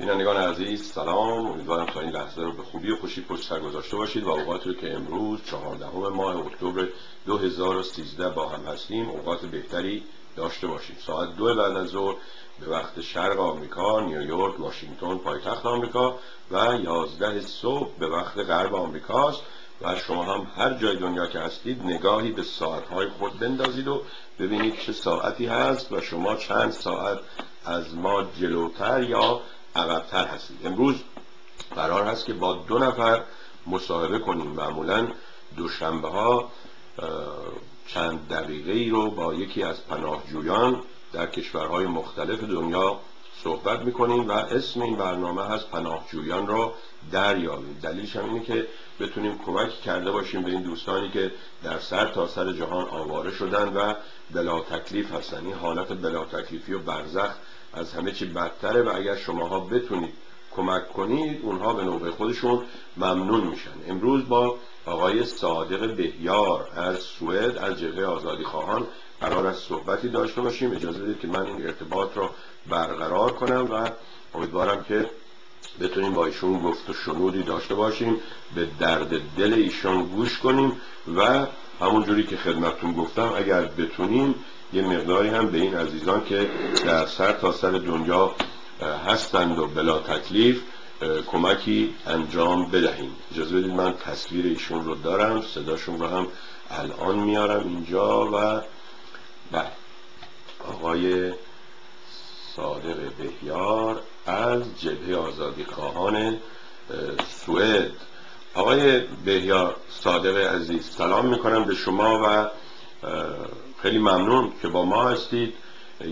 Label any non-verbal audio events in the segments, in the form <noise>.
بینندگان عزیز سلام. امیدوارم تا این لحظه رو به خوبی و خوشی پشت سر گذاشته باشید و اوقاتی رو که امروز چهاردهم ماه اکتبر 2013 با هم هستیم اوقات بهتری داشته باشید. ساعت دو بعد از ظهر به وقت شرق آمریکا نیویورک واشنگتن پایتخت آمریکا و یازده صبح به وقت غرب آمریکاست و شما هم هر جای دنیا که هستید نگاهی به ساعتهای خود بندازید و ببینید چه ساعتی هست و شما چند ساعت از ما جلوتر یا عقبتر هستید امروز قرار هست که با دو نفر مصاحبه کنیم. معمولا دوشنبه ها چند دقیقه ای رو با یکی از پناهجویان در کشورهای مختلف دنیا صحبت می‌کنیم و اسم این برنامه هست پناهجویان را دریابیم. دلیلش هم اینه که بتونیم کمک کرده باشیم به این دوستانی که در سر تا سر جهان آواره شدن و بلا تکلیف هستن. این حالت بلا تکلیفی و برزخ از همه چی بدتره و اگر شماها بتونید کمک کنید اونها به نوبه خودشون ممنون میشن. امروز با آقای صادق بهیار از سوئد از جبهه آزادی خواهان قرار از صحبتی داشته باشیم. اجازه بدید که من این ارتباط را برقرار کنم و امیدوارم که بتونیم با ایشون گفت و شنودی داشته باشیم. به درد دل ایشان گوش کنیم و همون جوری که خدمتتون گفتم اگر بتونیم یه مقداری هم به این عزیزان که در سر تا سر دنیا هستند و بلا تکلیف کمکی انجام بدهیم. اجازه بدید من تصویر ایشون رو دارم صداشون رو هم الان میارم اینجا و بله. آقای صادق بهیار از جبهه آزادی خواهان سوئد. آقای بهیار صادق عزیز سلام می‌کنم به شما و خیلی ممنون که با ما هستید.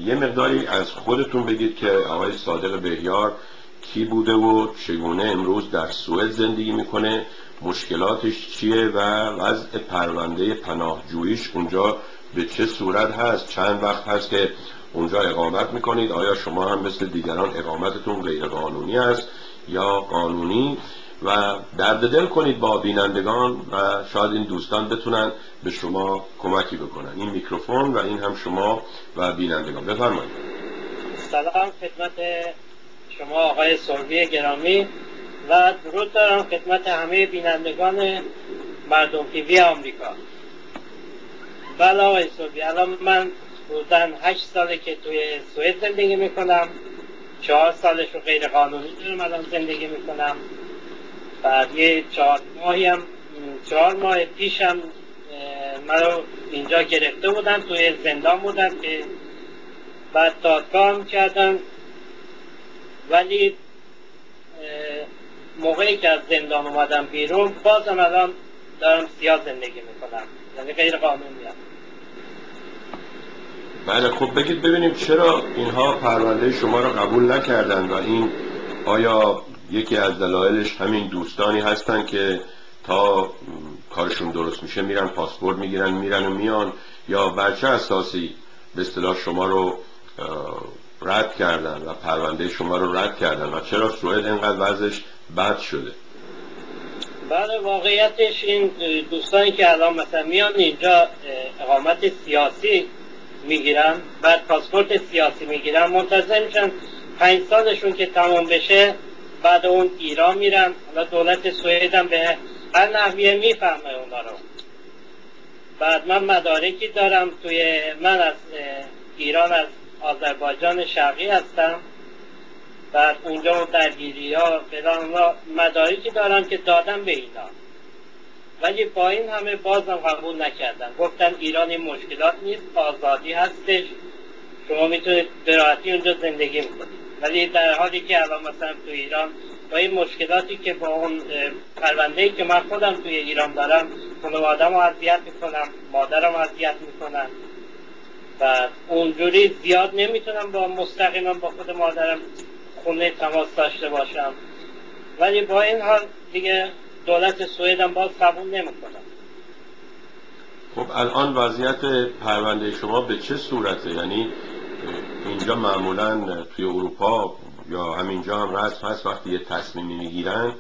یه مقداری از خودتون بگید که آقای صادق بهیار کی بوده و چگونه امروز در سوئد زندگی می‌کنه مشکلاتش چیه و وضع پرونده پناهجوییش اونجا به چه صورت هست؟ چند وقت هست که اونجا اقامت می‌کنید؟ آیا شما هم مثل دیگران اقامتتون غیر قانونی است یا قانونی؟ و درد دل کنید با بینندگان و شاید این دوستان بتونن به شما کمکی بکنن. این میکروفون و این هم شما و بینندگان. بفرمایید. سلام خدمت شما آقای سربی گرامی و درود دارم خدمت همه بینندگان مردم تیوی آمریکا. بله آقای سربی الان من بودن هشت ساله که توی سوئد زندگی می‌کنم چهار سالش رو غیر قانونی دارم الان زندگی می‌کنم. بعد یه چهار ماهی هم چهار ماه پیشم رو اینجا گرفته بودن توی زندان بودن که بعد دادگاه کردن ولی موقعی که از زندان اومدم بیرون بازم الان دارم سیاه زندگی می‌کنم یعنی غیر قانونی هم. بله خب بگید ببینیم چرا اینها پرونده شما رو قبول نکردن و این آیا یکی از دلایلش همین دوستانی هستن که تا کارشون درست میشه میرن پاسپورت می‌گیرن میرن و میان. یا بر چه اساسی به اصطلاح شما رو رد کردن و پرونده شما رو رد کردن و چرا سوئد اینقدر وضعش بد شده؟ بله واقعیتش این دوستانی که الان مثلا میان اینجا اقامت سیاسی می‌گیرن بعد پاسپورت سیاسی می‌گیرن منتظر میشن پنج سالشون که تمام بشه بعد اون ایران میرن حالا دولت سوئد هم به هر نحویه می‌فهمه اونا رو. بعد من مدارکی دارم توی من از ایران از آذربایجان شرقی هستم. بعد اونجا درگیری ها فلان مدارکی دارم که دادم به اینا. ولی با این همه بازم قبول نکردن. گفتن ایران مشکلات نیست آزادی هستش. شما می‌تونید براحتی اونجا زندگی می‌کنید ولی در حالی که الان مثلا تو ایران با این مشکلاتی که با اون پرونده که من خودم توی ایران دارم خانوادم رو اذیت می‌کنم مادرم اذیت می‌کنم و اونجوری زیاد نمی‌تونم با مستقیما با خود مادرم خونه تماس داشته باشم. ولی با این حال دیگه دولت سوئد باز قبول نمی‌کنم خب الان وضعیت پرونده شما به چه صورته؟ یعنی اینجا معمولا توی اروپا یا همینجا هم رسم هست وقتی یه تصمیمی می‌گیرن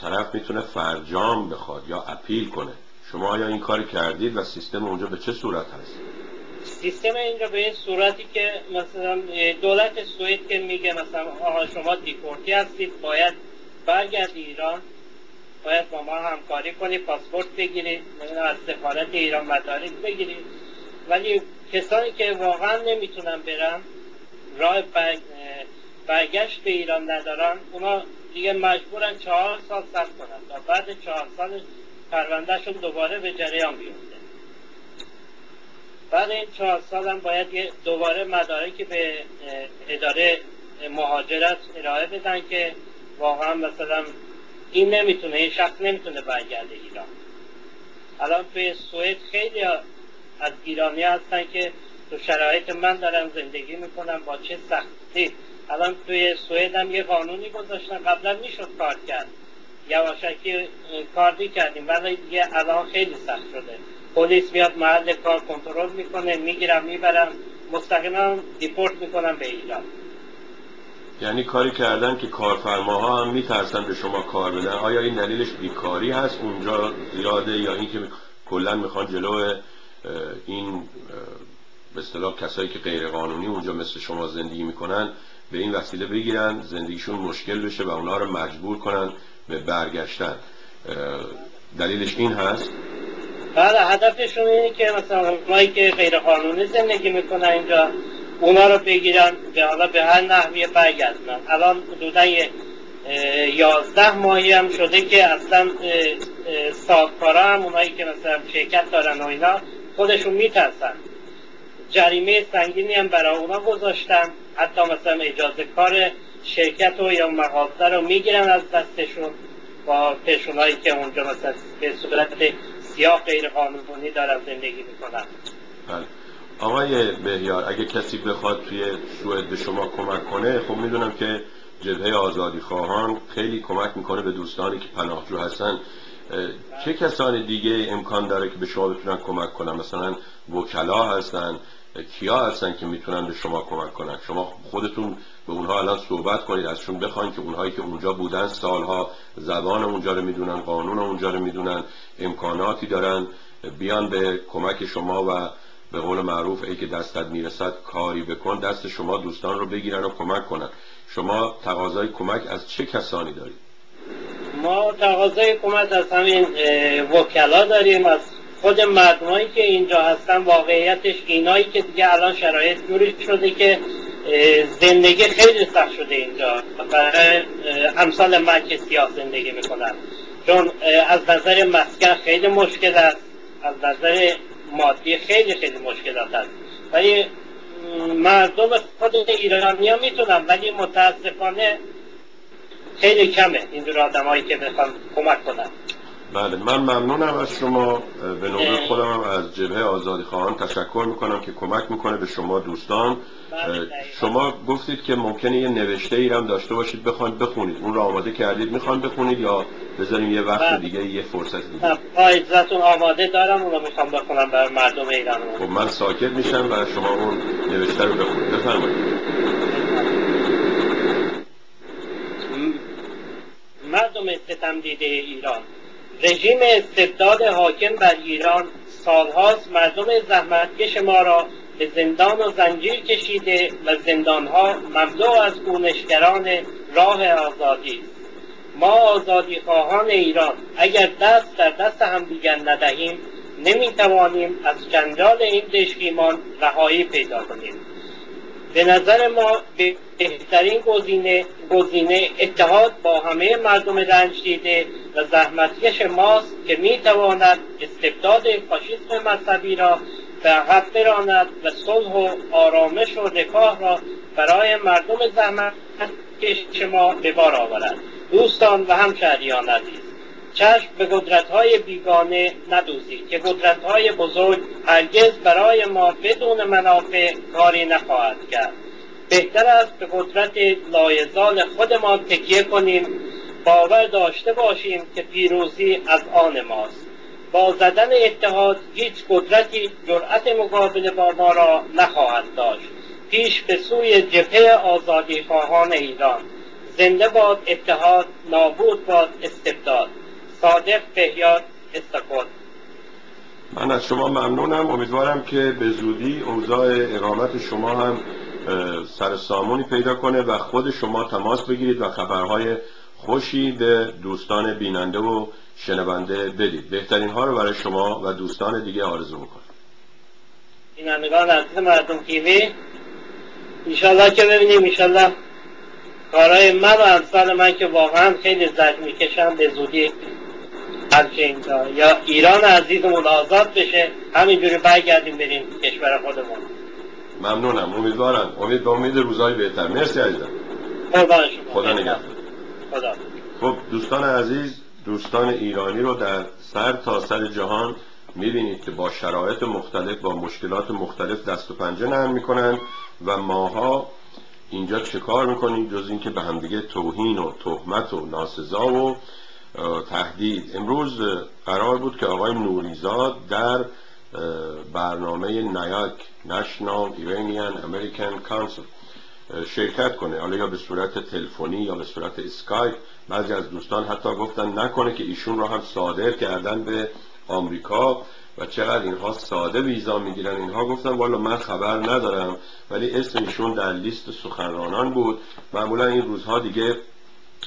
طرف می‌تونه فرجام بخواد یا اپیل کنه شما آیا این کار کردید و سیستم اونجا به چه صورت هست؟ سیستم اینجا به این صورتی که مثلا دولت سوئد که میگه مثلا آها شما دیپورتی هستید باید برگردی ایران باید با ما همکاری کنی پاسپورت بگیرید از سفارت ایران مدارک بگیرید ولی کسانی که واقعا نمی‌تونن برن راه برگشت به ایران ندارن اونا دیگه مجبورن چهار سال صبر کنن تا بعد چهار سال پروندهشون دوباره به جریان بیفته. بعد این چهار سال هم باید دوباره مدارکی به اداره مهاجرت ارائه بدن که واقعا مثلا این نمی‌تونه این شخص نمی‌تونه برگرده ایران. الان توی سوئد خیلی از ایرانی هستن که تو شرایط من دارم زندگی می‌کنم با چه سختی. الان توی سوئد هم یه قانونی گذاشتن. قبلا می‌شد کار کرد. یواشکی کار کردیم ولی دیگه الان خیلی سخت شده. پلیس میاد محل کار کنترل می‌کنه می‌گیرم می‌برم. مستقیما دیپورت می‌کنم به ایران. یعنی کاری کردن که کارفرماها هم میترسن به شما کار بدن. آیا این دلیلش بیکاری هست؟ اونجا زیاده یا اینکه کلا می‌خوان جلو این به اصطلاح کسایی که غیر قانونی اونجا مثل شما زندگی می‌کنن به این وسیله بگیرن زندگیشون مشکل بشه و اونها رو مجبور کنن به برگشتن. دلیلش این هست؟ بله هدفشون اینه که مثلا اونایی که غیر قانونی زندگی می‌کنن اینجا اونا رو بگیرن به حالا به هر نحوی برگردن. الان حدودا یازده ماهی هم شده که اصلا ساکارا هم اونایی که مثلا شرکت دارن و اینا خودشون میترسن. جریمه سنگینی هم برای اونا گذاشتن. حتی مثلا اجازه کار شرکت و یا مغازه رو می‌گیرن از دستشون با پرسونایی که اونجا مثلا به صورت سیاه غیر قانونی دارن زندگی می‌کنن. بله. آقای بهیار اگه کسی بخواد توی سوئد به شما کمک کنه خب می‌دونم که جبهه آزادی خواهان خیلی کمک می‌کنه به دوستانی که پناهجو هستن چه کسانی دیگه امکان داره که به شما بتونن کمک کنن؟ مثلا وکلا هستن کیا هستن که می‌تونن به شما کمک کنن؟ شما خودتون به اونها الان صحبت کنید ازشون بخواین که اونهایی که اونجا بودن سالها زبان اونجا رو می‌دونن قانون اونجا رو می‌دونن امکاناتی دارن بیان به کمک شما و به قول معروف ای که دستت می‌رسد کاری بکن دست شما دوستان رو بگیرن و کمک کنن. شما تقاضای کمک از چه کسانی دارید؟ ما تقاضای کمک از همین وکلا داریم از خود مردمایی که اینجا هستن واقعیتش اینایی که دیگه الان شرایط جوری شده که زندگی خیلی سخت شده اینجا. برای امثال من که سیاه زندگی می‌کنن چون از نظر مسکن خیلی مشکل است. از نظر مادی خیلی خیلی مشکلات هست ولی مردم خود ایرانی ها می‌تونن ولی متاسفانه خیلی کمه. اینجور آدمایی که بخوان کمک کنن. بله من ممنونم از شما. به نوبه خودم از جبهه آزادی خواهان تشکر می‌کنم که کمک می‌کنه به شما دوستان. بله، شما گفتید که ممکنه یه نوشته ای هم داشته باشید بخواید بخونید. اون رو آماده کردید می‌خوان بخونید یا بذاریم یه وقت بله. دیگه یه فرصت دیگه. پایزتون آماده دارم اون رو می‌خوام بخونم برای مردم ایران خب من ساکت میشم و شما اون نوشته رو بخونید. بفرمایید. مردم ستم دیده ایران. رژیم استبداد حاکم بر ایران سالهاست مردم زحمتکش ما را به زندان و زنجیر کشیده و زندانها مملو از گونشگران راه آزادی. ما آزادی خواهان ایران اگر دست در دست همدیگر ندهیم نمی‌توانیم از جنجال این دشگیمان رهایی پیدا کنیم. به نظر ما بهترین گزینه گزینه اتحاد با همه مردم رنج دیده و زحمتکش ماست که می‌تواند استبداد فاشیسم مذهبی را به عقب براند و صلح و آرامش و رفاه را برای مردم زحمتکش ما به بار آورد. دوستان و همشهریان عزیز چشم به قدرت‌های بیگانه ندوزید که قدرت‌های بزرگ هرگز برای ما بدون منافع کاری نخواهد کرد. بهتر است به قدرت لایزال خودمان تکیه کنیم باور داشته باشیم که پیروزی از آن ماست. با زدن اتحاد هیچ قدرتی جرأت مقابله با ما را نخواهد داشت. پیش به سوی جبهه آزادی خواهان ایران. زنده باد اتحاد نابود باد استبداد. صادق بهیار استکل من از شما ممنونم. امیدوارم که به زودی اوضاع اقامت شما هم سر سامونی پیدا کنه و خود شما تماس بگیرید و خبرهای خوشی به دوستان بیننده و شنونده بدید. بهترین ها رو برای شما و دوستان دیگه آرزو می‌کنم. بینندگان عزیز مردم تیوی انشالله که ببینیم انشالله کارهای من و امثال من که واقعا خیلی زد می‌کشم به زودی اینجا. یا ایران عزیزمون آزاد بشه همینجوری برگردیم بریم کشور خودمون. ممنونم امیدوارم. امید به امید روزهای بهتر. مرسی عزیزم. خدا نگهدار. خدا. خب دوستان عزیز دوستان ایرانی رو در سر تا سر جهان می‌بینید که با شرایط مختلف با مشکلات مختلف دست و پنجه نرم می‌کنن و ماها اینجا چه کار می‌کنیم جز اینکه به همدیگه توهین و تهمت و ناسزا و تهدید. امروز قرار بود که آقای نوریزاد در برنامه نیاک National Iranian American Council شرکت کنه. حالا یا به صورت تلفنی یا به صورت اسکایپ. بعضی از دوستان حتی گفتن نکنه که ایشون را هم صادر کردن به آمریکا و چقدر اینها ساده ویزا می‌گیرن. اینها گفتن والا من خبر ندارم ولی اسم ایشون در لیست سخنرانان بود. معمولا این روزها دیگه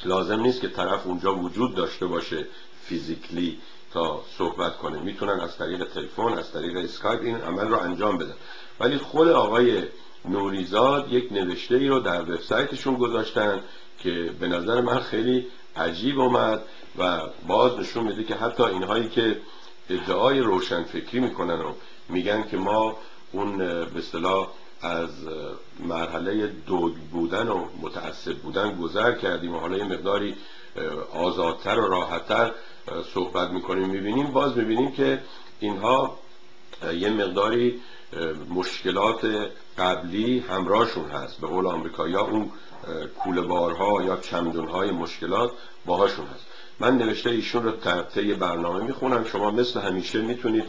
لازم نیست که طرف اونجا وجود داشته باشه فیزیکلی تا صحبت کنه. می‌تونن از طریق تلفن از طریق اسکایپ این عمل رو انجام بدن. ولی خود آقای نوریزاد یک نوشته ای رو در وبسایتشون گذاشتن که به نظر من خیلی عجیب اومد و باز نشون میده که حتی اینهایی که ادعای روشنفکری می‌کنن و میگن که ما اون به اصطلاح از مرحله دود بودن و متعصب بودن گذر کردیم و حالا یه مقداری آزادتر و راحتتر صحبت می‌کنیم می‌بینیم. باز می‌بینیم که اینها یه مقداری مشکلات قبلی همراهشون هست. به قول آمریکا اون کوله بارها یا چمدونهای مشکلات باهاشون هست. من نوشته ایشون رو طی برنامه می‌خونم. شما مثل همیشه می‌تونید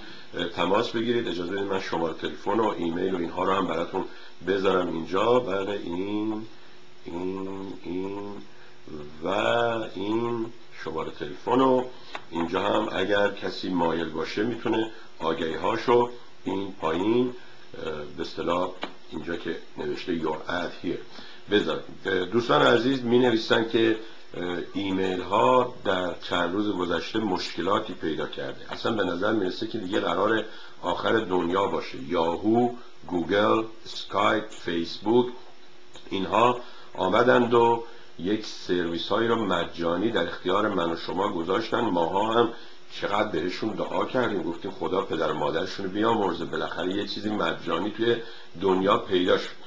تماس بگیرید. اجازه من شماره تلفن و ایمیل و اینها رو هم براتون بذارم اینجا. برای این این این و این شماره تلفن و اینجا هم اگر کسی مایل باشه می‌تونه آگهی هاشو این پایین به اصطلاح اینجا که نوشته your ad here بذارید. دوستان عزیز می نویسن که ایمیل ها در چند روز گذشته مشکلاتی پیدا کرده. اصلا به نظر می‌رسه که دیگه قرار آخر دنیا باشه. یاهو گوگل اسکایپ فیسبوک اینها آمدند و یک سرویس هایی رو مجانی در اختیار من و شما گذاشتن. ماها هم چقدر بهشون دعا کردیم گفتیم خدا پدر مادرشون رو بیامرزه. بالاخره یه چیزی مجانی توی دنیا پیدا شد.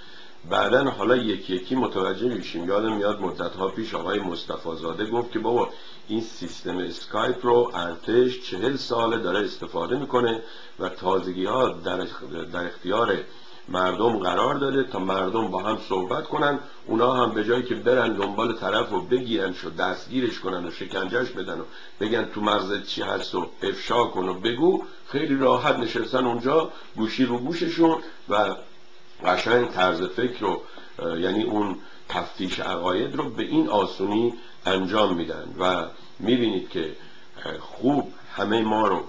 بعدا حالا یکی یکی متوجه میشیم. یادم میاد مدت ها پیش آقای مصطفی زاده گفت که بابا این سیستم اسکایپ رو ارتش چهل ساله داره استفاده می‌کنه و تازگی ها در, در اختیار مردم قرار داده تا مردم با هم صحبت کنن اونا هم به جایی که برن دنبال طرف و بگیرن و دستگیرش کنن و شکنجهش بدن و بگن تو مغزت چی هست و افشا کن و بگو. خیلی راحت نشستن اونجا گوشی رو گوششون و قشنگ طرز فکر رو یعنی اون تفتیش عقاید رو به این آسونی انجام میدن و می‌بینید که خوب همه ما رو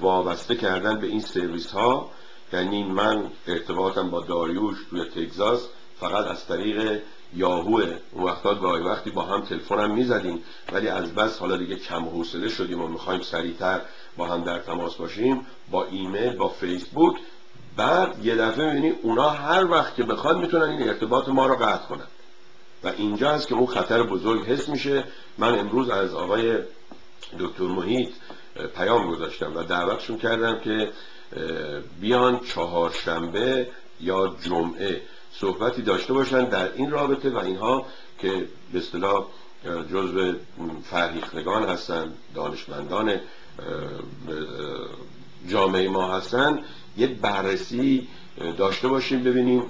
وابسته کردن به این سرویس ها یعنی من ارتباطم با داریوش توی تگزاس فقط از طریق یاهوه اون وقتا گاهی وقتی با هم تلفنم می‌زدیم ولی از بس حالا دیگه کم حوصله شدیم و می‌خوایم سریعتر با هم در تماس باشیم. با ایمیل با فیسبوک بعد یه دفعه می‌بینی اونا هر وقت که بخواد می‌تونن این ارتباط ما رو قطع کنن. و اینجا هست که اون خطر بزرگ حس میشه. من امروز از آقای دکتر محیط پیام گذاشتم و دعوتشون کردم که بیان چهارشنبه یا جمعه صحبتی داشته باشن در این رابطه و اینها که به اصطلاح جزو فرهیختگان هستن دانشمندان جامعه ما هستن. یه بررسی داشته باشیم ببینیم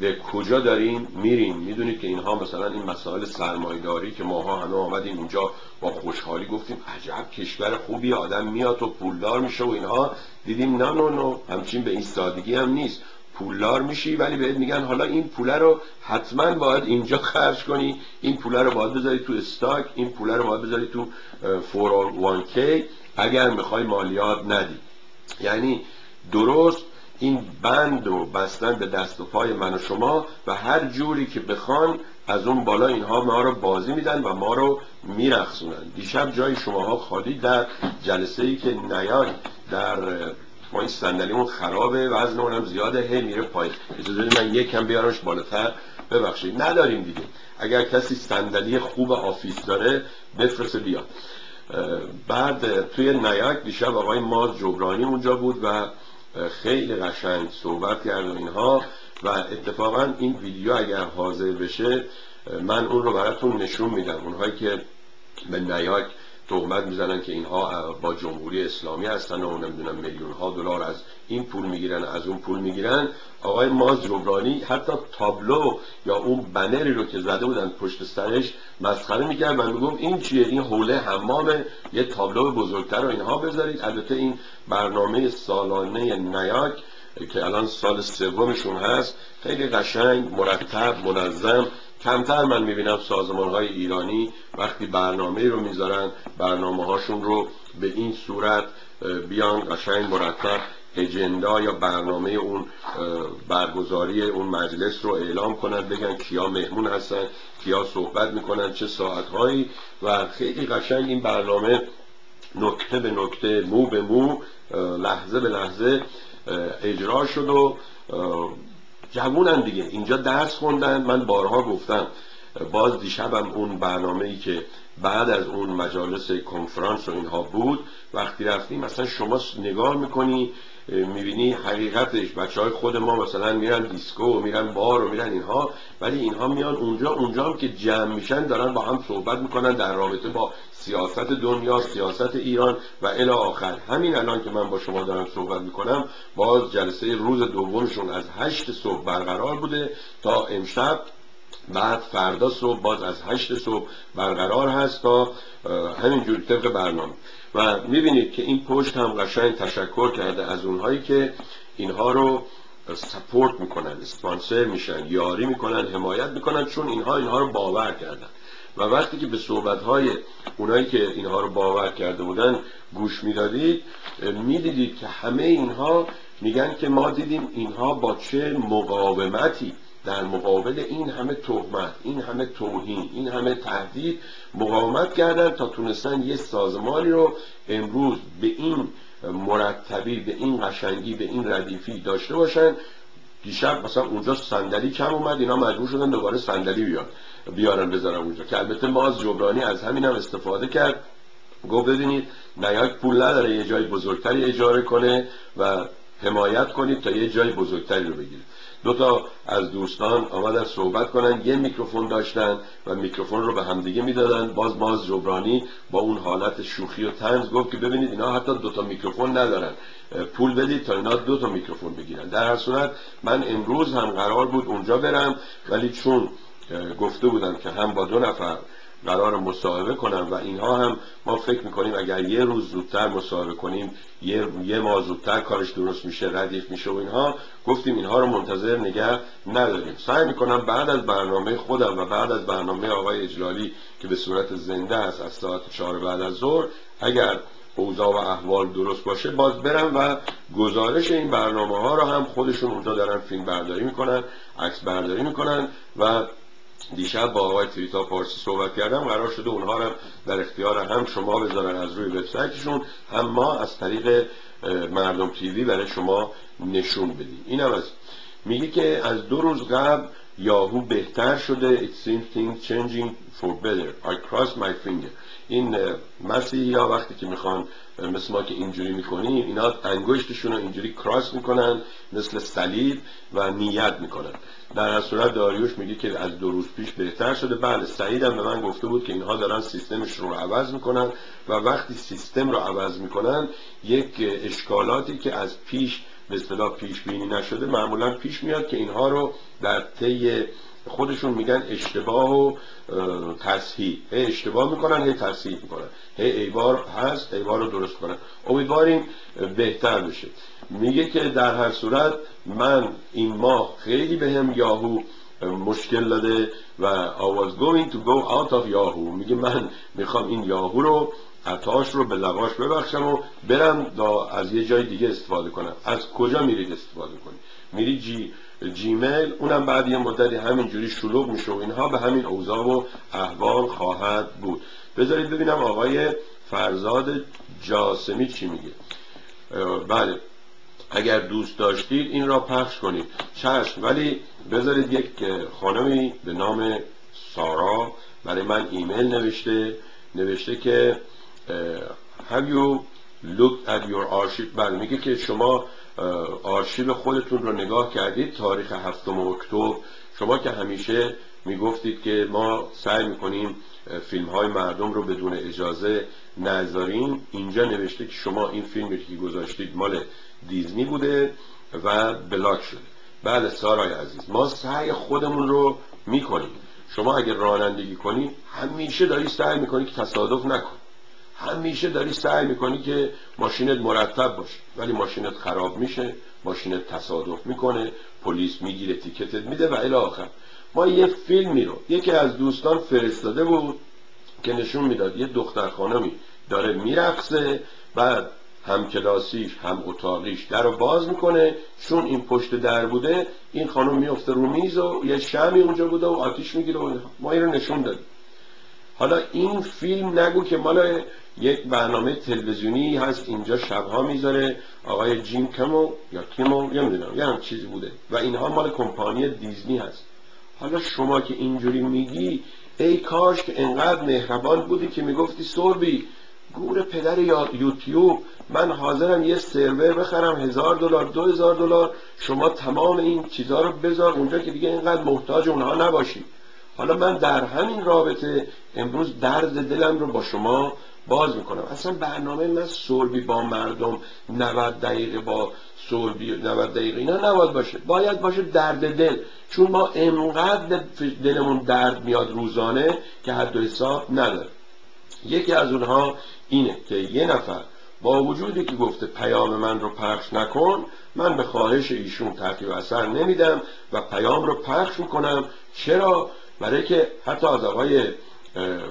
به کجا داریم میریم. می‌دونید که اینها مثلا این مسائل سرمایداری که ماها همه آمدیم اینجا با خوشحالی گفتیم عجب کشور خوبی آدم میاد و پولدار میشه و اینها. دیدیم نه نه نه همچین به این سادگی هم نیست. پولدار میشی ولی بهت میگن حالا این پوله رو حتما باید اینجا خرج کنی این پوله رو باید بذاری تو استاک این پوله رو باید بذاری تو 401k اگر می‌خوای مالیات ندی. یعنی درست این بند رو بستن به دست و پای من و شما و هر جوری که بخوان از اون بالا اینها ما رو بازی میدن و ما رو میرخصونن. دیشب جای شماها خالی در جلسه ای که نیاد در ما این صندلیمون خرابه وزن اونم زیاده. هی میره پایین. اجازه من یکم بیارمش بالاتر. ببخشید. نداریم دیگه. اگر کسی صندلی خوب office داره بفرسته بیاد. بعد توی نیاک دیشب آقای ماز جبرانی اونجا بود و خیلی قشنگ صحبت کرد و اینها و اتفاقا این ویدیو اگر حاضر بشه من اون رو براتون نشون میدم. اونهایی که به نیاک تهمت می‌زنن که اینها با جمهوری اسلامی هستن و نمی‌دونم میلیون ها دلار از این پول می‌گیرن از اون پول می‌گیرن. آقای ماز جبرانی حتی تابلو یا اون بنری رو که زده بودن پشت سرش مسخره می‌کرد من میگم این چیه؟ این حوله حمام یه تابلو بزرگتر رو اینها بذارید. البته این برنامه سالانه نیاک که الان سال سومشون هست خیلی قشنگ مرتب منظم. کمتر من می‌بینم سازمان های ایرانی وقتی برنامه رو می‌ذارن برنامه هاشون رو به این صورت بیان قشنگ مرتب. اجندا یا برنامه اون برگزاری اون مجلس رو اعلام کنند بگن کیا مهمون هستن کیا صحبت می‌کنن چه ساعتهایی. و خیلی قشنگ این برنامه نکته به نکته مو به مو لحظه به لحظه اجرا شد و جوونن دیگه. اینجا درس خوندن. من بارها گفتم باز دیشبم اون برنامه ای که بعد از اون مجالس کنفرانس و اینها بود وقتی رفتیم مثلا شما نگاه می‌کنی می‌بینی حقیقتش بچه های خود ما مثلا میرن دیسکو و میرن بار و میرن اینها ولی اینها میان اونجا اونجا هم که جمع میشن دارن با هم صحبت می‌کنن در رابطه با سیاست دنیا سیاست ایران و الی آخر. همین الان که من با شما دارم صحبت می‌کنم باز جلسه روز دومشون از هشت صبح برقرار بوده تا امشب. بعد فردا صبح باز از هشت صبح برقرار هست تا همینجور طبق برنامه. و می‌بینید که این پشت هم قشنگ تشکر کرده از اونهایی که اینها رو سپورت می‌کنن اسپانسر میشن یاری می‌کنن حمایت می‌کنن چون اینها اینها رو باور کردن. و وقتی که به صحبت های اونایی که اینها رو باور کرده بودن گوش می‌دادید می‌دیدید که همه اینها میگن که ما دیدیم اینها با چه مقاومتی در مقابل این همه تهمت این همه توهین این همه تهدید مقاومت کردن تا تونستن یه سازمانی رو امروز به این مرتبی به این قشنگی به این ردیفی داشته باشن. دیشب مثلا اونجا صندلی کم اومد اینا مجبور شدن دوباره صندلی بیان بیارن بذارن اونجا. که البته ماز جبرانی از همین هم استفاده کرد. گفت ببینید نیاک پول نداره یه جای بزرگتری اجاره کنه و حمایت کنید تا یه جای بزرگتری رو بگیرید. دو تا از دوستان آمدن صحبت کنن یه میکروفون داشتن و میکروفون رو به همدیگه می‌دادن. باز ماز جبرانی با اون حالت شوخی و طنز گفت که ببینید اینا حتی دو تا میکروفون ندارن. پول بدید تا اینا دو تا میکروفون بگیرن. در هر صورت من امروز هم قرار بود اونجا برم ولی چون گفته بودم که هم با دو نفر قرار مصاحبه کنم و اینها هم ما فکر می‌کنیم اگر یه روز زودتر مصاحبه کنیم یه, یه ماه زودتر کارش درست میشه ردیف میشه و اینها گفتیم اینها رو منتظر نگه نداریم. سعی می‌کنم بعد از برنامه خودم و بعد از برنامه آقای اجلالی که به صورت زنده است از ساعت چهار بعد از ظهر اگر اوضاع و احوال درست باشه باز برم و گزارش این برنامه ها رو هم خودشون اونجا دارن فیلم برداری می‌کنن عکس برداری می‌کنن و دیشب با آقای تریتا پارسی صحبت کردم. قرار شده اونها رو در اختیار هم شما بذارن از روی وبسایتشون هم ما از طریق مردم تیوی برای شما نشون بدیم. هم از میگه که از دو روز قبل یاهو بهتر شده. It seems things changing for better. I cross my finger. این مسیحی ها وقتی که می‌خوان مثل ما که اینجوری می‌کنیم اینا انگشتشون رو اینجوری کراس می‌کنن مثل صلیب و نیت می‌کنن. در هر صورت داریوش میگه که از دو روز پیش بهتر شده. بله سعید هم به من گفته بود که اینها دارن سیستمش رو عوض می‌کنن و وقتی سیستم رو عوض می‌کنن یک اشکالاتی که از پیش به اصطلاح پیش بینی نشده معمولا پیش میاد که اینها رو در طی خودشون میگن اشتباه و تصحیح. هی اشتباه می‌کنن هی تصحیح می‌کنن. هی ایبار هست ایبار رو درست کنن امیدواریم بهتر بشه. میگه که در هر صورت من این ماه خیلی به هم یاهو مشکل داده و I was going to go out of یاهو میگه من می‌خوام این یاهو رو عطاش رو به لواش ببخشم و برم دا از یه جای دیگه استفاده کنم. از کجا میرید استفاده کنید؟ میری جی جیمیل اونم بعد یه مدتی همینجوری شلوغ میشه و اینها به همین اوضاع و احوال خواهد بود. بذارید ببینم آقای فرزاد جاسمی چی میگه. بله. اگر دوست داشتید این را پخش کنید. چشم ولی بذارید یک خانمی به نام سارا برای من ایمیل نوشته. نوشته که have you looked at your archive بله میگه که شما آرشیو خودتون رو نگاه کردید تاریخ هفتم اکتبر. شما که همیشه می‌گفتید که ما سعی می‌کنیم فیلم های مردم رو بدون اجازه نذاریم اینجا نوشته که شما این فیلمی که گذاشتید مال دیزنی بوده و بلاک شده. بله سارای عزیز ما سعی خودمون رو می‌کنیم. شما اگر رانندگی کنی همیشه داری سعی می‌کنی که تصادف نکن همیشه داری سعی می‌کنی که ماشینت مرتب باشه ولی ماشینت خراب میشه ماشینت تصادف می‌کنه پلیس می‌گیره تیکتت میده و الی آخر. ما یه فیلمی رو یکی از دوستان فرستاده بود که نشون می‌داد یه دختر خانمی داره میرقصه بعد هم کلاسیش هم اتاقیش در رو باز می‌کنه چون این پشت در بوده این خانم میفته رو میز و یه شمی اونجا بوده و آتیش می‌گیره و ما این رو نشون دادیم. حالا این فیلم نگو که مال یک برنامه تلویزیونی هست اینجا شبها می‌ذاره. آقای جیم کمو یا کیمو یا می‌دونم یه هم چیزی بوده. و اینها مال کمپانی دیزنی هست. حالا شما که اینجوری میگی ای کاش که انقدر مهربان بودی که می‌گفتی سوربی گور پدر یا یوتیوب من حاضرم یه سرور بخرم هزار دلار دو هزار دلار. شما تمام این چیزها رو بذار اونجا که دیگه اینقدر محتاج اونها نباشی. حالا من در همین رابطه امروز درد دلم رو با شما باز می‌کنم. اصلا برنامه من سربی با مردم 90 دقیقه با سربی 90 دقیقه اینا نباید باشه. باید باشه درد دل. چون ما انقدر دلمون درد میاد روزانه که حد و حساب نداره. یکی از اونها اینه که یه نفر با وجودی که گفته پیام من رو پخش نکن من به خواهش ایشون تحقیق اثر نمیدم و پیام رو پخش می‌کنم. چرا؟ برای که حتی از آقای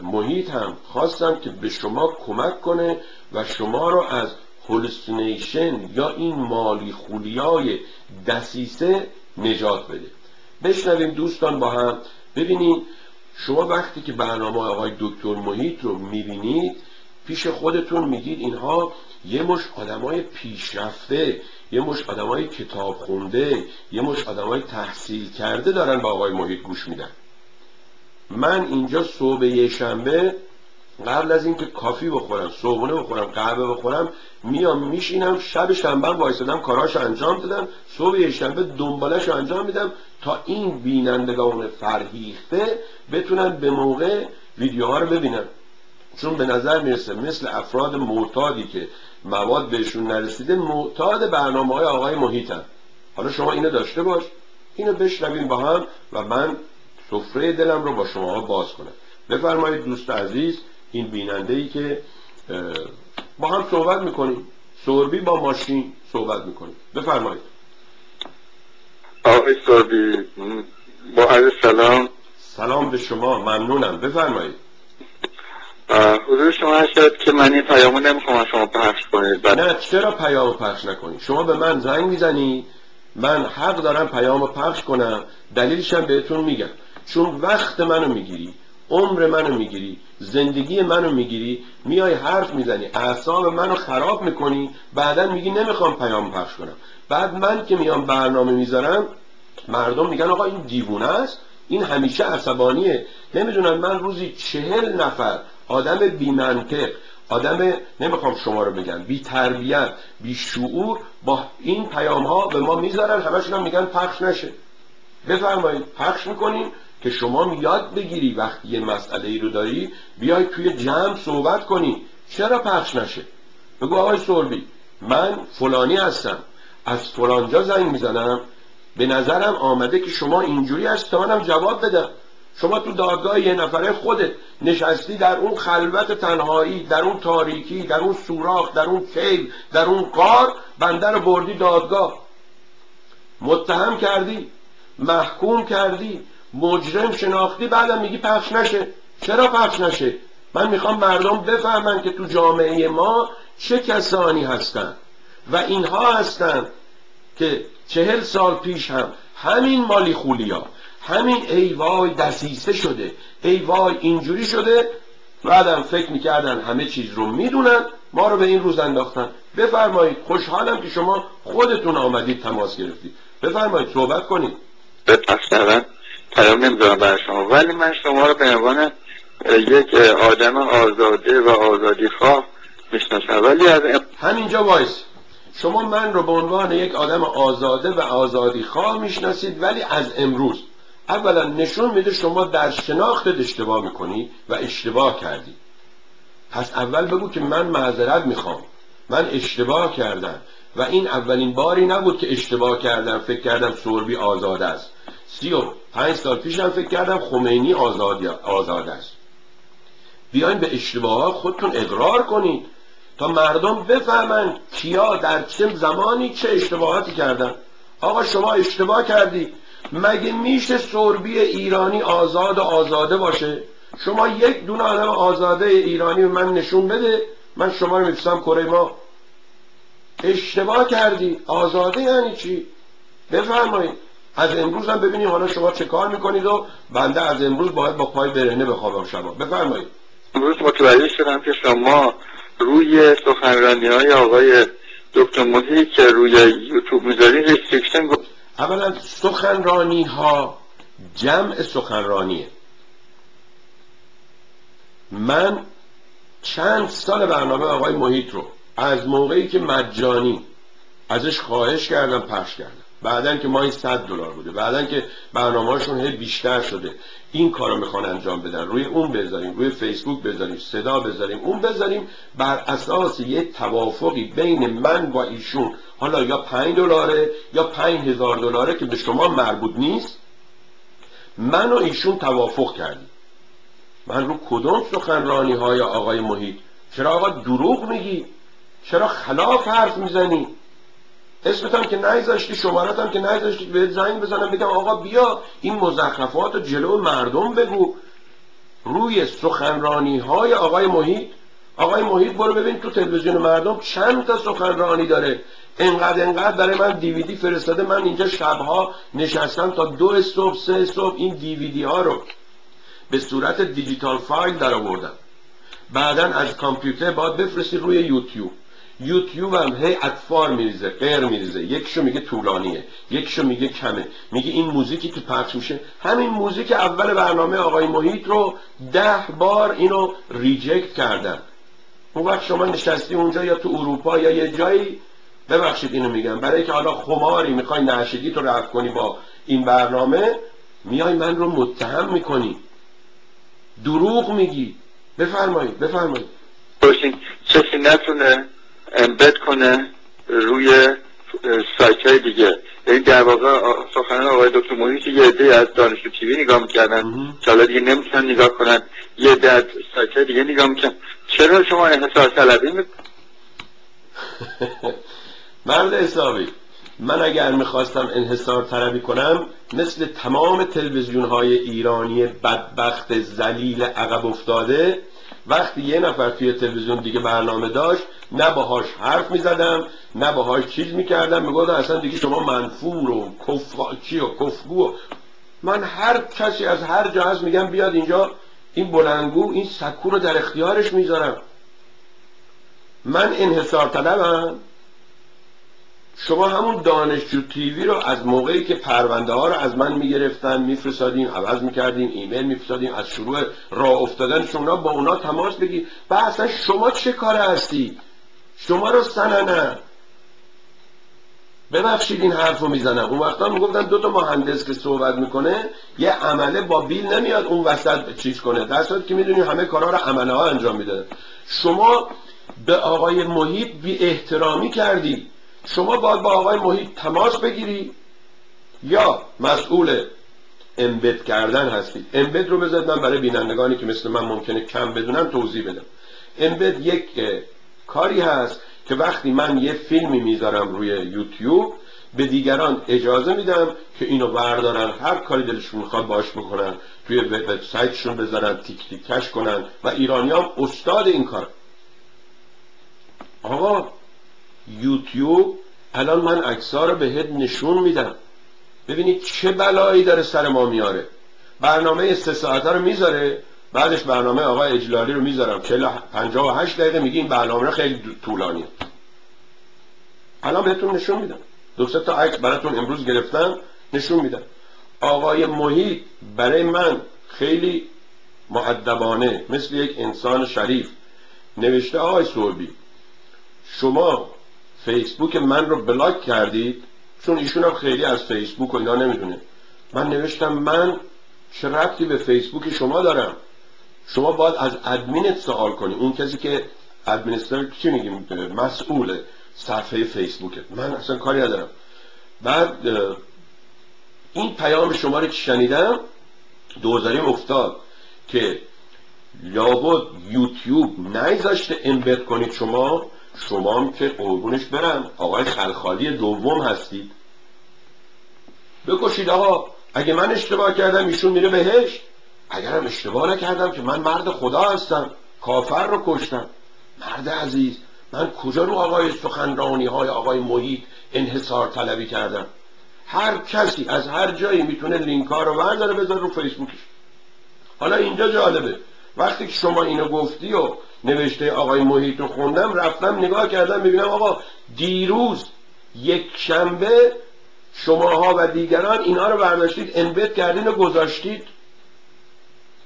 محیط هم خواستم که به شما کمک کنه و شما رو از هولستینیشن یا این مالی خولیای دسیسه نجات بده. بشنویم دوستان با هم. ببینید شما وقتی که برنامه آقای دکتر محیط رو می‌بینید پیش خودتون میگید اینها یه مش آدمای پیشرفته یه مش آدمای کتاب خونده یه مش آدمای تحصیل کرده دارن با آقای محیط گوش میدن. من اینجا صبح یه شنبه قبل از اینکه کافی بخورم صبحونه بخورم قهوه بخورم میام میشینم شب شنبه وایسادم کاراش انجام دادم صبح یه شنبه دنبالش انجام میدم تا این بینندگان فرهیخته بتونن به موقع ویدیوها رو ببینن. چون به نظر می‌رسه مثل افراد معتادی که مواد بهشون نرسیده معتاد برنامه های آقای محیطن. حالا شما اینو داشته باش اینو بشنویم با هم و من سفره دلم رو با شما باز کنم. بفرمایید دوست عزیز این بیننده ای که با هم صحبت می‌کنیم. سوربی با ماشین صحبت می‌کنیم. بفرمایید. آقای سوربی با عرض سلام. سلام به شما ممنونم. بفرمایید. حضور شما هستید که من این پیامو نمی‌خوام شما پخش کنید نه چرا پیامو پخش نکنید شما به من زنگ می‌زنی من حق دارم پیامو پخش کنم. دلیلشم بهتون میگم. چون وقت منو می‌گیری عمر منو می‌گیری زندگی منو می‌گیری میای حرف می‌زنی اعصاب منو خراب می‌کنی بعدا میگی نمی‌خوام پیام پخش کنم. بعد من که میام برنامه می‌ذارم مردم میگن آقا این دیوونه است این همیشه عصبانیه. نمی‌دونن من روزی چهل نفر آدم بیمنطق آدم نمی‌خوام شما رو بگم بی تربیت بی شعور با این پیام ها به ما می‌ذارن همشون هم میگن پخش نشه. بفرمایید پخش می‌کنیم که شما یاد بگیری وقتی یه مسئله ای رو داری بیای توی جمع صحبت کنی. چرا پخش نشه؟ بگو آقای سربی من فلانی هستم. از فلانجا زنگ می‌زنم. به نظرم آمده که شما اینجوری هست تا منم جواب بدم. شما تو دادگاه یه نفره خودت نشستی در اون خلوت تنهایی در اون تاریکی در اون سوراخ در اون کیل در اون قار بنده رو بردی دادگاه. متهم کردی محکوم کردی. مجرم شناختی بعدم میگی پخش نشه. چرا پخش نشه؟ من می‌خوام مردم بفهمن که تو جامعه ما چه کسانی هستند و اینها هستند که چهل سال پیش هم همین مالی خولیا همین ای وای دسیسه شده ای وای اینجوری شده. بعدم فکر می‌کردن همه چیز رو می‌دونن ما رو به این روز انداختن. بفرمایید خوشحالم که شما خودتون آمدید تماس گرفتید. بفرمایید صحبت کنید. اصلا پیام نمی‌ذارم برای شما. ولی من شما رو به عنوان یک آدم آزاده و آزادی خواه می‌شناسم. ولی از همینجا وایس. شما من رو به عنوان یک آدم آزاده و آزادی خواه می‌شناسید ولی از امروز. اولا نشون میده شما در شناختت اشتباه می‌کنی و اشتباه کردی. پس اول بگو که من معذرت می‌خوام. من اشتباه کردم. و این اولین باری نبود که اشتباه کردم فکر کردم سوربی آزاد است. سی و پنج سال پیشم فکر کردم خمینی آزاد, آزاد است. بیاین به اشتباهات خودتون اقرار کنید تا مردم بفهمند کیا در چه زمانی چه اشتباهاتی کردن. آقا شما اشتباه کردی. مگه میشه سربی ایرانی آزاد و آزاده باشه؟ شما یک دونه آدم آزاده ایرانی به من نشون بده. من شما رو میفرستم کره ما. اشتباه کردی. آزاده یعنی چی؟ بفرمایید. از امروز هم ببینیم حالا شما چه کار می‌کنید و بنده از امروز باید با پای برهنه بخوابم شما بفرمایید. امروز متوجه شدم که شما روی سخنرانی های آقای دکتر محیط که روی یوتیوب می‌ذارین restriction گفت اولا سخنرانی ها جمع سخنرانیه. من چند سال برنامه آقای محیط رو از موقعی که مجانی ازش خواهش کردم پخش کردم. بعدا که ماهی 100 دلار بوده. بعدا که برنامه‌هاشون هی بیشتر شده. این کارو می‌خوان انجام بدن. روی اون بذاریم روی فیسبوک بذاریم صدا بذاریم اون بذاریم. بر اساس یه توافقی بین من و ایشون. حالا یا 5 دلاره یا 5000 دلاره که به شما مربوط نیست. من و ایشون توافق کردیم. من رو کدوم سخنرانی های آقای محیط؟ چرا آقا دروغ میگی؟ چرا خلاف حرف می‌زنی؟ اسمتم که نگذاشتی شمارتم که نگذاشتی به زنگ بزنم بگم آقا بیا این مزخرفات رو جلو مردم بگو. روی سخنرانی های آقای محیط آقای محیط برو ببین تو تلویزیون مردم چند تا سخنرانی داره. انقدر انقدر برای من دیویدی فرستاده من اینجا شبها نشستم تا دو صبح سه صبح این دیویدی ها رو به صورت digital file در آوردم بعدا از کامپیوتر باید بفرستی روی یوتیوب. یوتیوب هم هی اطوار میریزه قر میریزه. یکشو میگه طولانیه یکشو میگه کمه. میگه این موزیکی که پخش میشه همین موزیک اول برنامه آقای محیط رو ده بار اینو reject کردن اون وقت شما نشستی اونجا یا تو اروپا یا یه جایی ببخشید اینو میگم. برای که حالا خماری می‌خوای نشئگی تو رفع کنی با این برنامه میای من رو متهم می‌کنی. دروغ میگی. بفرمایید بفرمایید. کسی نتونه؟ امبد کنه روی سایت های دیگه. یعنی در واقع سخنان آقای دکتر محیط یه عده از دانشجو تیوی نگاه می‌کردن. که حالا دیگه نمی‌تونن نگاه کنن. یه عده از سایت های دیگه نگاه می‌کنن چرا شما انحصار طلبی می <laughs> مرد حسابی. من اگر می‌خواستم انحصار طلبی کنم مثل تمام تلویزیون های ایرانی بدبخت زلیل عقب افتاده وقتی یه نفر توی تلویزیون دیگه برنامه داشت نه باهاش حرف می‌زدم نه باهاش چیز می‌کردم می‌گفتم اصلا دیگه شما منفور و کفا چی و کفگو من هر کسی از هر جا هست میگم بیاد اینجا این بلنگو این سکو رو در اختیارش می‌ذارم. من انحصار طلبم شما همون دانشجو تیوی رو از موقعی که پرونده ها رو از من می‌گرفتن میفرستادیم عوض می‌کردیم ایمیل میفرستادیم از شروع راه افتادن شما با اونا تماس بگی و اصلا شما چه کار هستی؟ شما رو سننه ببخشید این حرف رو می‌زنم. اون وقتا می‌گفتن دو تا مهندس که صحبت می‌کنه یه عمله با بیل نمیاد اون وسط چیز کنه. در که می‌دونی همه کارا رو عمله ها انجام میده. شما به آقای محیط بی احترامی کردی شما باید با آقای محیط تماس بگیری یا مسئول امبد کردن هستید امبد رو بذارید من برای بینندگانی که مثل من ممکنه کم بدونم توضیح بدم. امبد یک کاری هست که وقتی من یه فیلمی می‌ذارم روی یوتیوب به دیگران اجازه میدم که اینو بردارن. هر کاری دلشون می‌خواد باش بکنن توی وبسایتشون بذارن تیک تیکش کنن و ایرانی هم استاد این کار. آقا یوتیوب الان من اکسا رو بهت نشون میدم. ببینید چه بلایی داره سر ما میاره. برنامه سه ساعته رو می‌ذاره بعدش برنامه آقای اجلالی رو می‌ذارم. 58 دقیقه میگی برنامه خیلی طولانی الان بهتون نشون میدم. دو تا عکس براتون امروز گرفتم نشون میدم. آقای محیط برای من خیلی معدبانه مثل یک انسان شریف. نوشته آقای صحبی شما فیسبوک من رو بلاک کردید؟ چون ایشون هم خیلی از فیسبوک و اینا نمی‌دونه. من نوشتم من چه ربطی به فیسبوک شما دارم؟ شما باید از ادمینت سوال کنی. اون کسی که ادمینستر چی میگیم؟ مسئول صفحه فیسبوکت من اصلا کاری ندارم. بعد این پیام شما رو شنیدم؟ دوزاریم افتاد که لابد یوتیوب نیزاشته امبد کنید شما. شما هم که قربونش برم. آقای خلخالی دوم هستید. بکشید آقا. اگه من اشتباه کردم ایشون میره بهشت. اگرم اشتباه نکردم که من مرد خدا هستم. کافر رو کشتم. مرد عزیز من کجا رو آقای سخنرانی های آقای محیط انحصار طلبی کردم؟ هر کسی از هر جایی می‌تونه لینک ها رو برداره بذار رو فیسبوکش. حالا اینجا جالبه. وقتی که شما اینو گفتی و نوشته آقای محیط رو خوندم رفتم نگاه کردم ببینم آقا دیروز یک شنبه شماها و دیگران اینا رو برداشتید انبت کردین و گذاشتید.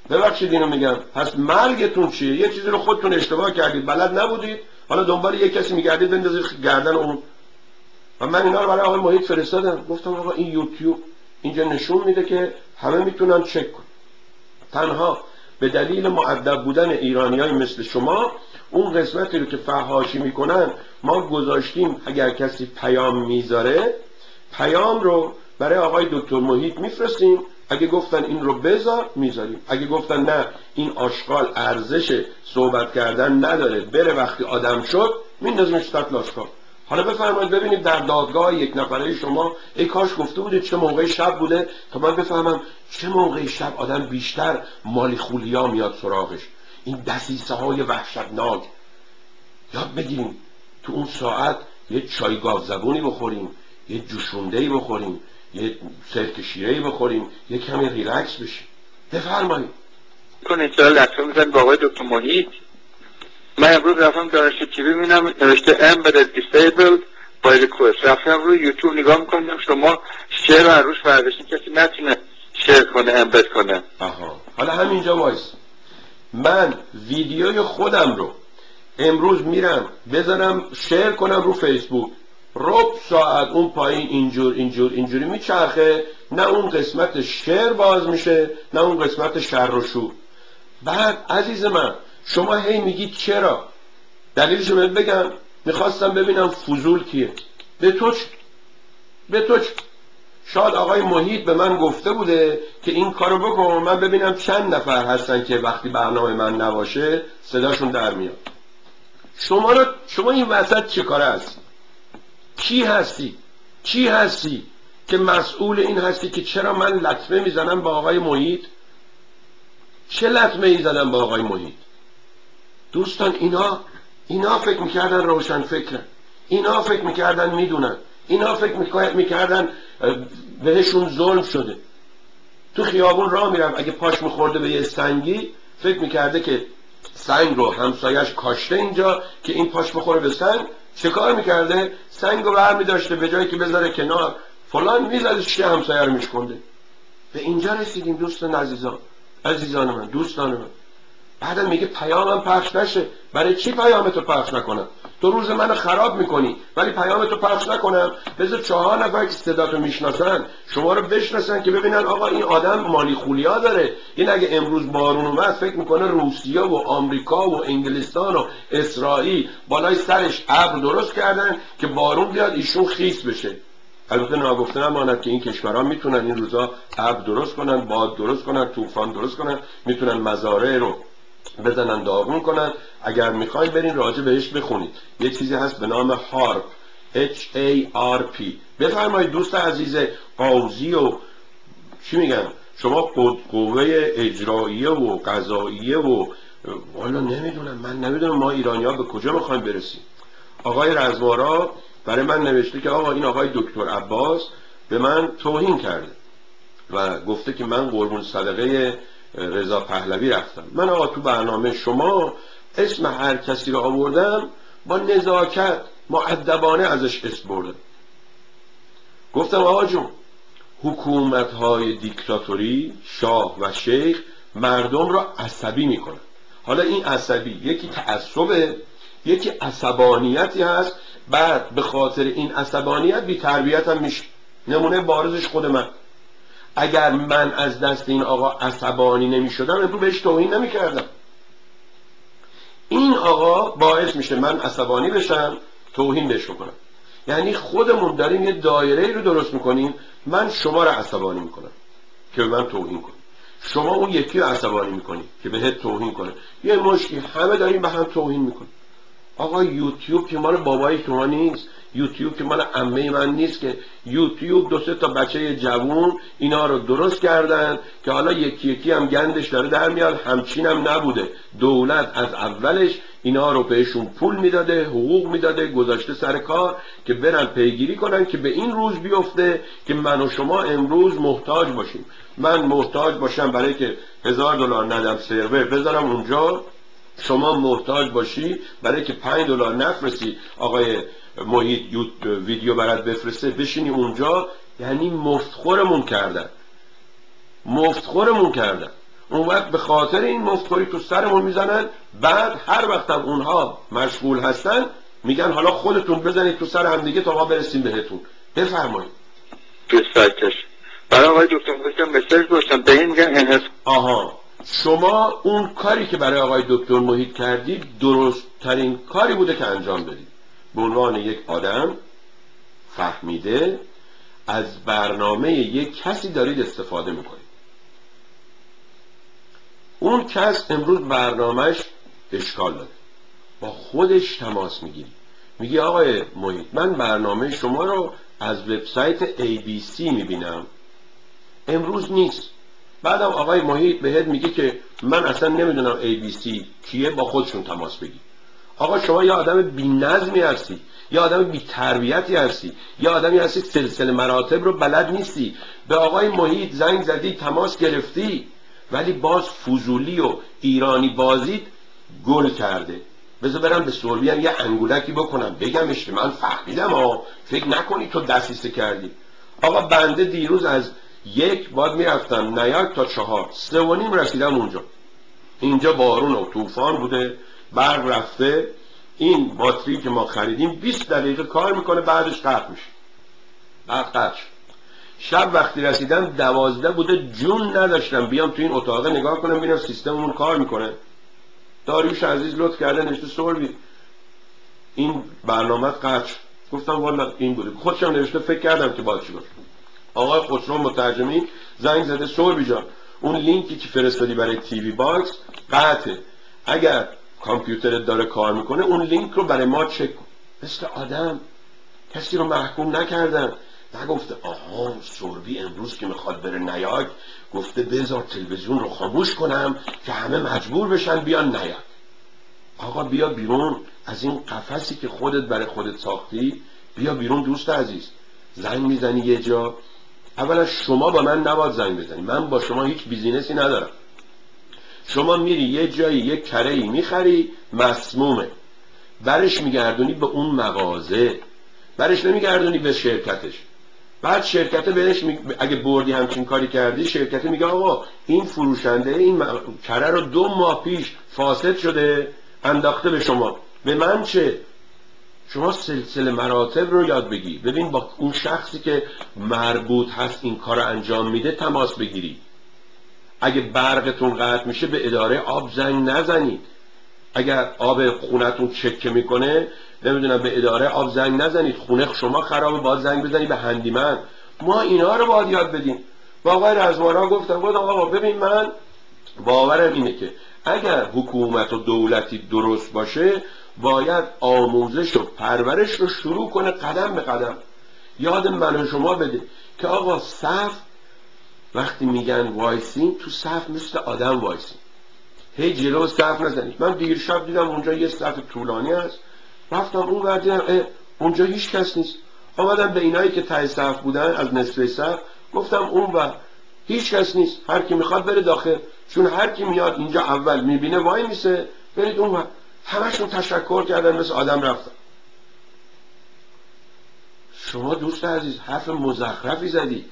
ببخشید اینو میگم. پس مرگتون چیه؟ یه چیزی رو خودتون اشتباه کردید بلد نبودید. حالا دنبال یه کسی میگردید بندازید گردن اون. و من اینا رو برای آقای محیط فرستادم. گفتم آقا این یوتیوب اینجا نشون میده که همه می‌تونن چک کن تنها به دلیل معدب بودن ایرانی های مثل شما اون قسمتی رو که فهاشی می‌کنن ما گذاشتیم اگر کسی پیام می‌ذاره پیام رو برای آقای دکتر محیط میفرستیم اگه گفتن این رو بذار می‌ذاریم. اگه گفتن نه این آشغال ارزش صحبت کردن نداره بره وقتی آدم شد میندازیمش تحت لاشکار حالا بفرمایید ببینید در دادگاه یک نفره شما ای کاش گفته بوده چه موقع شب بوده؟ تا من بفهمم چه موقع شب آدم بیشتر مالی خولیا میاد سراغش. این دسیسه های وحشتناک. یاد بگیریم تو اون ساعت یه چای گاوزبونی بخوریم یه جوشونده بخوریم یه سرکه شیره بخوریم یه کمی ریلکس بشیم. بفرمایید. کنید سوال لطفا میزن با آقای دکتر محیط. من امروز رفتم دانش TV می‌بینم نوشته embedded disabled by request. رفتم روی یوتیوب نگاه می‌کنم شما share رو روش برداشتی کسی نتونه share کنه embed کنه. آها. حالا همینجا وایس. من ویدیوی خودم رو امروز میرم بذارم شیر کنم رو فیسبوک. رب ساعت اون پایین اینجور اینجور اینجوری میچرخه. نه اون قسمت شعر باز میشه نه اون قسمت شر و شور. بعد عزیز من شما هی میگید چرا؟ دلیلشو بهت بگم. می‌خواستم ببینم فضول کیه. به تو. به تو. شاید آقای محیط به من گفته بوده که این کارو بکن. من ببینم چند نفر هستن که وقتی برنامه من نباشه صداشون در میاد. شما رو شما این وسط چه کاره هستی کی هستی؟ کی هستی که مسئول این هستی که چرا من لطمه می‌زنم با آقای محیط؟ چه لطمه ای زدم با آقای محیط؟ دوستان اینا اینا فکر می‌کردن روشن فکرن. اینا فکر می‌کردن می‌دونن. اینا فکر می‌کردن بهشون ظلم شده. تو خیابون راه میرم اگه پاش میخورده به یه سنگی فکر می‌کرده که سنگ رو همسایش کاشته اینجا که این پاش بخوره به سنگ چه کار می‌کرده؟ سنگ رو برمی داشته به جایی که بذاره کنار. فلان می‌زده چه همسایه رو میشکنده. به اینجا رسیدیم دوستان عزیزان. عزیزان من دوستان من. بعدم میگه پیامم پخش نشه. برای چی پیامتو پخش نکنم؟ تو روز منو خراب می‌کنی ولی پیامتو پخش نکنم. بذار چهار نفر که صداتو می‌شناسن شما رو بشناسن که ببینن آقا این آدم مالی خولیا داره. این اگه امروز بارون اومد فکر می‌کنه روسیه و آمریکا و انگلستان و اسرائیل بالای سرش ابر درست کردن که بارون بیاد ایشون خیس بشه. البته ناگفته نماند که این کشورها می‌تونن این روزا ابر درست کنن باد درست کنن طوفان درست کنن می‌تونن مزارع رو بزنن داغون کنن اگر می‌خواین برین راجع بهش بخونید یه چیزی هست به نام هارپ H A R P. بفرمایید دوست عزیز قاضی و چی میگن؟ شما قوه اجراییه و قضاییه و والا نمی‌دونم. من نمی‌دونم ما ایرانی ها به کجا می‌خوایم برسیم. آقای رزوارا برای من نوشته که آقا این آقای دکتر عباس به من توهین کرده و گفته که من قربون صدقه رضا پهلوی رفتم. من آقا تو برنامه شما اسم هر کسی رو آوردم با نزاکت معدبانه ازش اسم بردم. گفتم آقا جون حکومت های دیکتاتوری شاه و شیخ مردم را عصبی می‌کنن. حالا این عصبی یکی تعصبه یکی عصبانیتی هست بعد به خاطر این عصبانیت بی تربیت هم نمونه بارزش خود من. اگر من از دست این آقا عصبانی نمی شدم امرو بهش توهین نمی کردم این آقا باعث میشه من عصبانی بشم توهین بهش کنم یعنی خودمون داریم یه دایره رو درست می‌کنیم من شما رو عصبانی می‌کنم که من توهین کنیم شما اون یکی رو عصبانی می‌کنی که بهت توهین کنه. یه مشکی همه داریم به هم توهین می‌کنیم. آقا یوتیوب که مال بابای شما نیست. یوتیوب که مال عمه من نیست که یوتیوب دو سه تا بچه جوون اینا رو درست کردن که حالا یکی یکی هم گندش داره در میاد همچین هم نبوده. دولت از اولش اینا رو بهشون پول می‌داده حقوق می‌داده گذاشته سر کار که برن پیگیری کنن که به این روز بیفته که من و شما امروز محتاج باشیم. من محتاج باشم برای که هزار دلار ندم سرور بذارم اونجا. شما محتاج باشی برای که پنج دلار نفرستی آقای محیط ویدیو برات بفرسته بشینی اونجا. یعنی مفتخورمون کردن. مفتخورمون کردن. اون وقت به خاطر این مفتخوری تو سرمون می‌زنن. بعد هر وقتم اونها مشغول هستن میگن حالا خودتون بزنید تو سر هم دیگه تا ما برسیم بهتون. بفرمایید. برای آقای دکتر مسیج داشتم به این میگن آها. شما اون کاری که برای آقای دکتر محیط کردید درست ترین کاری بوده که انجام بدید به عنوان یک آدم فهمیده از برنامه یک کسی دارید استفاده می‌کنید. اون کس امروز برنامهش اشکال داره. با خودش تماس می‌گیری میگی آقای محیط من برنامه شما رو از وبسایت ABC می‌بینم. امروز نیست. بعدم آقای محیط بهت میگه که من اصلا نمی‌دونم ABC کیه با خودشون تماس بگی آقا شما یه آدم بی نظمی هستی یه آدم بی تربیتی هستی یه آدمی هستی سلسله مراتب رو بلد نیستی. به آقای محیط زنگ زدی تماس گرفتی ولی باز فضولی و ایرانی بازید گل کرده. بذار برم به سوربی هم یه انگولکی بکنم بگمش من فهمیدم ها فکر نکنی تو دستیسته کردی. آقا بنده دیروز از یک باید می‌رفتم نیاک تا چهار. سه و نیم رسیدم اونجا. اینجا بارون و طوفان بوده برق رفته. این باتری که ما خریدیم 20 دقیقه کار می‌کنه بعدش قطع میشه. بعد قطع شب وقتی رسیدم دوازده بوده جون نداشتم. بیام تو این اتاقه نگاه کنم ببینم سیستممون کار می‌کنه. داریوش عزیز لطف کرده نشته سوربی این برنامه قطع گفتم والا این بوده. خودشم نوشته فکر کردم که باید چی آقای خسرو مترجمی زنگ زده سوربی جان. اون لینکی که فرستادی برای TV box قطعه. اگر کامپیوترت داره کار می‌کنه اون لینک رو برای ما چک کن. مثل آدم. کسی رو محکوم نکردن نگفته آها سوربی امروز که می‌خواد بره نیاک گفته بذار تلویزیون رو خاموش کنم که همه مجبور بشن بیان نیاک. آقا بیا بیرون. از این قفسی که خودت برای خودت ساختی بیا بیرون دوست عزیز. زنگ می‌زنی یه جا. اولا شما با من نباید زنگ بزنی. من با شما هیچ بیزینسی ندارم. شما میری یه جایی یه کره ای می‌خری مسمومه. برش میگردونی به اون مغازه. برش نمیگردونی به شرکتش. بعد شرکت بهش اگه بردی همچین کاری کردی شرکت میگه آقا این فروشنده این کره رو دو ماه پیش فاسد شده انداخته به شما. به من چه؟ شما سلسله مراتب رو یاد بگی ببین با اون شخصی که مربوط هست این کار انجام میده تماس بگیری اگه برقتون قطع میشه به اداره آب زنگ نزنید. اگر آب خونتون چکه می‌کنه نمی‌دونم به اداره آب زنگ نزنید. خونه شما خرابه باید زنگ بزنید به هندیمن. ما اینا رو باید یاد بدیم. با آقای رزمارا گفتم گفتم آقا ببین من باورم اینه که اگر حکومت و دولتی درست باشه باید آموزش و پرورش رو شروع کنه قدم به قدم. یاد من و شما بده که آقا صف وقتی میگن وایسین تو صف مثل آدم وایسین. هی جلو صف نزنید. من دیشب دیدم اونجا یه صف طولانی هست. رفتم اون ور اونجا هیچ کس نیست. آمدم به اینایی که ته صف بودن از نصف صف. گفتم اون و هیچ کس نیست. هر کی می‌خواد بره داخل. چون هر کی میاد اینجا اول می‌بینه وای میسه. برید اون و همشون تشکر کردن مثل آدم رفتن. شما دوست عزیز حرف مزخرفی زدی.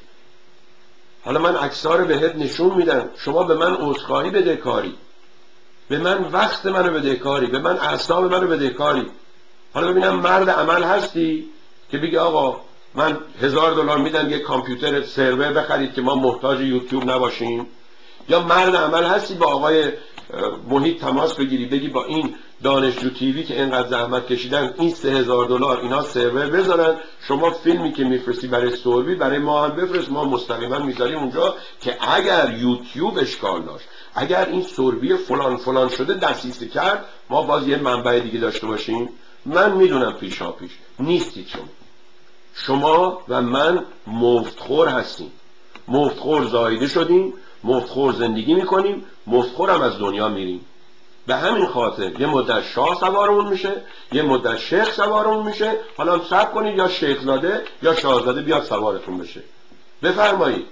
حالا من اکسا رو بهت نشون میدم. شما به من عذرخواهی بده کاری. به من وقت منو بده کاری. به من اعصاب منو بده کاری. حالا ببینم مرد عمل هستی که بگی آقا من هزار دلار میدم یه کامپیوتر سرور بخرید که ما محتاج یوتیوب نباشیم. یا مرد عمل هستی با آقای محیط تماس بگیری بگی با این دانشجو تیوی که اینقدر زحمت کشیدن این سه هزار دلار اینا سرور بذارن. شما فیلمی که میفرستی برای سوربی برای ما هم بفرست. ما مستقیما می‌ذاریم اونجا که اگر یوتیوب اشکال داشت اگر این سوربی فلان فلان شده دستیسته کرد ما باز یه منبع دیگه داشته باشیم. من می‌دونم پیشا پیش. نیستید شما. شما و من مفتخور هستیم. مفتخور زایده شدیم. مفتخور زندگی می‌کنیم. مفتخور هم از دنیا میریم. به همین خاطر یه مدت شاه سوارمون میشه یه مدت شیخ سوارمون میشه. حالا سب کنید یا شیخزاده یا شاهزاده بیاد سوارتون بشه. بفرمایید.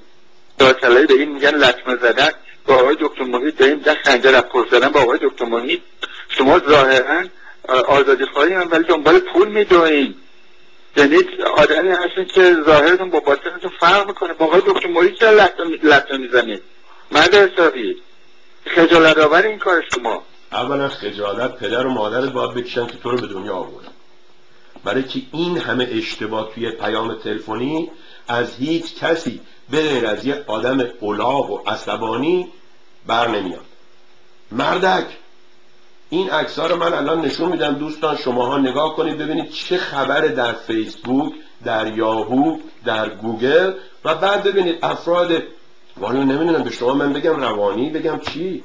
داخلایی به این میگن لطمه زدن. با آقای دکتر محیط داریم ده خنجر از زدن. با آقای دکتر محیط شما ظاهرا آزادی خواهی هم ولی دنبال پول میدوین. یعنی آدمی هستین که ظاهرتون با باطنتون فرق می‌کنه. با آقای دکتر محیط چرا لطمه می‌زنید؟ مرد حسابی خجالت آور این کار شما. اولا خجالت پدر و مادرت باید بکشن که تو رو به دنیا آوردن. برای که این همه اشتباه توی پیام تلفنی از هیچ کسی به از یه آدم اولاغ و عصبانی بر نمیاد. مردک! این عکس رو من الان نشون میدم. دوستان شماها نگاه کنید ببینید چه خبر در فیسبوک در یاهو در گوگل و بعد ببینید افراد والا نمی‌دونم به شما من بگم روانی بگم چی؟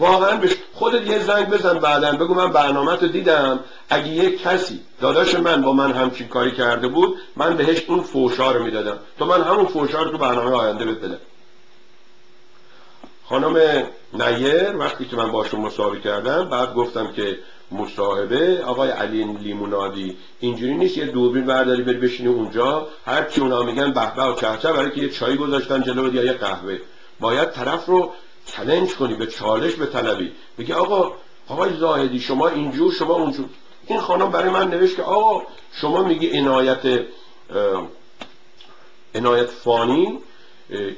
واقعا به خودت یه زنگ بزن بعدا بگو من برنامه رو دیدم. اگه یه کسی داداش من با من همچین کاری کرده بود من بهش اون فوشا رو می‌دادم. تو من همون فوشا رو تو برنامه آینده بدم. خانم نیر وقتی که من باشون مصاحبه کردم بعد گفتم که مصاحبه آقای علی لیمونادی اینجوری نیست یه دوربین برداری بری بشینی اونجا. هر چی اونا میگن به و چهچه برای که یه چای گذاشتن جلو یا یه قهوه. باید طرف رو چلنج کنی به چالش به طلبی بگی آقا آقای زاهدی شما اینجور شما اونجور. این خانم برای من نوشت که آقا شما میگی عنایت عنایت فانی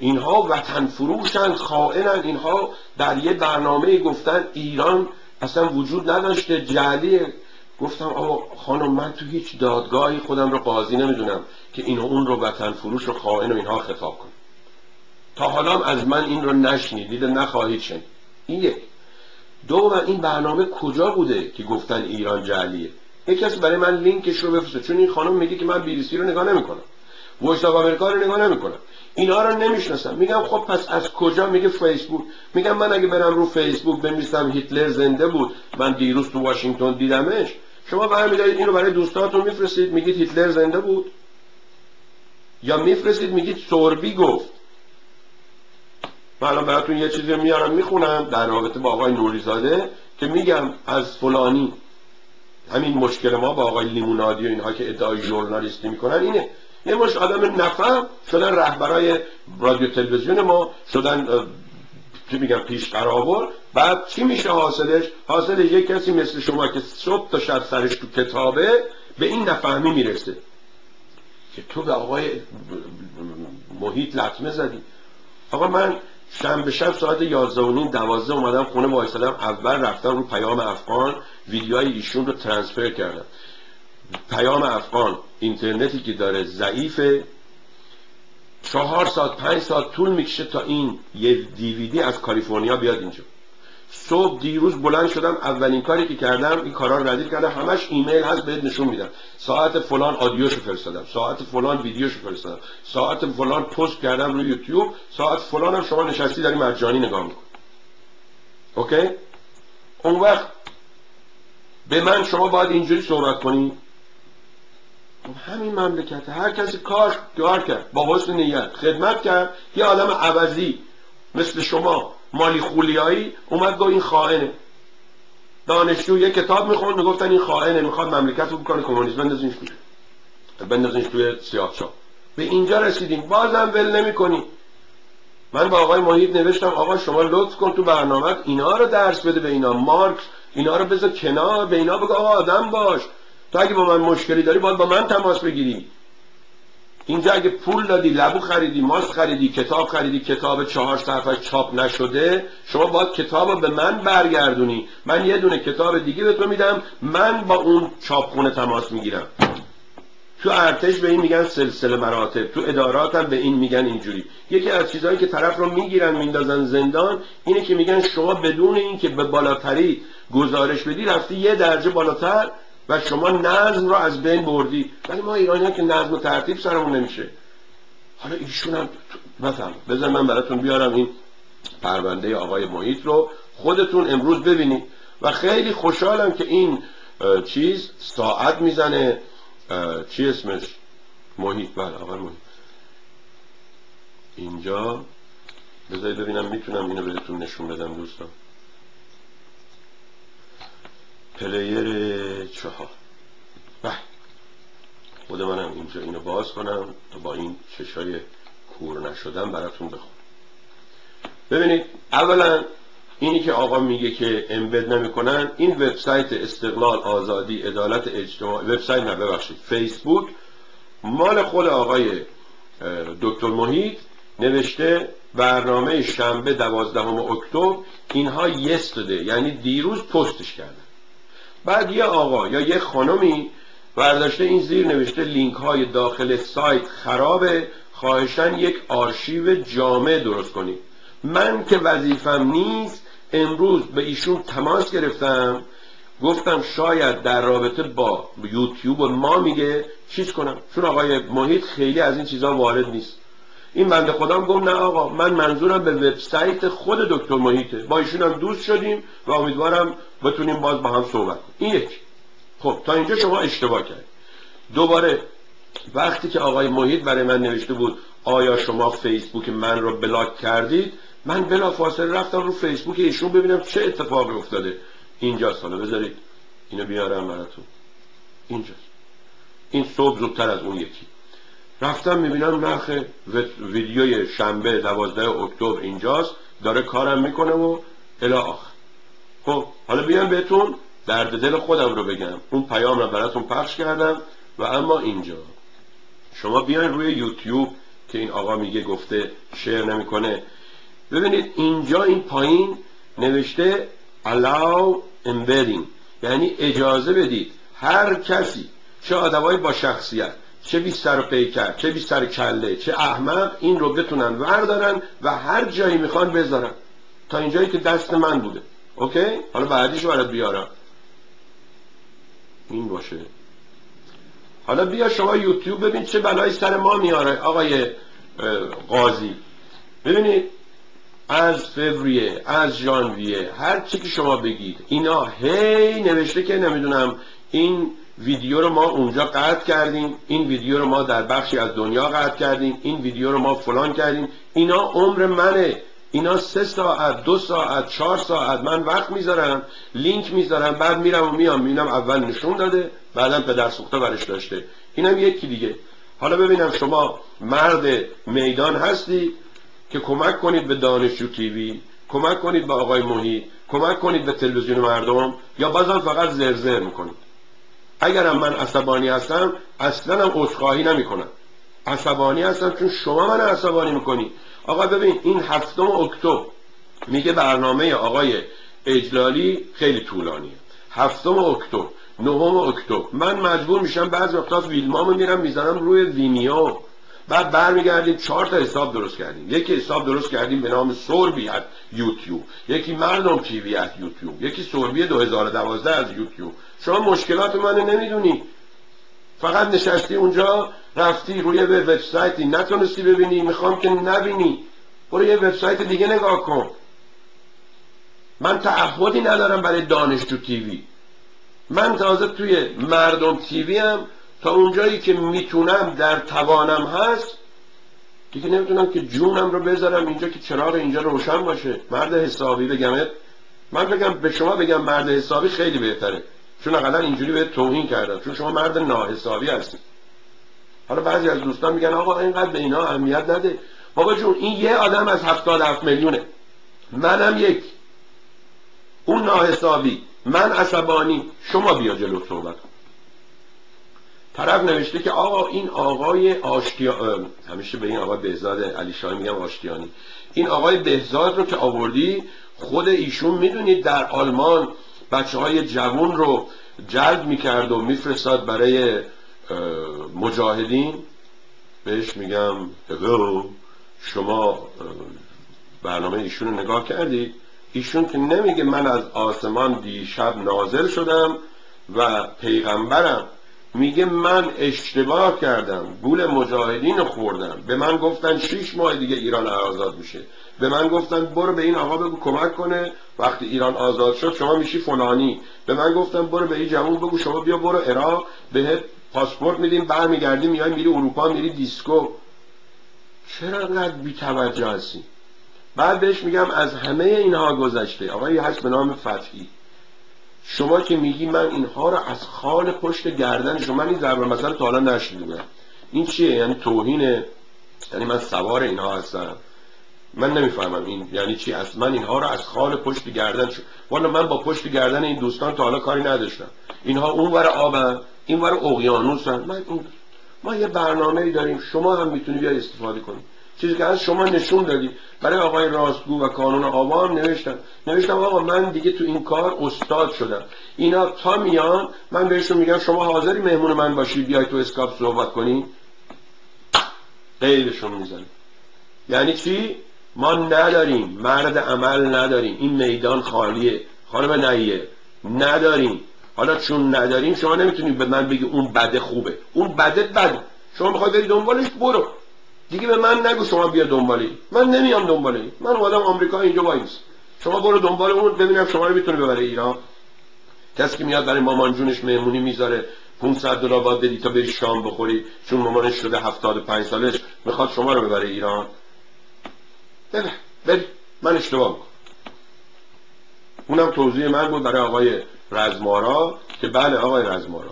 اینها وطن فروشن خائنن اینها در یه برنامه گفتن ایران اصلا وجود نداشته جعلیه. گفتم آقا خانم من تو هیچ دادگاهی خودم رو قاضی نمی‌دونم که اینو اون رو وطن فروش و خائن و اینها خطاب کنم. تا حالا از من این رو نشنیدید نخواهید شنید. این یک. دو این برنامه کجا بوده که گفتن ایران جعلیه؟ یک کسی برای من لینکش رو بفرسته. چون این خانم میگه که من بی‌بی‌سی رو نگاه نمی‌کنم. Voice آمریکا رو نگاه نمی‌کنم. اینا رو نمی‌شناسم. میگم خب پس از کجا میگه فیسبوک؟ میگم من اگه برم رو فیسبوک بنویسم هیتلر زنده بود. من دیروز تو واشنگتن دیدمش. شما برمیدارید اینو برای دوستاتون میفرستید. میگید هیتلر زنده بود. یا میفرستید میگید سوربی گفت. من الان براتون یه چیزی میارم می‌خونم در رابطه با آقای نوریزاده که میگم از فلانی همین مشکل ما با آقای لیمونادی و اینها که ادعای ژورنالیستی می‌کنن اینه. یه مش آدم نفهم شدن رهبرای رادیو تلویزیون ما شدن چی میگم پیش قرار بعد چی میشه حاصلش؟ حاصلش یک کسی مثل شما که صبح تا شب سرش تو کتابه به این نفهمی می‌رسه که تو به آقای محیط لطمه زدی. آقا من شنبه شب ساعت 11 و نیم 12 اومدم خونه وایسادم اول رفتم رو پیام افغان ویدیوهای ایشون رو ترانسفر کردم. پیام افغان اینترنتی که داره ضعیفه. چهار ساعت پنج ساعت طول می‌کشه تا این یه دیویدی از کالیفرنیا بیاد اینجا. صبح دیروز بلند شدم اولین کاری که کردم این کارا رو ردیف کردم. همش ایمیل هست بهت نشون میدم. ساعت فلان آدیوشو فرستادم. ساعت فلان ویدیوشو فرستادم. ساعت فلان پست کردم روی یوتیوب. ساعت فلان هم شما نشستی داری مجانی نگاه میکن اوکی؟ اون وقت به من شما باید اینجوری صحبت کنی. همین مملکت هر کسی کار کار کرد. با حسن نیت خدمت کرد. یه آدم عوضی مثل شما. مالی خولیایی اومد گفت این خائنه. دانشجو یه کتاب می‌خوند می‌گفتن این خائنه می‌خواد مملکت رو بکنه کمونیسم بندازینش توی بندازینش توی سیاهچا به اینجا رسیدیم. بازم ول نمی‌کنی. من با آقای محیط نوشتم آقا شما لطف کن تو برنامه اینا رو درس بده به اینا. مارکس اینا رو بذار کنار به اینا بگو آقا آدم باش. تو اگه با من مشکلی داری باید با من تماس بگیری. اینجا اگه پول دادی لبو خریدی ماست خریدی کتاب خریدی کتاب چهار صفحه چاپ نشده شما باید کتاب رو به من برگردونی. من یه دونه کتاب دیگه به تو میدم من با اون چاپخونه تماس می‌گیرم. تو ارتش به این میگن سلسله مراتب تو ادارات هم به این میگن اینجوری. یکی از چیزهایی که طرف رو می‌گیرن میندازن زندان اینه که میگن شما بدون اینکه به بالاتری گزارش بدی رفتی یه درجه بالاتر و شما نظم رو از بین بردی. ولی ما ایرانی که نظم و ترتیب سرمون نمیشه. حالا ایشون هم بفهم بذار من براتون بیارم این پرونده آقای محیط رو. خودتون امروز ببینید. و خیلی خوشحالم که این چیز ساعت می‌زنه. چی اسمش؟ محیط. بله آقای محیط. اینجا. بذارید ببینم می‌تونم اینو بهتون نشون بدم دوستان. پلیر چهار. بله. خود منم اینجا اینو باز کنم تا با این چشای کور نشدم براتون بخونم. ببینید اولا اینی که آقا میگه که امبد نمی‌کنن این وبسایت استقلال آزادی عدالت اجتماعی وبسایت نه ببخشید فیسبوک. مال خود آقای دکتر محیط نوشته برنامه شنبه دوازدهم اکتبر اینها یستده یعنی دیروز پستش کردن. بعد یه آقا یا یه خانمی برداشته این زیر نوشته لینک های داخل سایت خرابه خواهشن یک آرشیو جامع درست کنید. من که وظیفم نیست امروز به ایشون تماس گرفتم گفتم شاید در رابطه با یوتیوب و ما میگه چیز کنم. چون آقای محیط خیلی از این چیزها وارد نیست. این بنده خودم گفت نه آقا من منظورم به وبسایت خود دکتر محیطه. با ایشون هم دوست شدیم و امیدوارم بتونیم باز با هم صحبت کنیم. این یک خب تا اینجا شما اشتباه کردید. دوباره وقتی که آقای محیط برای من نوشته بود آیا شما فیسبوک من رو بلاک کردید؟ من بلا فاصله رفتم رو فیسبوک ایشون ببینم چه اتفاقی افتاده. اینجاست حالا بذارید اینو بیارم براتون. اینجاست این صبح زودتر از اون یکی. رفتم می‌بینم نرخ ویدیوی شنبه دوازده اکتبر اینجاست داره کارم می‌کنه و الی آخر. خب حالا بیام بهتون درد دل خودم رو بگم. اون پیام رو براتون پخش کردم و اما اینجا. شما بیاین روی یوتیوب که این آقا میگه گفته شیر نمی‌کنه. ببینید اینجا این پایین نوشته allow embedding. یعنی اجازه بدید هر کسی چه آدمایی با شخصیت چه بی سر و پیکر چه بی سر کله چه احمق این رو بتونن وردارن و هر جایی می‌خوان بذارن. تا اینجایی که دست من بوده. اوکی؟ حالا بعدیش برات بیارم. این باشه. حالا بیا شما یوتیوب ببین چه بلایی سر ما میاره آقای قاضی. ببینید از فوریه از ژانویه هر چی که شما بگید اینا هی نوشته که نمی‌دونم این ویدیو رو ما اونجا قطع کردیم این ویدیو رو ما در بخشی از دنیا قطع کردیم این ویدیو رو ما فلان کردیم. اینا عمر منه. اینا سه ساعت دو ساعت چهار ساعت من وقت می‌ذارم لینک می‌ذارم بعد میرم و میام می‌بینم اول نشون داده بعدم پدر سوخته برش داشته. اینم یکی دیگه. حالا ببینم شما مرد میدان هستی که کمک کنید به دانشجو تیوی کمک کنید به آقای محی کمک کنید به تلویزیون مردم یا بازم فقط زرزر می‌کنید. اگرم من عصبانی هستم اصلا هم عذرخواهی نمی‌کنم. عصبانی هستم چون شما من عصبانی می‌کنی. آقا ببین این هفتم اکتبر میگه برنامه آقای اجلالی خیلی طولانیه. هفتم اکتبر نهم اکتبر. من مجبور میشم بعضی وقتا فیلمامو میرم می‌زنم روی ویمیو بعد برمیگردیم چهار تا حساب درست کردیم. یکی حساب درست کردیم به نام سوربیت یوتیوب. یکی مردم تیوی یوتیوب. یکی سوربی 2012 از یوتیوب. شما مشکلات منو نمی‌دونی فقط نشستی اونجا رفتی روی به وبسایتی نتونستی ببینی. می‌خوام که نبینی. برو یه وبسایت دیگه نگاه کن. من تعهدی ندارم برای دانشجو تیوی. من تازه توی مردم تیوی هم تا اونجایی که می‌تونم در توانم هست. دیگه نمی‌تونم که جونم رو بذارم اینجا که چراغ اینجا روشن باشه. مرد حسابی بگم. من بگم به شما بگم مرد حسابی خیلی بهتره. چون اقلا اینجوری به توهین کردم. چون شما مرد ناحسابی هستید حالا بعضی از دوستان میگن آقا اینقدر به اینا اهمیت نده. بابا جون این یه آدم از هفتاد هفت میلیونه. منم یک. اون ناحسابی. من عصبانی. شما بیا جلو صحبت کن. طرف نوشته که آقا این آقای آشتیا همیشه به این آقای بهزاد علی شاهی میگم آشتیانی. این آقای بهزاد رو که آوردی خود ایشون می‌دونید در آلمان بچه های جوون رو جلب می‌کرد و میفرستاد برای مجاهدین. بهش میگم شما برنامه ایشون رو نگاه کردید ایشون که نمیگه من از آسمان دیشب نازل شدم و پیغمبرم. میگه من اشتباه کردم گول مجاهدین خوردم. به من گفتن شیش ماه دیگه ایران آزاد میشه. به من گفتن برو به این آقا بگو کمک کنه. وقتی ایران آزاد شد شما میشی فلانی. به من گفتن برو به این جوون بگو شما بیا برو عراق بهت پاسپورت میدیم برمیگردی میای میری اروپا میری دیسکو. چرا انقدر بیتوجه هستی؟ بعد بهش میگم از همه اینها گذشته. آقای هست به نام فتحی. شما که میگی من اینها رو از خال پشت گردن شما من این ضرب مثلا تا حالا نشنیدم. این چیه؟ یعنی توهینه؟ یعنی من سوار اینها هستم. من نمی‌فهمم این یعنی چی؟ از من اینها رو از خال پشت گردن شد والا من با پشت گردن این دوستان تا حالا کاری نداشتم. اینها اونور آبن اینور اقیانوسن. من این ما یه برنامه داریم. شما هم می‌تونی بیا استفاده کنید چیزی که از شما نشون دادی. برای آقای راستگو و کانون آوام نوشتم نوشتم آقا من دیگه تو این کار استاد شدم. اینا تا میان من بهشون میگم شما حاضری مهمون من باشی؟ بیای تو اسکاپ صحبت کنی. قیدشون می‌زنی یعنی چی؟ ما نداریم مرد عمل نداریم. این میدان خالیه. خانم نهیه نداریم. حالا چون نداریم شما نمی‌تونید به من بگی اون بده خوبه. اون بده بده. شما می‌خوای بری دنبالش برو. دیگه به من نگو شما بیا دنبالی. من نمیام دنبالی. من اومدم آمریکا اینجا وایس. شما برو دنبال اون ببینم شما رو می‌تونه ببره ایران. کسی که میاد برای مامان جونش مهمونی می‌ذاره. 500 دلار باید بدی تا بری شام بخوری. چون مامانش شده 75 سالش می‌خواد شما رو ببره ایران. بله بری من اشتباه می‌کنم اونم توضیح من بود برای آقای رزمارا که بله آقای رزمارا.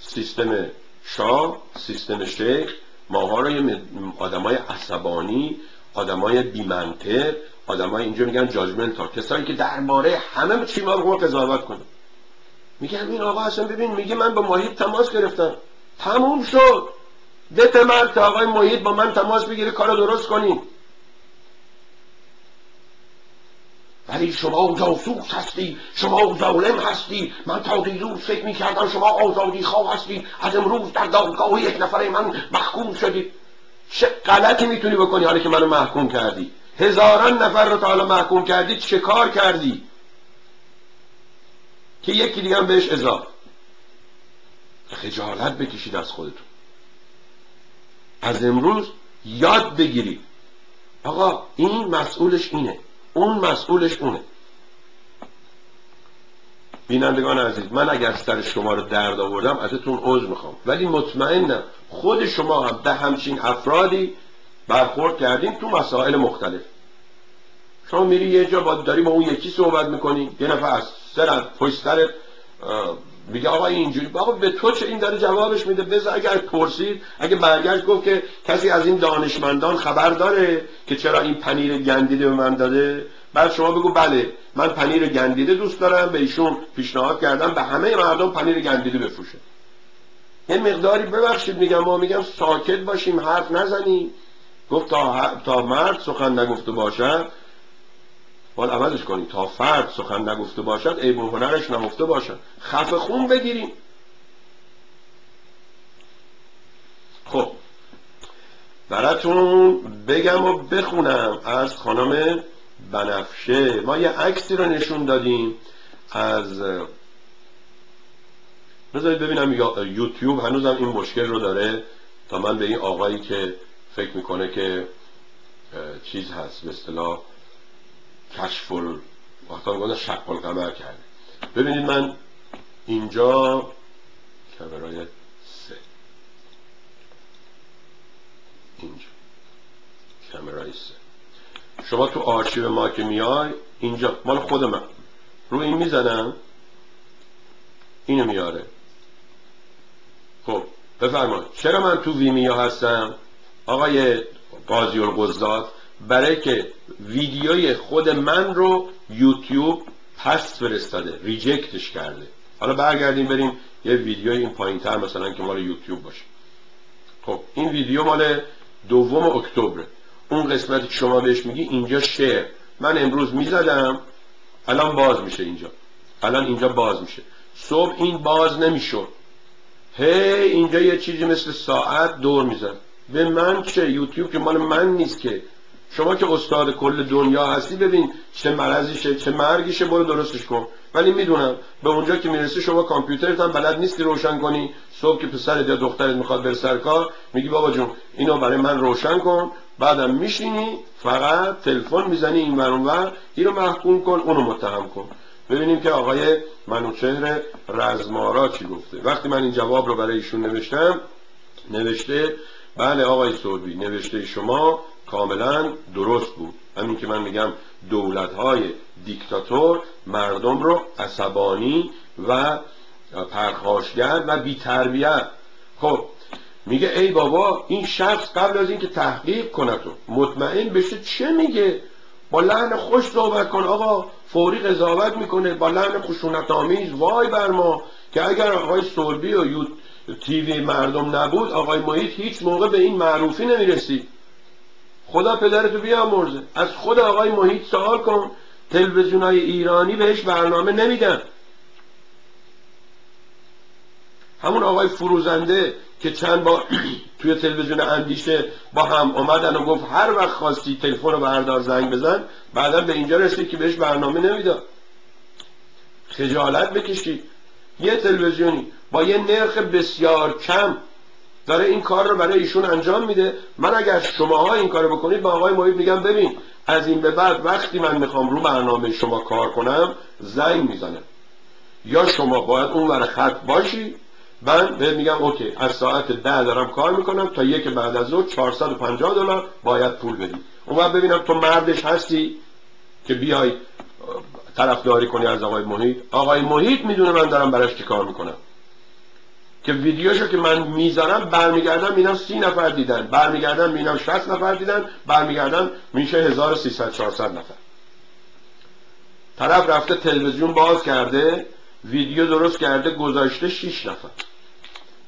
سیستم شاه سیستم شیخ ماها رو یه آدمای عصبانی آدمای بیمنطق آدمای اینجا میگن جاجمنت کسایی که درباره همه چی ما رو قضاوت کنه میگم این آقا اصلا ببین میگه من با محیط تماس گرفتم. تموم شد. ده مرد آقای محیط با من تماس بگیره کار درست کنیم. ولی شما جاسوس هستی شما ظالم هستی. من تا دیروز فکر می‌کردم شما آزادی خواه هستی. از امروز در دادگاه یک نفر من محکوم شدید چه غلطی می‌تونی بکنی حالا که منو محکوم کردی؟ هزاران نفر رو تا حالا محکوم کردی چه کار کردی؟ که یکی دیگه هم بهش اضافه. خجالت بکشید از خودتون. از امروز یاد بگیرید. آقا این مسئولش اینه. اون مسئولش اونه. بینندگان عزیز من اگر سر شما رو درد آوردم ازتون عذر می‌خوام. ولی مطمئنم خود شما هم به همچین افرادی برخورد کردیم تو مسائل مختلف. شما میری یه جا با داری با اون یکی صحبت می‌کنی یه نفر از سرت پشت سرت میگه آقا اینجوری آقا به تو چه این داره جوابش میده؟ بذار اگر پرسید اگه برگشت گفت که کسی از این دانشمندان خبر داره که چرا این پنیر گندیده به من داده؟ بعد شما بگو بله من پنیر گندیده دوست دارم به ایشون پیشنهاد کردم به همه مردم پنیر گندیده بفروشه. یه مقداری ببخشید میگم ما میگم ساکت باشیم حرف نزنیم. گفت تا, تا مرد سخن نگفته باشد باید عوضش کنیم. تا فرد سخن نگفته باشد عیب هنرش نمفته باشد. خف خون بگیریم. خب براتون بگم و بخونم. از خانم بنفشه. ما یه عکسی رو نشون دادیم. از بذارید ببینم یوتیوب هنوزم این مشکل رو داره. تا من به این آقایی که فکر می‌کنه که چیز هست به اصطلاح کشف وقتا شق القمر کرده ببینید من اینجا کمرای سه. اینجا. کمرای سه. شما تو آرشیو ما که میای اینجا. مال خود من. رو این می‌زنم. اینو میاره. خب بفرمایید. چرا من تو ویمیا هستم؟ آقای قاضی القضات برای که ویدیوی خود من رو یوتیوب پس فرستاده ریجکتش کرده. حالا برگردیم بریم یه ویدیوی این پایین تر مثلا که مال یوتیوب باشه. خب این ویدیو مال دوم اکتبر اون قسمتی که شما بهش میگی اینجا شعر. من امروز می‌زدم الان باز میشه اینجا. الان اینجا باز میشه. صبح این باز نمی‌شد. هی اینجا یه چیزی مثل ساعت دور میزن به من چه؟ یوتیوب که مال من نیست که شما که استاد کل دنیا هستی ببین چه مرضیشه چه مرگیشه برو درستش کن. ولی می‌دونم به اونجا که می‌رسی شما کامپیوترت هم بلد نیستی روشن کنی. صبح که پسرت یا دخترت می‌خواد بر سر کار میگی بابا جون اینو برای من روشن کن. بعدم میشینی فقط تلفن می‌زنی این ور اونور اینو محکوم کن اونو متهم کن. ببینیم که آقای منوچهر رزمارا چی گفته. وقتی من این جواب رو برای ایشون نوشتم نوشته بله آقای سوربی نوشته شما کاملا درست بود. همین که من میگم دولت های دیکتاتور مردم رو عصبانی و پرخاشگر و بیتربیت. خب میگه ای بابا این شخص قبل از اینکه تحقیق کنه تو مطمئن بشه چه میگه؟ با لحن خوش صحبت کن آقا فوری قضاوت می‌کنه با لحن خشونت آمیز وای بر ما که اگر آقای سوربی و یوت تیوی مردم نبود آقای محیط هیچ موقع به این معروفی نمی‌رسید. خدا پدرتو بیامرزه. از خود آقای محیط سوال کن. تلویزیون های ایرانی بهش برنامه نمیدن. همون آقای فروزنده که چند با <clears throat> توی تلویزیون اندیشه با هم اومدن و گفت هر وقت خواستی تلفن رو بردار زنگ بزن بعدا به اینجا رسید که بهش برنامه نمی‌داد. خجالت بکشید. یه تلویزیونی با یه نرخ بسیار کم داره این کار رو برای ایشون انجام میده. من اگر شماها این کار بکنید با آقای محیط میگم ببین از این به بعد وقتی من می‌خوام رو برنامه شما کار کنم زنگ می‌زنم. یا شما باید اون ور خط باشی من به میگم اوکی از ساعت ده دارم کار می‌کنم تا یک بعد از ظهر 450 دلار باید پول بدی. اون وقت ببینم تو مردش هستی که بیای طرفداری کنی از آقای محیط. آقای محیط می‌دونه من دارم براش چی کار می‌کنم. که ویدیوشو که من می‌ذارم برمیگردم می‌بینم سی نفر دیدن. برمیگردم می‌بینم 60 نفر دیدن. برمیگردم میشه 1300 400 نفر. طرف رفته تلویزیون باز کرده ویدیو درست کرده گذاشته 6 نفر.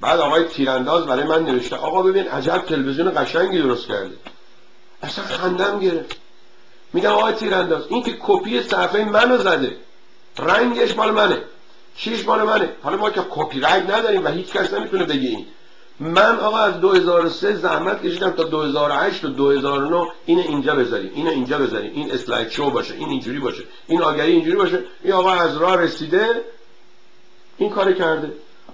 بعد آقای تیرانداز برای من نوشته آقا ببین عجب تلویزیون قشنگی درست کرده. اصلا خندم گرفت. میگم آقای تیرانداز این که کپی صفحه منو زده رنگش مال منه. چیش مال منه حالا ما که کپی رنگ نداریم و هیچ کس نمی‌تونه بگه این. من آقا از 2003 زحمت کشیدم تا 2008 و 2009 اینه اینجا بذاریم اینه اینجا بذاریم این اسلاید شو باشه این اینجوری باشه. این آگهی اینجوری باشه. این آقا از راه رسیده این کار کرده.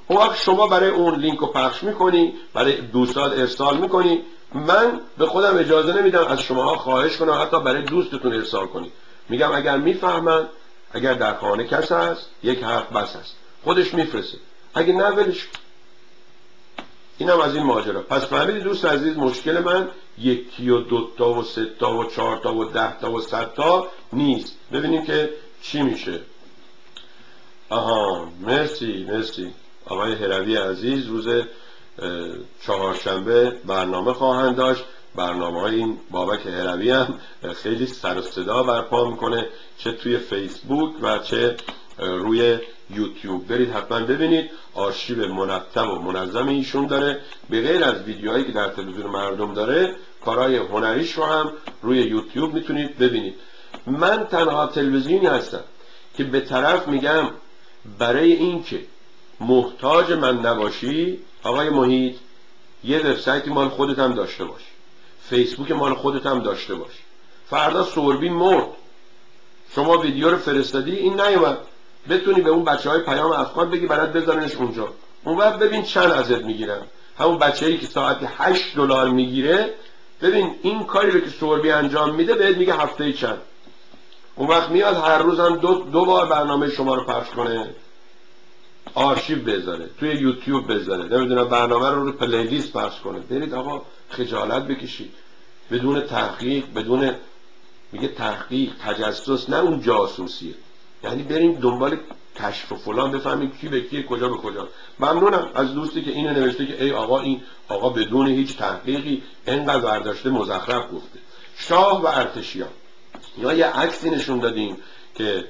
اون وقت شما برای اون لینک رو پخش می‌کنی برای دوستان ارسال می‌کنی. من به خودم اجازه نمیدم از شماها خواهش کنم حتی برای دوستتون ارسال کنی. میگم اگر می‌فهمن اگر در خانه کس هست یک حرف بس هست. خودش میفرسه اگه نه ولش اینم از این ماجرا. پس فهمیدی دوست عزیز مشکل من یکی و دوتا و سه تا و چهار تا و ده تا و صد تا نیست. ببینیم که چی میشه. آها مرسی مرسی. آقای هروی عزیز روز چهارشنبه برنامه خواهند داشت. برنامه های این بابک هروی هم خیلی سر و صدا برپا می‌کنه چه توی فیسبوک و چه روی یوتیوب. برید حتما ببینید آرشیو مرتب و منظم ایشون داره. به غیر از ویدیوهایی که در تلویزیون مردم داره کارهای هنریش رو هم روی یوتیوب می‌تونید ببینید. من تنها تلویزیونی هستم که به طرف میگم برای اینکه محتاج من نباشی آقای محیط یه وبسایتی مال خودت هم داشته باش. فیسبوک مال خودت هم داشته باش. فردا سوربی مرد. شما ویدیو رو فرستادی این نیومد. بتونی به اون بچه های پیام افغان بگی برات بذارنش اونجا. اون وقت ببین چند ازت می‌گیرن همون بچه که ساعتی 8 دلار می‌گیره ببین این کاری رو که سوربی انجام میده بهت میگه هفته چند. اون وقت میاد هر روز هم دو, دو بار برنامه شما رو پخش کنه. آرشیو بذاره توی یوتیوب بذاره. نمی‌دونم برنامه رو رو پلیلیست پخش کنه. برید آقا خجالت بکشید. بدون تحقیق بدون میگه تحقیق تجسس نه اون جاسوسیه. یعنی بریم دنبال کشف و فلان بفهمیم کی به کی کجا به کجا. ممنونم از دوستی که اینو نوشته که ای آقا این آقا بدون هیچ تحقیقی انقدر برداشته مزخرف گفته. شاه و ارتشیان. یا یه عکسی نشون دادیم که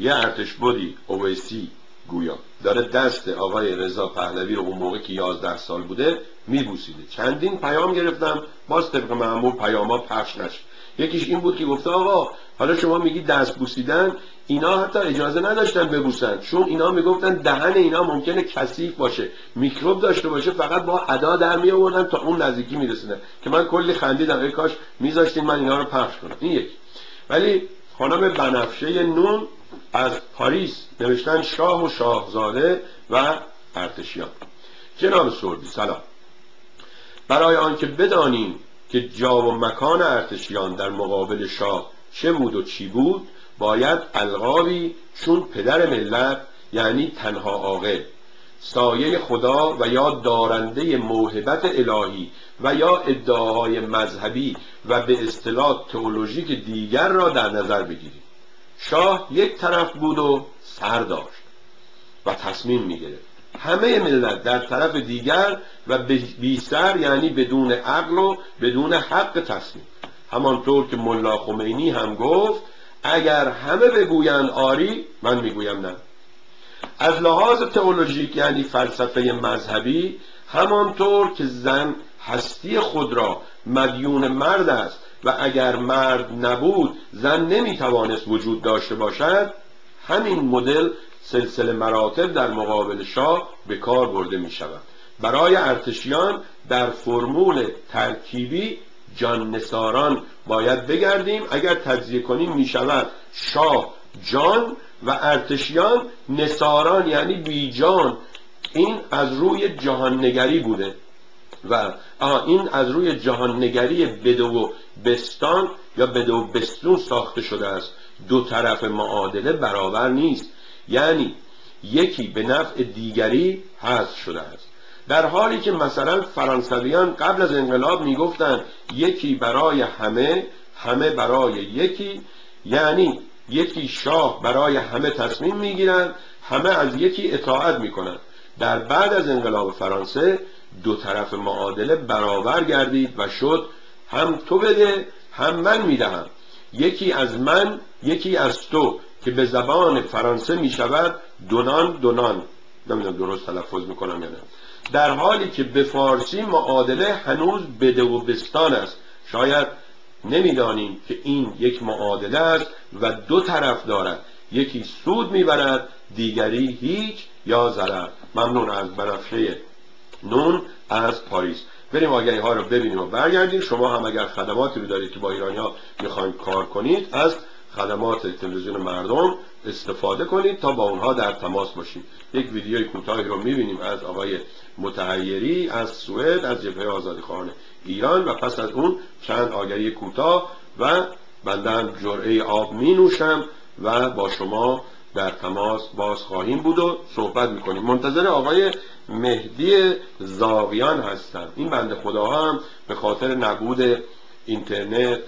یه ارتش بودی اویسی گویا. داره دست آقای رضا پهلوی رو اون موقع که 11 سال بوده میبوسیده. چندین پیام گرفتم باز طبق معمول پیاما پخش نشد. یکیش این بود که گفته آقا حالا شما میگی دست بوسیدن اینا حتی اجازه نداشتن ببوسن. چون اینا می‌گفتن دهن اینا ممکنه کثیف باشه. میکروب داشته باشه فقط با ادا در می آوردن تا اون نزدیکی می‌رسیدن که من کلی خندیدم ای کاش میذاشتین من اینا رو پخش کنم. این یکی. ولی خانم بنفشه نون از پاریس نوشتن شاه و شاهزاده و ارتشیان. جناب سردی سلام. برای آنکه بدانیم که جا و مکان ارتشیان در مقابل شاه چه بود و چی بود باید القابی چون پدر ملت یعنی تنها عاقل سایه خدا و یا دارنده موهبت الهی و یا ادعاهای مذهبی و به اصطلاح تئولوژیک دیگر را در نظر بگیرید شاه یک طرف بود و سر داشت و تصمیم می‌گرفت. همه ملت در طرف دیگر و بی سر یعنی بدون عقل و بدون حق تصمیم. همانطور که ملا خمینی هم گفت اگر همه بگویند آری من می‌گویم نه. از لحاظ تئولوژیک یعنی فلسفه مذهبی همانطور که زن هستی خود را مدیون مرد است و اگر مرد نبود زن نمی‌توانست وجود داشته باشد همین مدل سلسله مراتب در مقابل شاه به کار برده می شود برای ارتشیان در فرمول ترکیبی جان نساران باید بگردیم. اگر تجزیه کنیم می شود شاه جان و ارتشیان نساران یعنی بیجان. این از روی جهاننگری بوده. و این از روی جهاننگری بدو و بستان یا بدو و بستون ساخته شده است. دو طرف معادله برابر نیست. یعنی یکی به نفع دیگری حذف شده است. در حالی که مثلا فرانسویان قبل از انقلاب می‌گفتند یکی برای همه همه برای یکی یعنی یکی شاه برای همه تصمیم می‌گیرند همه از یکی اطاعت می‌کنند در بعد از انقلاب فرانسه دو طرف معادله برابر گردید و شد هم تو بده هم من می‌دهم. یکی از من یکی از تو که به زبان فرانسه می شود دونان دونان. نمی‌دونم درست تلفظ می‌کنم یا نه. در حالی که به فارسی معادله هنوز بده و بستان است. شاید نمی‌دانیم که این یک معادله است و دو طرف دارد. یکی سود می‌برد دیگری هیچ یا ضرر. ممنون از بنفشه نون از پاریس بریم آگهی ها رو ببینیم و برگردیم. شما هم اگر خدماتی رو دارید که با ایرانیا می‌خواین کار کنید از خدمات تلویزیون مردم استفاده کنید تا با اونها در تماس باشید یک ویدیوی کوتاهی رو می‌بینیم از آقای متحیری از سوئد از جبهه آزادی خانه ایران و پس از اون چند آگهی کوتاه و بنده جرعه آب می نوشم و با شما در تماس باز خواهیم بود و صحبت می‌کنیم. منتظر آقای مهدی زاویان هستم. این بنده خدا هم به خاطر نبود اینترنت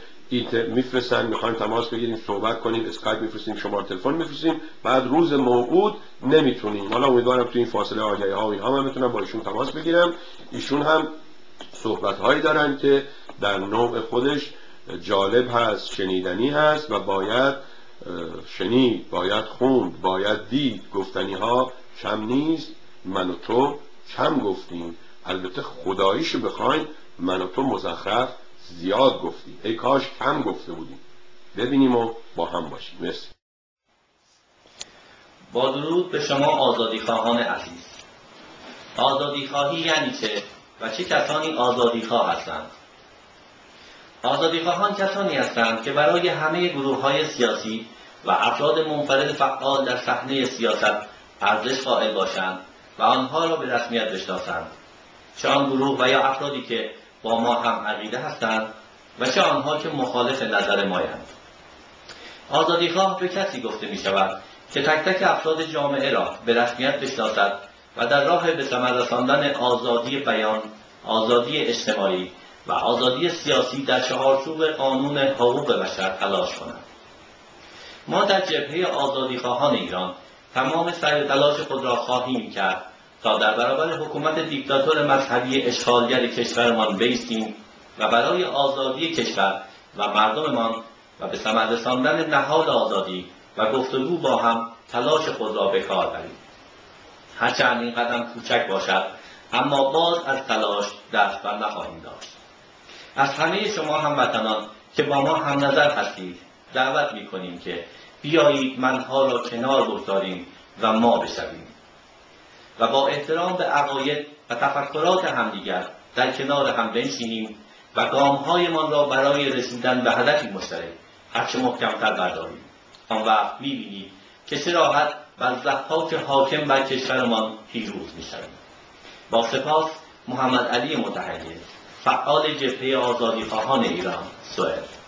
میفرستن می‌خوایم تماس بگیریم صحبت کنیم اسکایپ میفرستیم شماره تلفن میفرستیم. بعد روز موعود نمی‌تونیم. حالا امیدوارم تو این فاصله آگهی ها و اینها من می‌تونم با ایشون تماس بگیرم. ایشون هم صحبت هایی دارن که در نوع خودش جالب هست شنیدنی هست و باید شنید باید خوند باید دید. گفتنی ها کم نیست. من و تو کم گفتیم. البته خداییشو بخواین من و تو مزخرف زیاد گفتیم. ای کاش کم گفته بودیم. ببینیم و با هم باشیم. مرسی. با درود به شما آزادی خواهان عزیز. آزادی خواهی یعنی چه و چه کسانی آزادی خواه هستند؟ آزادی خواهان کسانی هستند که برای همه گروه های سیاسی و افراد منفرد فعال در صحنه سیاست ارزش قائل باشند و آنها را به رسمیت بشناسند. چه آن گروه و یا افرادی که با ما هم عقیده هستند و چه آنها که مخالف نظر مایند. آزادیخواه به کسی گفته می شود که تک تک افراد جامعه را به رسمیت بشناسد و در راه به ثمر رساندن آزادی بیان آزادی اجتماعی و آزادی سیاسی در چهارچوب قانون حقوق بشر تلاش کند. ما در جبهه آزادیخواهان ایران تمام سعی تلاش خود را خواهیم کرد تا در برابر حکومت دیکتاتور مذهبی اشغالگر کشورمان بیستیم و برای آزادی کشور و مردممان و به ثمر رساندن نهاد آزادی و گفتگو با هم تلاش خود را به کار بریم. هرچند این قدم کوچک باشد اما باز از تلاش دست بر نخواهیم داشت. از همه شما هموطنان که با ما هم نظر هستید دعوت می کنیم که بیایید منها را کنار بگذاریم و ما بشویم. و با احترام به عقاید و تفکرات همدیگر در کنار هم بنشینیم و گامهایمان را برای رسیدن به هدفی مشترک هرچه محکمتر برداریم. آن وقت می‌بینید که چه راحت بر زحاک حاکم بر کشورمان پیروز می‌شویم با سپاس محمد علی متحیر فعال جبهه آزادیخواهان ایران سوئد.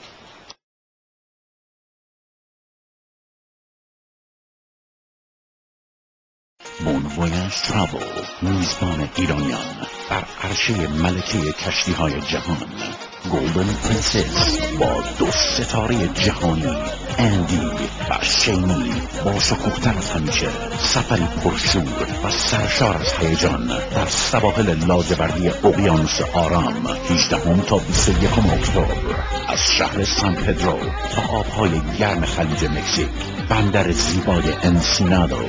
Bon Voyage Travel میزبان ایرانیان بر عرشه ملکه کشتی های جهان Golden Princess با دو ستاره جهانی اندی و شنی با شکوهتر از همیشه سفری پرشور و سرشار از هیجان در سواحل لاجوردی اقیانوس آرام 18 تا 21 اکتبر. از شهر سان پدرو تا آبهای گرم خلیج مکزیک بندر زیبای انسینادو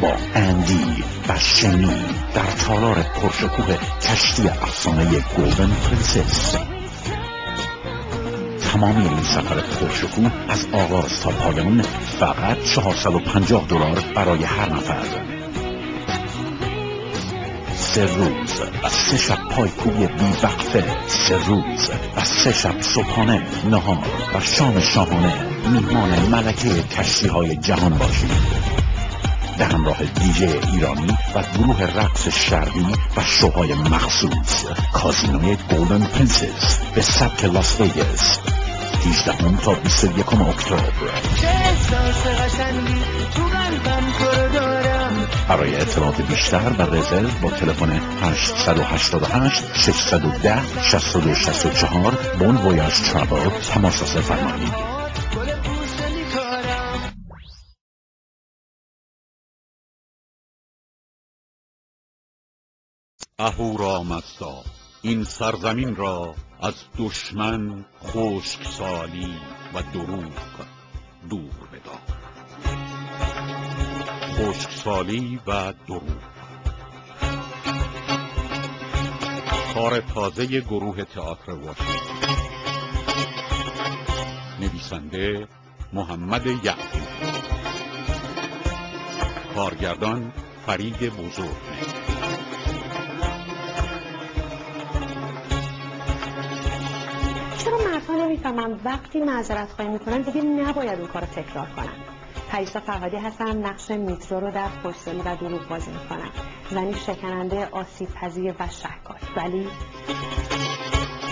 با اندی و شنی در تالار پرشکوه کشتی افسانه Golden Princess. تمامی این سفر پرشکوه از آغاز تا پایان فقط 450 دلار برای هر نفر. سه روز و سه شب پایکوبی بیوقفه. سه روز و سه شب صبحانه نهار و شام شاهانه میهمان ملکه کشتی های جهان باشید به همراه دیجی ایرانی گروه رقص شرقی و شوهای مخصوص. کازینوی Golden Princess به سبک لاس ویگس 18 تا 21 اکتبر. برای اطلاعات بیشتر و رزرو با تلفن 888 610 6264 Bon Voyage Travel تماس فرمایید اهورامزدا این سرزمین را از دشمن خشکسالی و دروغ دور بدار. خشکسالی و دروغ. کار تازه گروه تئاتر واشنگتن. نویسنده محمد یعقوب. کارگردان فرید بزرگ. نمی‌فهمم وقتی معذرت خواهی می‌کنن دیگه نباید اون کار تکرار کنم. پریسا فرهادی هستم نقش میترو رو در خوشسالی و دروغ بازی می‌کنم. زنی شکننده آسیب پذیر و شکار ولی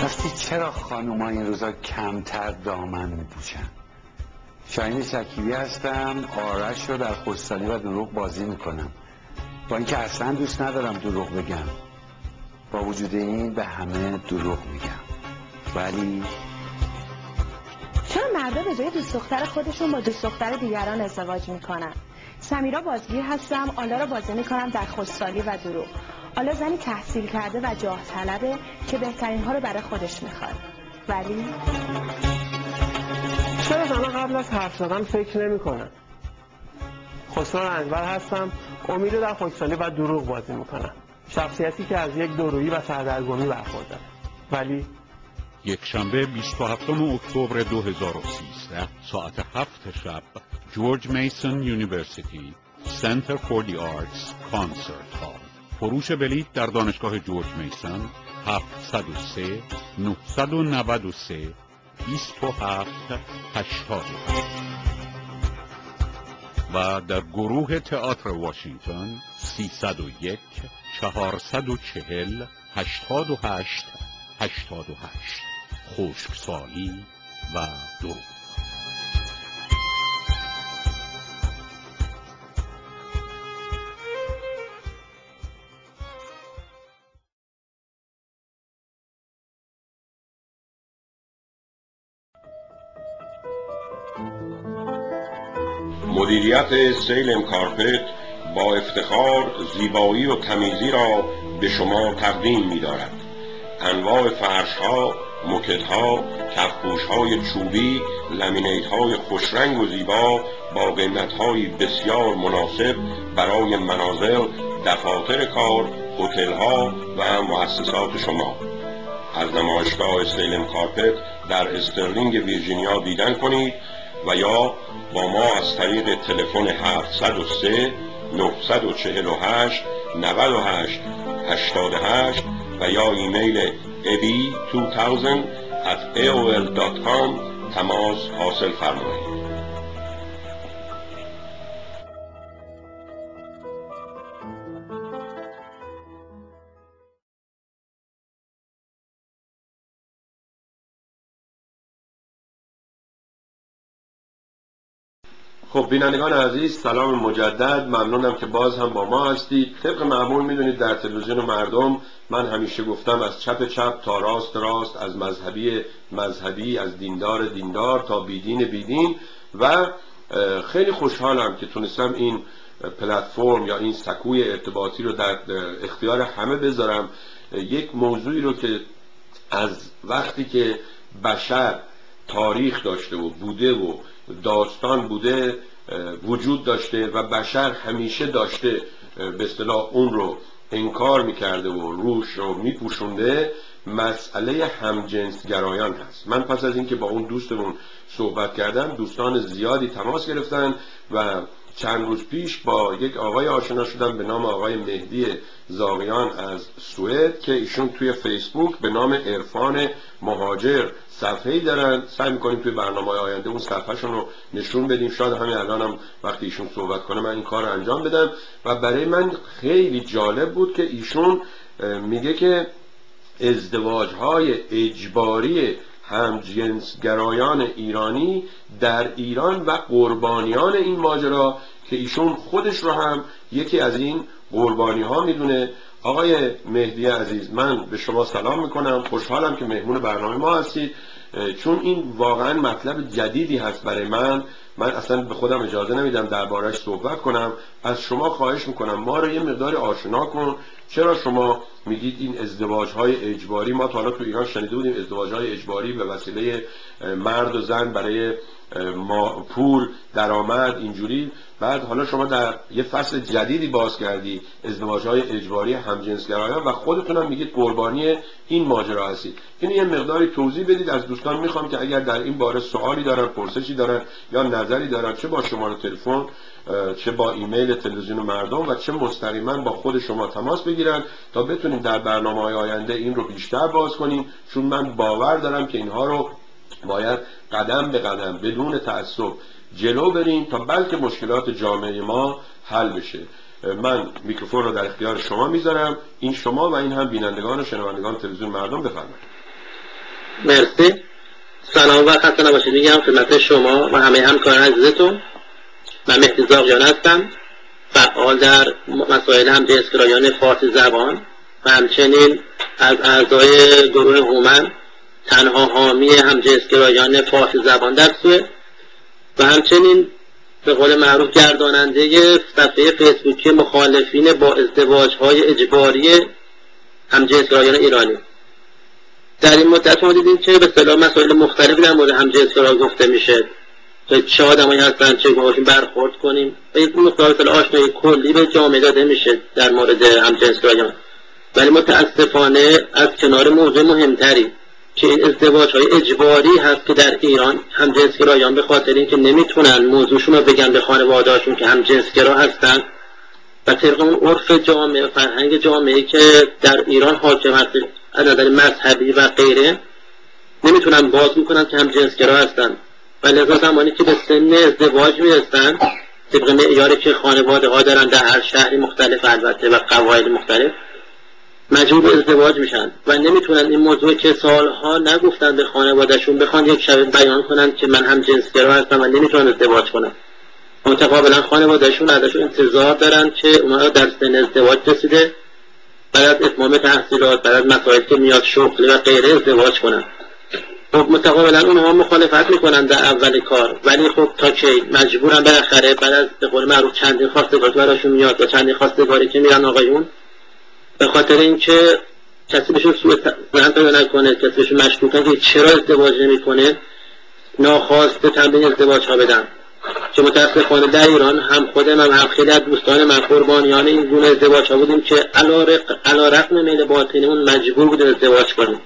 راستی چرا خانوما این روزا کمتر دامن میپوشن؟ شاین شکیبی هستم آرش رو در خوشسالی و دروغ بازی می‌کنم. با اینکه اصلا دوست ندارم دروغ بگم. با وجود این به همه دروغ میگم. ولی چرا مردا به جای دوست دختر خودشون با دوست دختر دیگران ازدواج می‌کنن. سمیرا بازگیر هستم آلا رو بازی می‌کنم در خوشسالی و دروغ. آلا زنی تحصیل کرده و جاه طلبه که بهترین ها رو برای خودش می‌خواد. ولی؟ چرا زنها قبل از حرف زدن فکر نمی‌کنن؟ خسرو انور هستم امید در خشکسالی و دروغ بازی می‌کنم. شخصیتی که از یک دورویی و سردرگمی برخورداره ولی؟ یک شنبه 27 اکتبر 2013 ساعت هفت شب George Mason University Center for the Arts Concert Hall. فروش بلیت در دانشگاه جورج میسون 703 993 27 80 و در گروه تئاتر واشنگتن 301 440 88 88 خشکسالی و دو. مدیریت سیلم کارپت با افتخار زیبایی و تمیزی را به شما تقدیم می‌دارد. انواع فرشها. موکت ها کفپوش های چوبی لمینیت های خوشرنگ و زیبا با قیمت های بسیار مناسب برای منازل دفاتر کار هتل ها و مؤسسات شما. از نمایشگاه سیلم کارپت در استرلینگ ویرجینیا دیدن کنید و یا با ما از طریق تلفن 703 948 98 88 و یا ایمیل ebi2000 at aol.com تماس حاصل فرمایید. خب بینندگان عزیز سلام مجدد. ممنونم که باز هم با ما هستید. طبق معمول می‌دونید در تلویزیون مردم من همیشه گفتم از چپ چپ تا راست راست از مذهبی مذهبی از دیندار دیندار تا بیدین بیدین. و خیلی خوشحالم که تونستم این پلتفرم یا این سکوی ارتباطی رو در اختیار همه بذارم. یک موضوعی رو که از وقتی که بشر تاریخ داشته و بوده و داستان بوده وجود داشته و بشر همیشه داشته به اصطلاح اون رو انکار می‌کرده و روش رو میپوشونده مسئله همجنسگرایان هست. من پس از اینکه با اون دوستمون صحبت کردم دوستان زیادی تماس گرفتن و چند روز پیش با یک آقای آشنا شدم به نام آقای مهدی زاغیان از سوئد که ایشون توی فیسبوک به نام عرفان مهاجر صفحه‌ای دارن. سعی می‌کنیم توی برنامه آینده اون صفحهشون رو نشون بدیم. شاید همین الانم هم وقتی ایشون صحبت کنه من این کار رو انجام بدم. و برای من خیلی جالب بود که ایشون میگه که ازدواج های اجباری همجنسگرایان ایرانی در ایران و قربانیان این ماجرا که ایشون خودش رو هم یکی از این قربانی ها می‌دونه. آقای مهدی عزیز من به شما سلام می‌کنم. خوشحالم که مهمون برنامه ما هستید. چون این واقعا مطلب جدیدی هست برای من. من اصلا به خودم اجازه نمیدم دربارش صحبت کنم. از شما خواهش می‌کنم ما رو یه مقدار آشنا کن. چرا شما میگید این ازدواج های اجباری؟ ما تا حالا تو ایران شنیده بودیم ازدواج های اجباری به وسیله مرد و زن برای ما پول درآمد اینجوری. بعد حالا شما در یه فصل جدیدی باز کردی ازدواج های اجباری همجنسگرایان و خودتونم میگید قربانی این ماجرا هستید این یه مقداری توضیح بدید. از دوستان می‌خوام که اگر در این باره سوالی دارن پرسشی دارن یا نظری دارن چه با شماره تلفن چه با ایمیل تلویزیون مردم و چه مستقیما با خود شما تماس بگیرن تا بتونیم در برنامه های آینده این رو بیشتر باز کنیم. چون من باور دارم که اینها رو باید قدم به قدم بدون تعصب جلو بریم تا بلکه مشکلات جامعه ما حل بشه. من میکروفون رو در اختیار شما می‌ذارم. این شما و این هم بینندگان و شنوندگان تلویزیون مردم بفرمایید. مرسی. سلام و خسته نباشید. میگم خدمت شما و همه همکاران عزیزتون. من مهدی زاغیان هستم. فعال در مسائل هم اسکرایان فارسی زبان و همچنین از اعضای گروه هومن تنها حامی همجنسگرایان فارسی زبان در سوئد و همچنین به قول معروف گرداننده صفحه فیسبوکی مخالفین با ازدواج های اجباری همجنسگرایان ایرانی. در این مدت ما دیدیم که به صلاح مسائل مختلفی در مورد همجنسگرا گفته میشه. چه آدمایی هستن چه برخورد کنیم. و یک مقدار آشنایی کلی به جامعه داده میشه در مورد همجنسگرایان ولی متاسفانه از کنار موضوع مهمتری که این ازدواج های اجباری هست که در ایران هم جنسگرایان به خاطر اینکه نمی‌تونن موضوعشون رو بگن به خانوادهاشون که هم جنسگرا هستن. و طبق اون عرف جامعه فرهنگ جامعه که در ایران حاکم هست از نظر مذهبی و غیره نمی‌تونن باز می‌کنن که هم جنسگرا هستن. و لذا زمانی که به سن ازدواج می‌رسن طبق معیاری که خانواده ها دارن در هر شهری مختلف البته و قواعد مختلف مجبور به ازدواج میشن و نمی‌تونن این موضوع که سالها نگفتن به خانوادهشون بخوان یک شب بیان کنن که من هم جنسگرا هستم و نمی‌تونن ازدواج کنن. متقابلا خانوادهشون ازشون انتظار دارن که اونا در سن ازدواج رسیده بعد از اتمام تحصیلات بعد از مسائل که میاد شغل و غیره ازدواج کنن. خب متقابلا اونها مخالفت می‌کنن در اول کار. ولی خب تا کی؟ مجبورن بالاخره بعد از به قول معروف چندین خواستگار براشون میاد و چندین خواستگاری که میرن آقایون. به خاطر اینکه کسی بهشون سوء زن پیدا نکنه کسی بهشون مشکوکن که چرا ازدواج نمی‌کنه ناخواسته تمرین ازدواج ها بدن. که متاسفانه در ایران هم خودم هم, هم خیلی از دوستان من قربانیان این گونه ازدواج ها بودیم که علا رقم میل باطنیمون مجبور بودیم ازدواج کنیم.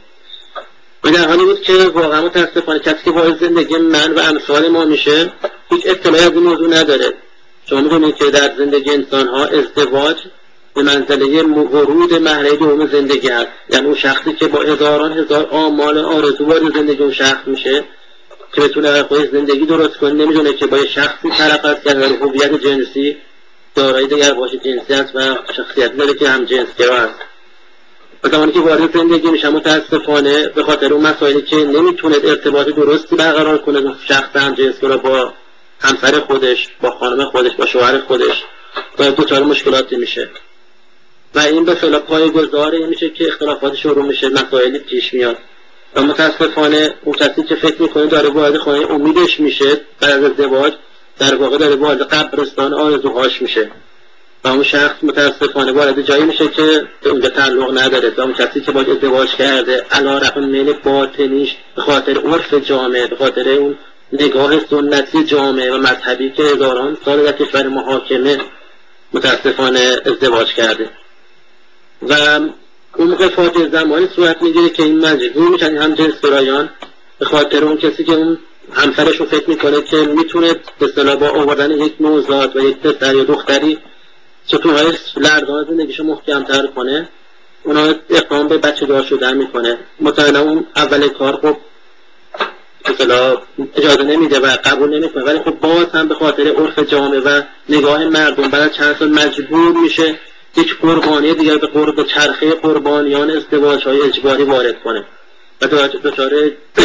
و در حالی بود که واقعا متاسفانه کسی که وارد زندگی من و امثال ما میشه هیچ اطلاعی از این موضوع نداره. شما می‌دونید که در زندگی انسان ها ازدواج به منزله ورود محله دوم زندگی هست یعنی اون شخصی که با هزاران هزار آمال آرزو وارد زندگی اون شخص میشه که بتونه خودش زندگی درست کنه نمی‌دونه که با یه شخصی طرف کرده و هویت جنسی دارای دیگر باشه جنسی است و شخصیت داره که هم جنسگرا است. و زمانی که وارد زندگی میشه متاسفانه به خاطر اون مسائلی که نمی‌تونه ارتباط درستی برقرار کنه شخص هم جنسگرا با همسر خودش با خانم خودش با شوهر خودش و دوچار مشکلاتی میشه. و این به پای گذاره میشه که اختلافات شروع میشه مسائلی پیش میاد. و متاسفانه اون کسی که فکر می‌کنه داره وارد خانه امیدش میشه بعد از ازدواج در واقع داره وارد قبرستان آرزوهاش میشه. و اون شخص متاسفانه وارد جایی میشه که به اونجا تعلق نداره. و اون کسی که باید ازدواج کرده علا رقم میل باطنیش به خاطر عرف جامعه به خاطر اون نگاه سنتی جامعه و مذهبی که هزاران سال در کشور محاکمه متاسفانه ازدواج کرده. و اون فاجعه زمانی صورت می‌گیره که این مجبور میشن هم جنس برایان به خاطر اون کسی که اون همسرش رو فکر می‌کنه که می‌تونه به اصطلاح با آوردن یک نوزاد و یک پسر یا دختری ستونهای لرزان زندگیشو محکمتر کنه اونا اقدام به بچه دار شدن می‌کنه. مطمئنا اون اول کار خب مثلا اجازه نمیده و قبول نمی‌کنه. ولی خب باز هم به خاطر عرف جامعه و نگاه مردم بعد چند سال مجبور میشه یک قربانی دیگر به قرب چرخه قربانیان ازدواج های اجباری وارد کنه. و دچار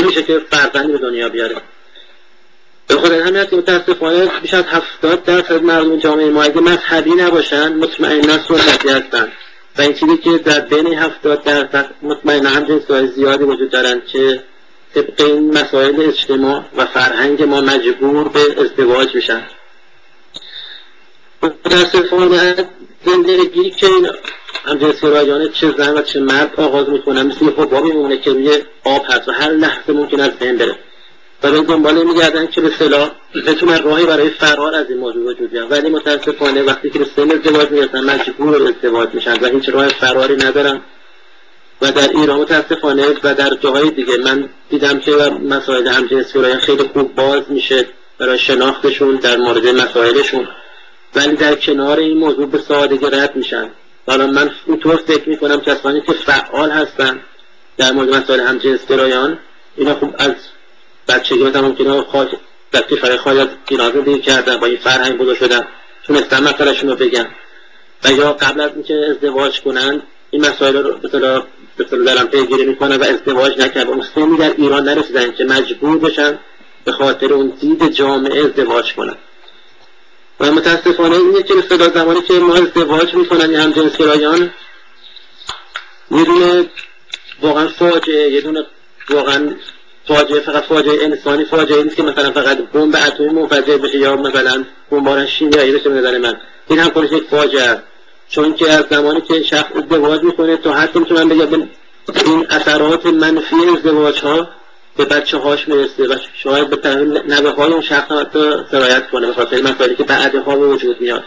میشه که فرزندی به دنیا بیاره. به خود همین هست که متاسفانه بیش از هفتاد درصد مردم جامعه ما اگه مذهبی نباشن مطمئنا سنتی هستن. و این چیزی که در بین هفتاد درصد مطمئنا جنسهای زیادی وجود دارن که طبق این مسائل اجتماع و فرهنگ ما مجبور به ازدواج میشن. متاسفانه زندگی که این همجنسگرایانه چه زن و چه مرد آغاز می‌کنن مثل یه حبابی میمونه که روی آب هست و هر لحظه ممکن از بین بره. و به دنباله میگردن که به صلاح بتونن راهی برای فرار از این موضوع وجود بیان ولی متاسفانه وقتی که به سن ازدواج می‌رسن مجبور ازدواج میشن و هیچ راه فراری ندارن. و در ایران متاسفانه و در جاهای دیگه من دیدم که مسائل همجنسگرایان خیلی خوب باز میشه برای شناختشون در مورد مسائلشون. ولی در کنار این موضوع به سادگی رد میشن. حالا من اینطور فکر می‌کنم کسانی که فعال هستن در مورد مسائل همجنسگرایان اینا خوب از بچگی مثلا ممکنه خواهد در کشور خواهد از ایران زندگی کردن با این فرهنگ بوده شدن. تونستن مسئلهشون رو بگن. و یا قبل از اینکه ازدواج کنن این مسائل رو به دارن پیگیری می‌کنن و ازدواج نکرد اون سنی در ایران نرسیدن که مجبور بشن به خاطر اون دید جامعه ازدواج کنن. و متاسفانه اینه که صدا زمانی که ما ازدواج می‌کنن یه هم جنسگرایان یه دونه واقعا فاجعه یه دونه واقعا فاجعه فقط فاجعه انسانی فاجعه نیست که مثلا فقط بمب اتمی منفجر بشه یا مثلا بمباران شیمیایی بشه به نظر من. این هم یک فاجعه چون که از زمانی که شخص ازدواج می‌کنه تا حتی می‌تونم بگم این اثرات منفی ازدواج ها به بچه هاش می‌رسه و شاید به نوه های اون شخص هم حتی سرایت کنه. به خاطر مسائلی که بعدها به وجود میاد.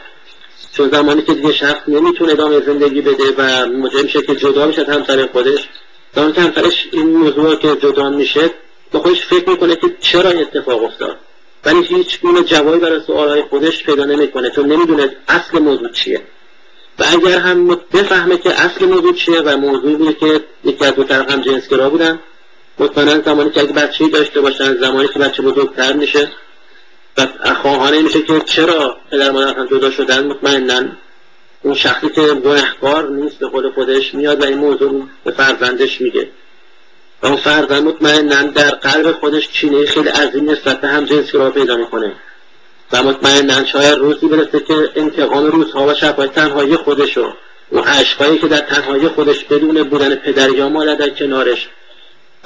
چون زمانی که دیگه شخص نمی‌تونه ادامه زندگی بده و مجرد میشه که جدا میشه همسر خودش زمانی که همسرش این موضوع که جدا میشه به خودش فکر می‌کنه که چرا این اتفاق افتاد؟ ولی هیچ گونه جوابی برای سوالهای خودش پیدا نمی‌کنه چون نمی‌دونه اصل موضوع چیه. و اگر هم بفهمه که اصل موضوع چیه و موضوعی که یکی از دو طرف هم جنسگرا بودن مطمئنا زمانی که اگه بچه داشته باشن زمانی که بچه بزرگتر میشه و خواهانه میشه که چرا پدر مادر هم جدا شدن مطمئنا اون شخصی که گنهکار نیست به خود خودش میاد و این موضوع به فرزندش میگه. و اون فرزند مطمئنا در قلب خودش چینه خیلی عظیم نسبت به هم را پیدا می‌کنه. و مطمئنا شاید روزی برسه که انتقام روزها و شبهای تنهایی خودشو اون که در تنهایی خودش بدون بودن پدر یا مادر در کنارش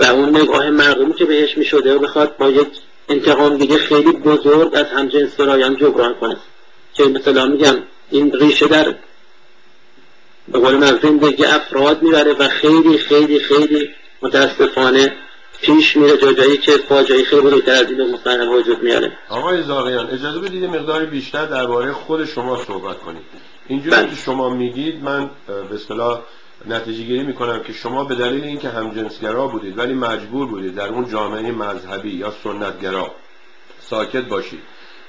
و اون نگاه مردمی که بهش می شده و بخواد با یک انتقام دیگه خیلی بزرگ از همجنس رایان جبران کنه. که مثلا میگم این ریشه در به قول من زندگی افراد می‌بره و خیلی خیلی خیلی متاسفانه پیش میره جا جایی که فاجعه خیلی بزرگتر از این مصنف وجود میاره. آقای زاغیان اجازه بدید مقداری بیشتر درباره خود شما صحبت کنید اینجوری بله. که شما میگید من به اصطلاح نتیجه گیری می‌کنم که شما به دلیل اینکه همجنسگرا بودید ولی مجبور بودید در اون جامعه مذهبی یا سنتگرا ساکت باشید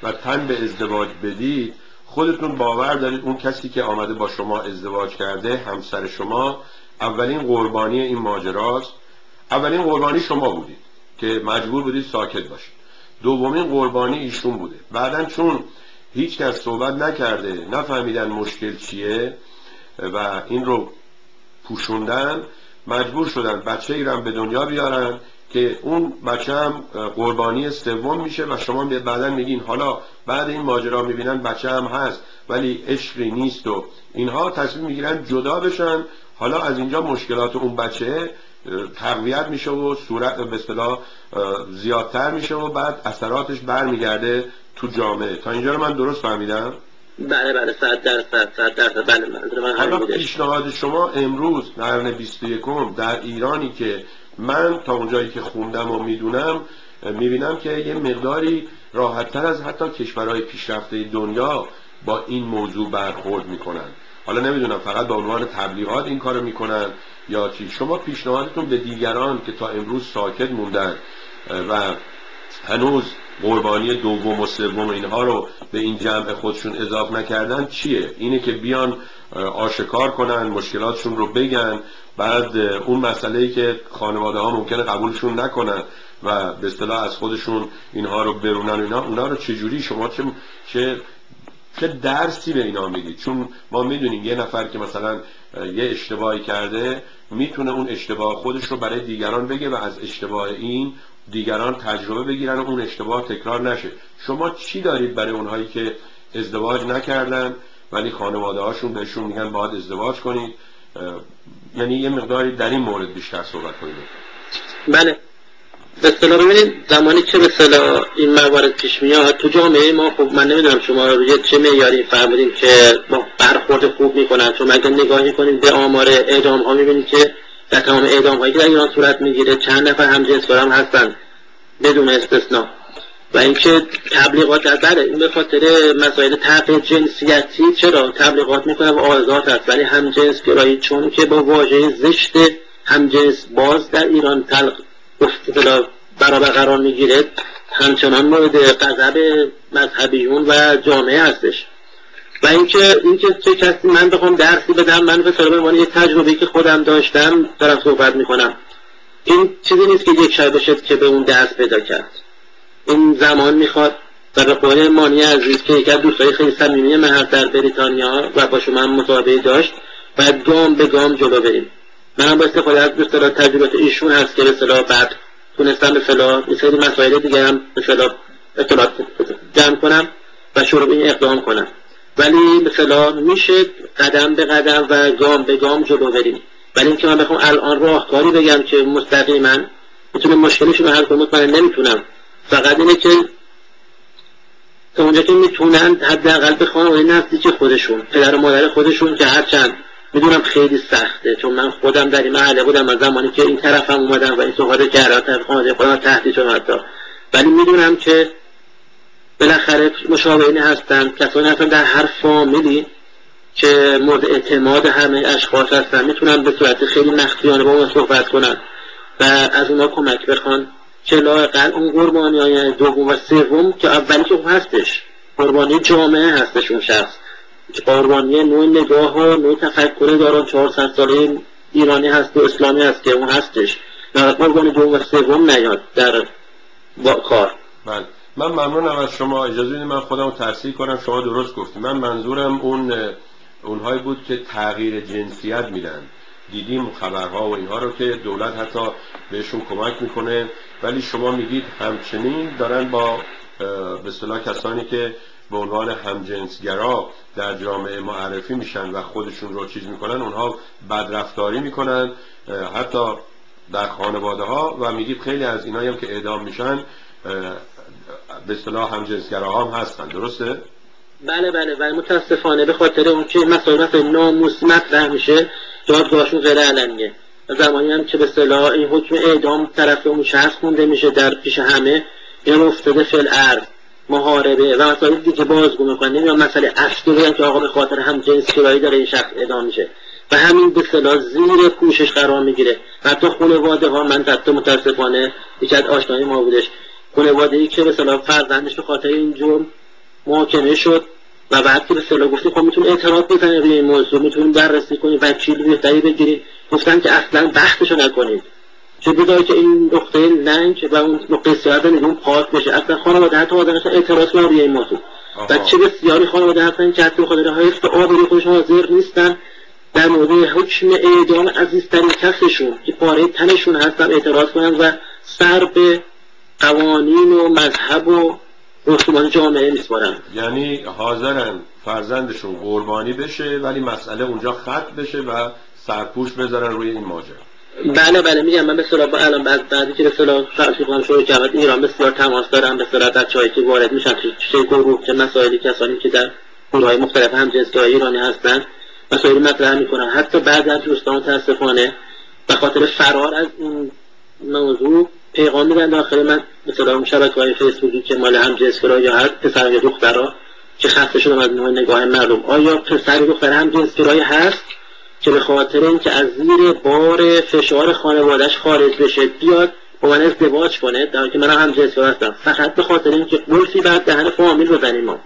و تن به ازدواج بدید خودتون باور دارید اون کسی که آمده با شما ازدواج کرده همسر شما اولین قربانی این ماجراست. اولین قربانی شما بودید که مجبور بودید ساکت باشید. دومین قربانی ایشون بوده. بعدا چون هیچ کس صحبت نکرده نفهمیدن مشکل چیه و این رو پوشوندن مجبور شدن بچه ای رو هم به دنیا بیارن که اون بچه هم قربانی سوم میشه و شما بعدا میگین حالا بعد این ماجرا می‌بینن بچه هم هست ولی عشقی نیست و اینها تصمیم می‌گیرن جدا بشن. حالا از اینجا مشکلات اون بچه تقویت میشه و صورت به اصطلاح زیادتر میشه و بعد اثراتش برمیگرده تو جامعه. تا اینجا رو من درست فهمیدم؟ بله بله صد درصد صد درصد. بله من حالا پیشنهاد شما امروز قرن 21 در ایرانی که من تا اونجایی که خوندم و می‌دونم می‌بینم که یه مقداری راحتتر از حتی کشورهای پیشرفته دنیا با این موضوع برخورد می‌کنن. حالا نمی‌دونم فقط به عنوان تبلیغات این کارو می‌کنن یا چی. شما پیشنهادتون به دیگران که تا امروز ساکت موندن و هنوز قربانی دوم و سوم اینها رو به این جمع خودشون اضافه نکردن چیه؟ اینه که بیان آشکار کنن مشکلاتشون رو بگن بعد اون مسئله ای که خانواده ها ممکنه قبولشون نکنن و به اصطلاح از خودشون اینها رو برونن اینا اونا رو چجوری؟ شما چه چه چه درسی به اینا می‌دید؟ چون ما می‌دونیم یه نفر که مثلا یه اشتباهی کرده می‌تونه اون اشتباه خودش رو برای دیگران بگه و از اشتباه این دیگران تجربه بگیرن و اون اشتباه تکرار نشه. شما چی دارید برای اونهایی که ازدواج نکردن ولی خانواده هاشون بهشون میگن باید ازدواج کنید؟ یعنی یه مقداری در این مورد بیشتر صحبت کنید. بله. به اصطلاح ببینید زمانی که به اصطلاح این موارد پیش میاد تو جامعه ما خب من نمی‌دونم شما روی چه معیاری فرمودین که با برخورد خوب می‌کنن. چون اگر نگاه کنیم به آمار اعدام ها می‌بینید که در تمام اعدام هایی در ایران صورت می‌گیره چند نفر هم جنس هم هستن بدون استثنا. و اینکه تبلیغات در بله این به خاطر مسائل تغییر جنسیتی چرا؟ تبلیغات می‌کنه و آزاد هست ولی هم جنس گرایی چون که با واژه زشت هم جنس باز در ایران تلق برابر قرار می‌گیره همچنان مورد غضب مذهبیون و جامعه هستش. و اینکه اینکه چه کسی من بخوام درسی بدم من به عنوان یه تجربه که خودم داشتم دارم صحبت می‌کنم. این چیزی نیست که یک شب بشه که به اون درس پیدا کرد. این زمان می‌خواد و به قول مانی عزیز که یکی از دوستای خیلی صمیمی من در بریتانیا و با شما هم مصاحبه داشت باید گام به گام جلو بریم. منم با استفاده از اصطلاح تجربه ایشون هست که به بعد تونستم به این سری مسائل دیگه هم به جمع کنم و شروع به این اقدام کنم. ولی اصطلاح میشه قدم به قدم و گام به گام جلو بریم. ولی اینکه من بخوام الان راهکاری بگم که مستقیما می‌تونه مشکلشون رو حل کنم مطمئن نمی‌تونم. فقط اینه که تا اونجا که می‌تونن حداقل به خانواده نزدیک خودشون پدر و مادر خودشون که هرچند می‌دونم خیلی سخته. چون من خودم در این محله بودم از زمانی که این طرفم اومدم و این صحبت کردم طرف خانواده خودم تحت شدم حتی. ولی می‌دونم که بالاخره مشاورین هستن. کسانی هستن در هر فامیلی که مورد اعتماد همه اشخاص هستن. می‌تونن به صورت خیلی مخفیانه با اون صحبت کنن و از اونا کمک بخوان. که لاقل اون قربانی های دوم و سوم که اولی که هستش. قربانی جامعه هستش اون شخص. قربانی نوع نگاه و نوع تفکر دارن 400 ساله ایرانی هست و اسلامی هست که اون هستش. و قربانی دوم و سوم نیاد در با کار. بله. من ممنونم از شما. اجازه بدید من خودم تحصیل کنم. شما درست گفتید من منظورم اون اونهایی بود که تغییر جنسیت میدن. دیدیم خبرها و اینها رو که دولت حتی بهشون کمک می‌کنه. ولی شما میگید همچنین دارن با به اصطلاح کسانی که به عنوان همجنسگرا در جامعه معرفی میشن و خودشون رو چیز می‌کنن اونها بدرفتاری می‌کنن حتی در خانواده ها و میگید خیلی از اینایی هم که اعدام میشن به اصطلاح هم هستن. درسته؟ بله بله ولی متاسفانه به خاطر اون که ناموس مطرح میشه دادگاهشون غیر علنیه. زمانی هم که به صلاح این حکم اعدام طرف اون شخص خونده میشه در پیش همه یا افتاده فل ارز محاربه و مسائل دیگه بازگو می‌کنن نمیان مسئله اصلی که آقا به خاطر هم جنس کرایی داره این شخص اعدام میشه. و همین به صلاح زیر پوشش قرار می‌گیره. حتی خانواده ها من حتی متاسفانه یکی از آشنایی ما بودش خانواده ای که صلاح فرزندش به خاطر این جرم محاکمه شد و بعد که به گفتیم خب می‌تونیم اعتراض بزنید روی این موضوع می‌تونیم بررسی کنیم وکیل بهتری بگیرید گفتن که اصلا بحثشو نکنید. چه بدایی که این نقطه لنگ و اون نقطه سیاه نجوم پاک بشه. اصلا خانواده حتی آدمش اعتراض کنن روی این موضوع. و چه بسیاری خانواده هستن که حتی خاطر حیف آبروی خودشون حاضر نیستن. در مورد حکم اعدام عزیزترین کسشون که پاره تنشون هستن اعتراض کنن و سر به قوانین و مذهب و رسومان جامعه میسپارن یعنی حاضرن فرزندشون قربانی بشه ولی مسئله اونجا خط بشه و سرپوش بذارن روی این ماجرا. بله بله میگم من به با الان بعد بعدی که صلاح رفیقان شروع جمعیت ایران بسیار تماس دارم به صلاح بچه‌هایی که وارد میشن چه گروه چه مسائلی کسانی که در گروه های مختلف هم ایرانی هستن مسائلی مطرح می‌کنن. حتی بعد از دوستان متاسفانه به خاطر فرار از این موضوع پیغام میدن داخل من. مثلا اون شبکه های فیسبوکی که مال هم جنسگرا یا هر پسر یا دخترها که خسته شدم از نوع نگاه مردم. آیا پسر یا دختر هم جنسگرایی هست؟ که به خاطر اینکه از زیر بار فشار خانوادهش خارج بشه بیاد با من ازدواج کنه در که من هم جنسگرا هستم. فقط به خاطر اینکه قلفی بعد دهن فامیل بزنیم ما.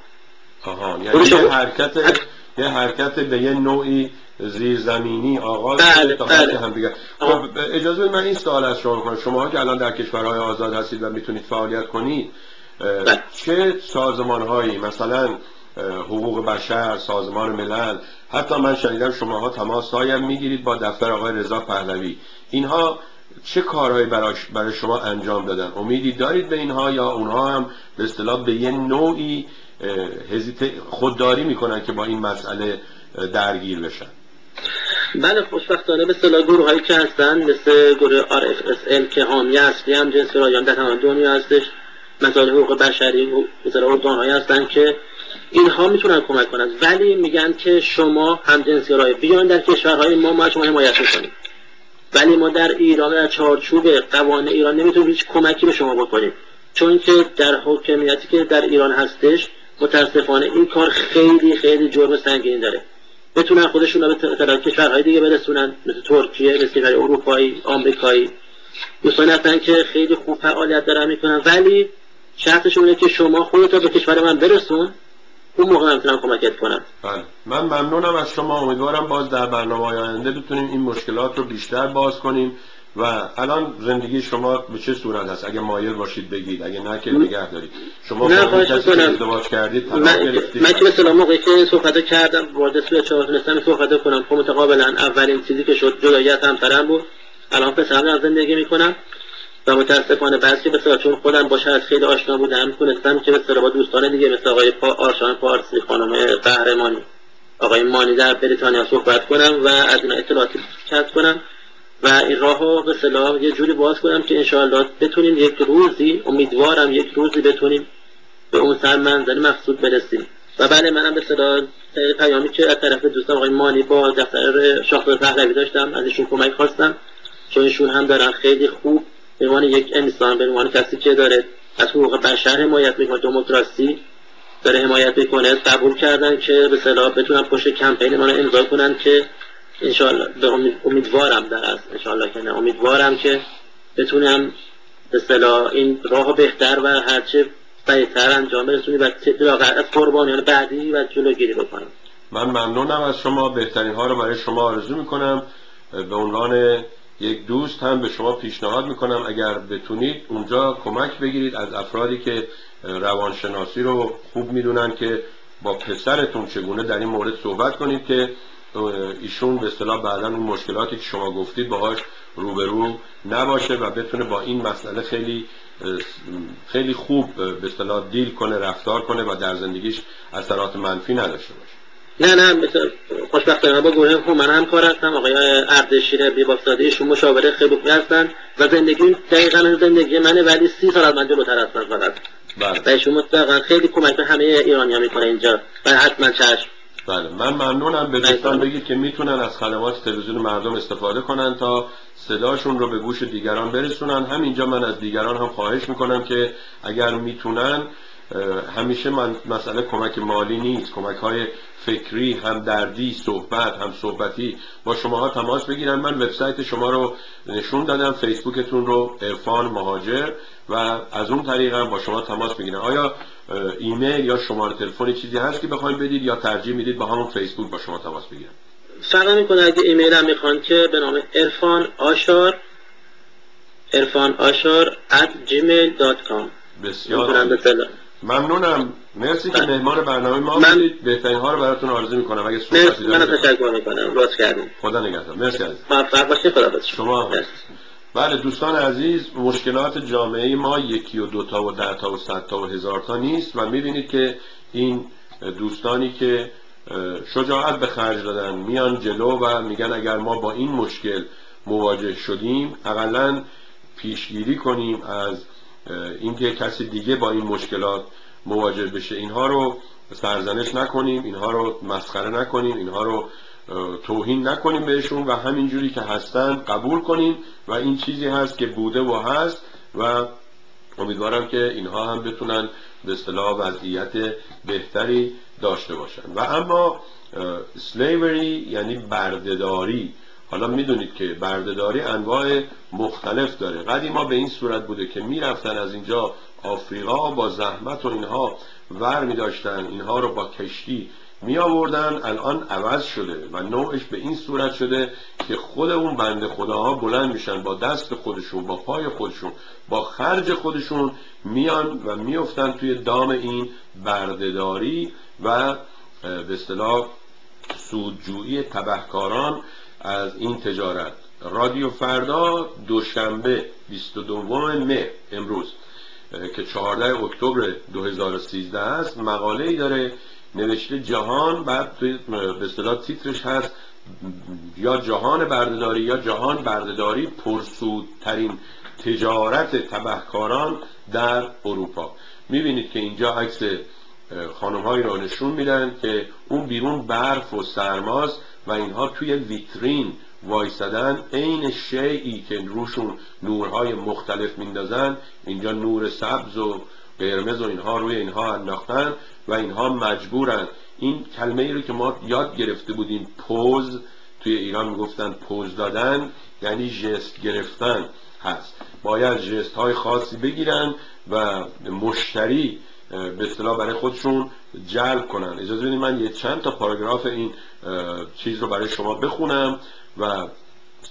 آها یعنی یه حرکت یه حرکت به یه نوعی زیرزمینی آغاز بله بله. هم دیگر خب اجازه من این سوال از شما کنم شما که الان در کشورهای آزاد هستید و می‌تونید فعالیت کنید بله. چه سازمان مثلا حقوق بشر سازمان ملل حتی من شنیدم شماها تماس هایم می‌گیرید با دفتر آقای رضا پهلوی. اینها چه کارهایی برای شما انجام دادن؟ امیدی دارید به اینها یا اونها هم به اصطلاح به یه نوعی خودداری می‌کنن که با این مسئله درگیر بشن؟ بله خوشبختانه به صلاح گروه هایی که هستن مثل گروه RFSL که حامی اصلی هم جنس رایان در تمام دنیا هستش. مسائل حقوق بشری مثل اردان هایی هستن که اینها می‌تونن کمک کنند ولی میگن که شما هم جنسی رای بیان در کشورهای ما ما شما حمایت می‌کنیم. ولی ما در ایران در چارچوب قوانین ایران نمی‌تونیم هیچ کمکی به شما بکنیم. چون که در حکمیتی که در ایران هستش متاسفانه این کار خیلی خیلی جرم سنگین داره. بتونن خودشون رو به کشورهای دیگه برسونن مثل ترکیه مثل کشور اروپایی آمریکایی. دوستان هستن که خیلی خوب فعالیت دارن می‌کنن. ولی شرطشون اینه که شما خودت به کشور من برسون. اون موقع می‌تونم کمکت کنم. بله. من ممنونم از شما. امیدوارم باز در برنامه آینده بتونیم این مشکلات رو بیشتر باز کنیم. و الان زندگی شما به چه صورت هست اگه مایل باشید بگید اگه نه که نگه دارید. شما نه که ازدواج کردید من, من که مثلا موقعی که صحبت کردم وارد سوی چهار تونستم صحبت کنم خب متقابلا اولین چیزی که شد جدایت همسرم بود. الان پسرم زندگی می‌کنم و متاسفانه بعد که به چون خودم باشه از خیلی آشنا بودم کنستم که به با دوستان دیگه مثل آقای پا آرشان پارسی خانم قهرمانی آقای مانی در بریتانیا صحبت کنم و از این اطلاعاتی کسب کنم. و این راه به صلاح یه جوری باز کنم که انشاءالله بتونیم یک روزی امیدوارم یک روزی بتونیم به اون سر مقصود برسیم. و بله منم به صلاح پیامی که از طرف دوستان آقای مانی با دفتر شاخص پهلوی داشتم ازشون کمک خواستم. چون ایشون هم دارن خیلی خوب به عنوان یک انسان به عنوان کسی که داره از حقوق بشر حمایت می‌کنه. دموکراسی داره حمایت می‌کنه. قبول کردن که به صلاح بتونن پشت کمپین من امضا کنن که انشالله به امیدوارم در از انشالله که نه. امیدوارم که بتونم به صلاح این راه بهتر و هرچه سریعتر انجام برسونی و از قربانیان بعدی و جلوگیری بکنم. من ممنونم از شما. بهترین ها رو برای شما آرزو می‌کنم. به عنوان یک دوست هم به شما پیشنهاد می‌کنم. اگر بتونید اونجا کمک بگیرید از افرادی که روانشناسی رو خوب می‌دونن که با پسرتون چگونه در این مورد صحبت کنید که ایشون به اصطلاح بعدا اون مشکلاتی که شما گفتید باهاش روبرو نباشه و بتونه با این مسئله خیلی خیلی خوب به اصطلاح دیل کنه رفتار کنه و در زندگیش اثرات منفی نداشته باشه. نه نه مثل خوشبختانه با گروه هومن هم کار هستم. آقای اردشیر بیبافتاده ایشون مشاوره خیلی خوبی هستن و زندگی دقیقا زندگی منه ولی سی سال از من جلوتر هستن فقط. بله. و ایشون مطلقا خیلی کمک به همه ایرانیا می‌کنه اینجا. و حتما چشم. بله. من ممنونم. به دوستان بگید که می‌تونن از خدمات تلویزیون مردم استفاده کنن تا صداشون رو به گوش دیگران برسونن. همینجا من از دیگران هم خواهش می‌کنم که اگر می‌تونن همیشه من مسئله کمک مالی نیست. کمک های فکری هم دردی صحبت هم صحبتی. با شماها تماس بگیرن. من وبسایت شما رو نشون دادم. فیسبوکتون رو عرفان مهاجر. و از اون طریق هم با شما تماس بگیرن آیا ایمیل یا شماره تلفن چیزی هست که بخواید بدید یا ترجیح می‌دید با همون فیسبوک با شما تماس بگیرن فرق می‌کنه اگه ایمیل هم می‌خوان که به نام ارفان آشار ارفان آشار at gmail.com بسیار. ممنونم. مرسی که بله. مهمان برنامه ما من- بودید. بهترین ها رو براتون آرزو می‌کنم. اگه صحبتی من تشکر می‌کنم. راست کردیم. خدا نگهدار. مرسی عزیز. موفق باشید خدا باشید شما هم. مرسی. بله دوستان عزیز مشکلات جامعه ما یکی و دوتا و ده تا و صد تا و هزار تا نیست و می‌بینید که این دوستانی که شجاعت به خرج دادن میان جلو و میگن اگر ما با این مشکل مواجه شدیم اقلا پیشگیری کنیم از اینکه کسی دیگه با این مشکلات مواجه بشه. اینها رو سرزنش نکنیم اینها رو مسخره نکنیم اینها رو توهین نکنیم بهشون و همینجوری که هستن قبول کنیم و این چیزی هست که بوده و هست و امیدوارم که اینها هم بتونن به اصطلاح وضعیت بهتری داشته باشن. و اما سلیوری یعنی بردهداری. حالا می‌دونید که بردهداری انواع مختلف داره. قدیما به این صورت بوده که می‌رفتن از اینجا آفریقا با زحمت و اینها ور می داشتن اینها رو با کشتی می آوردن الان عوض شده و نوعش به این صورت شده که خود اون بنده خداها بلند میشن با دست خودشون با پای خودشون با خرج خودشون میان و میفتن توی دام این بردهداری و به اصطلاح سودجویی تبهکاران از این تجارت. رادیو فردا دوشنبه 22 مه امروز که 14 اکتبر 2013 است. مقاله ای داره نوشته جهان بعد به اصطلاح تیترش هست یا جهان بردهداری یا جهان بردهداری پرسودترین تجارت تبهکاران در اروپا. می‌بینید که اینجا عکس خانم هایی را نشون میدن که اون بیرون برف و سرماست و اینها توی ویترین وایسادن. عین شیعی که روشون نورهای مختلف میندازن اینجا نور سبز و قرمز و اینها روی اینها انداختن و اینها مجبورن. این کلمه ای رو که ما یاد گرفته بودیم پوز توی ایران می‌گفتن پوز دادن یعنی ژست گرفتن هست. باید ژست های خاصی بگیرن و مشتری به اصطلاح برای خودشون جلب کنن. اجازه بدید من یه چند تا پاراگراف این چیز رو برای شما بخونم و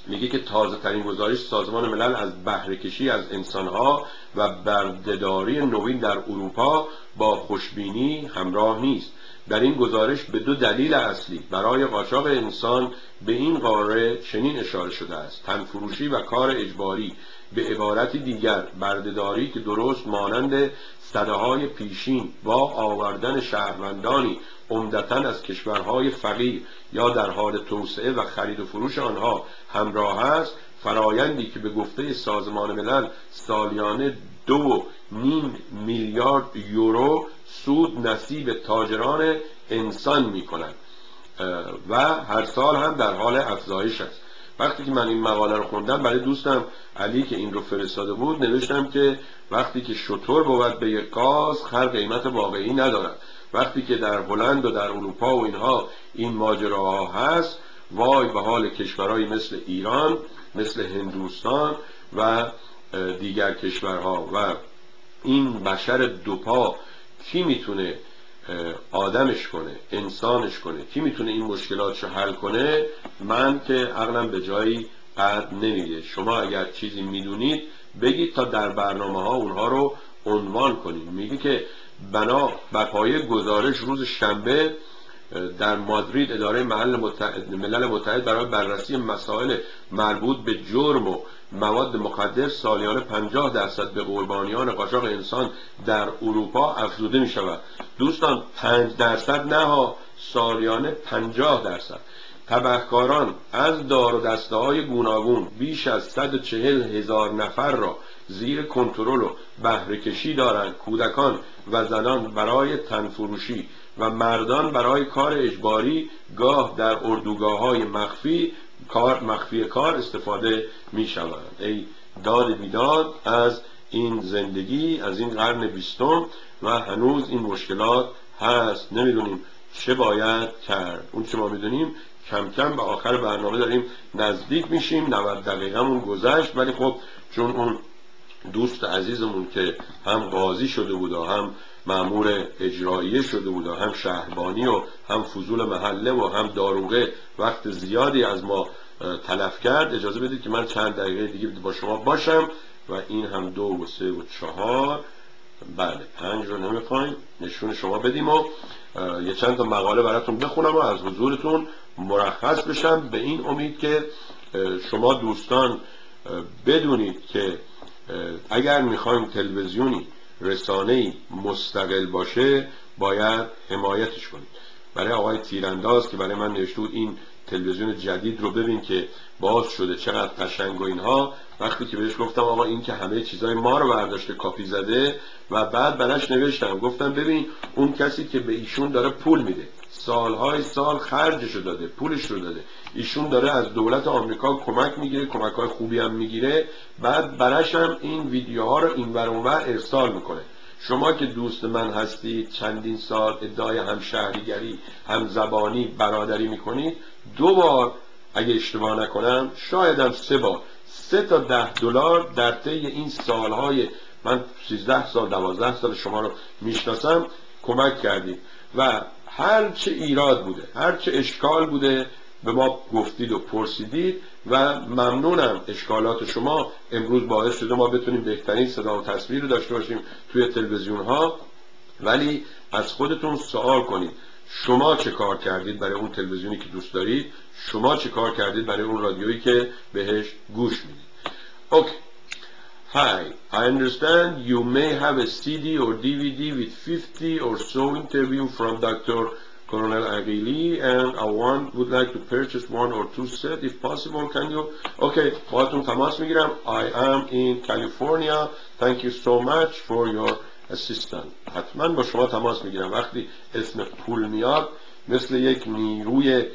میگه که تازه ترین گزارش سازمان ملل از بهره کشی از انسانها و بردهداری نوین در اروپا با خوشبینی همراه نیست. در این گزارش به دو دلیل اصلی برای قاچاق انسان به این قاره چنین اشاره شده است. تنفروشی و کار اجباری به عبارتی دیگر بردهداری که درست مانند صده های پیشین با آوردن شهروندانی عمدتا از کشورهای فقیر یا در حال توسعه و خرید و فروش آنها همراه است فرایندی که به گفته سازمان ملل سالیانه دو نیم میلیارد یورو سود نصیب تاجران انسان می کند و هر سال هم در حال افزایش است. وقتی که من این مقاله رو خوندم برای دوستم علی که این رو فرستاده بود نوشتم که وقتی که شطور بود به یک گاز خر قیمت واقعی ندارد. وقتی که در هلند و در اروپا و اینها این ماجراها هست وای به حال کشورهایی مثل ایران مثل هندوستان و دیگر کشورها. و این بشر دوپا کی می‌تونه آدمش کنه انسانش کنه؟ کی می‌تونه این مشکلاتش رو حل کنه؟ من که عقلم به جایی قد نمیده شما اگر چیزی می‌دونید بگید تا در برنامه ها اونها رو عنوان کنید. میگه که بنا بر پایه گزارش روز شنبه در مادرید اداره محل متحد ملل متحد برای بررسی مسائل مربوط به جرم و مواد مخدر سالیانه 50 درصد به قربانیان قاچاق انسان در اروپا افزوده می شود دوستان 5 درصد نه سالیانه 50 درصد. تبهکاران از دار و دسته های گوناگون بیش از 140 هزار نفر را زیر کنترل و بهره کشی دارند کودکان و زنان برای تنفروشی و مردان برای کار اجباری گاه در اردوگاه های مخفی کار مخفی کار استفاده می شوند ای داد بیداد از این زندگی از این قرن بیستم و هنوز این مشکلات هست. نمی‌دونیم چه باید کرد. اون چه ما می‌دونیم کم کم به آخر برنامه داریم نزدیک میشیم. 90 دقیقهمون گذشت ولی خب چون اون دوست عزیزمون که هم قاضی شده بود و هم معمور اجراییه شده بود و هم شهربانی و هم فضول محله و هم داروغه وقت زیادی از ما تلف کرد اجازه بدید که من چند دقیقه دیگه با شما باشم و این هم دو و سه و چهار. بله پنج رو نمی‌خوایم. نشون شما بدیم و یه چند تا مقاله براتون بخونم و از حضورتون مرخص بشم. به این امید که شما دوستان بدونید که اگر می‌خوایم تلویزیونی رسانه‌ای مستقل باشه باید حمایتش کنید برای آقای تیرانداز که برای من نوشته این تلویزیون جدید رو ببین که باز شده چقدر قشنگ و اینها. وقتی که بهش گفتم آقا این که همه چیزای ما رو برداشته کاپی زده و بعد براش نوشتم گفتم ببین اون کسی که به ایشون داره پول میده. سالهای سال خرجشو داده پولش رو داده. ایشون داره از دولت آمریکا کمک می‌گیره کمک های خوبی هم می‌گیره. بعد براش هم این ویدیوها رو این ور ارسال می‌کنه. شما که دوست من هستید چندین سال ادعای هم شهریگری هم زبانی برادری می‌کنید دو بار اگه اشتباه نکنم شایدم سه بار سه تا ده دلار در طی این سالهای من 13 سال 12 سال شما رو می‌شناسم کمک کردید و هر چه ایراد بوده هر چه اشکال بوده به ما گفتید و پرسیدید و ممنونم اشکالات شما امروز باعث شده ما بتونیم بهترین صدا و تصویر رو داشته باشیم توی تلویزیون ها ولی از خودتون سوال کنید شما چه کار کردید برای اون تلویزیونی که دوست دارید؟ شما چه کار کردید برای اون رادیویی که بهش گوش می‌دید؟ اوکی. Hi, I understand you may have a CD or DVD with 50 or so interview from Dr. Colonel Aguili and I want would like to purchase one or two set if possible can you okay باهاتون تماس میگیرم I am in California thank you so much for your assistance حتما با شما تماس میگیرم وقتی اسم پول میاد مثل یک نیروی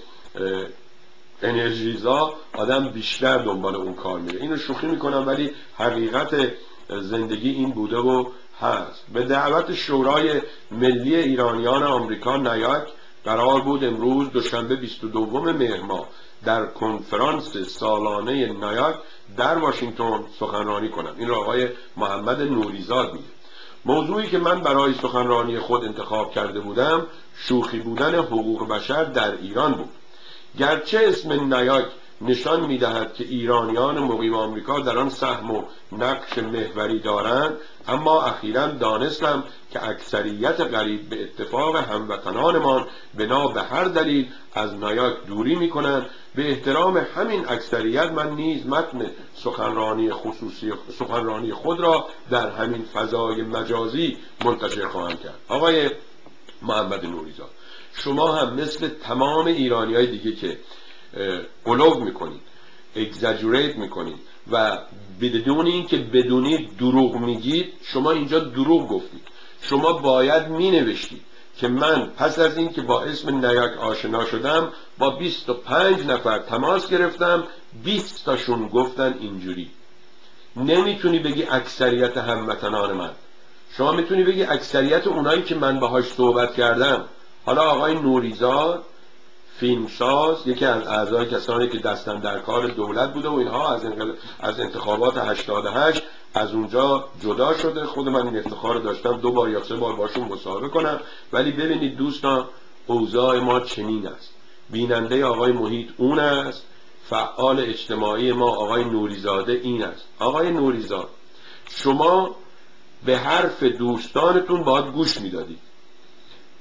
انرژیزا آدم بیشتر دنبال اون کار میره. اینو شوخی می‌کنم ولی حقیقت زندگی این بوده و هست. به دعوت شورای ملی ایرانیان آمریکا نیاک قرار بود امروز دوشنبه 22 مهر ماه در کنفرانس سالانه نیاک در واشنگتن سخنرانی کنم. این را آقای محمد نوریزاد میگه. موضوعی که من برای سخنرانی خود انتخاب کرده بودم شوخی بودن حقوق بشر در ایران بود. گرچه اسم نیاک نشان می‌دهد که ایرانیان مقیم آمریکا در آن سهم و نقش محوری دارند اما اخیرا دانستم که اکثریت قریب به اتفاق هموطنانمان بنا به هر دلیل از نیاک دوری می‌کنند. به احترام همین اکثریت من نیز متن سخنرانی خصوصی سخنرانی خود را در همین فضای مجازی منتشر خواهم کرد. آقای محمد نوریزاد. شما هم مثل تمام ایرانی های دیگه که قلوب می‌کنید اگزاجوریت می‌کنید و بدون اینکه بدونید دروغ میگید شما اینجا دروغ گفتید. شما باید مینوشتید که من پس از اینکه با اسم نیاک آشنا شدم با 25 نفر تماس گرفتم 20 تاشون گفتن اینجوری. نمی‌تونی بگی اکثریت هموطنان من. شما می‌تونی بگی اکثریت اونایی که من باهاش صحبت کردم. حالا آقای نوریزاد فیلمساز یکی از اعضای کسانی که دستن در کار دولت بوده و اینها از, از انتخابات 88 از اونجا جدا شده. خود من این افتخار داشتم دو بار یا سه بار باشون مصاحبه کنم. ولی ببینید دوستان اوضاع ما چنین است. بیننده آقای محیط اون است. فعال اجتماعی ما آقای نوریزاده این است. آقای نوریزاد شما به حرف دوستانتون باید گوش می‌دادید.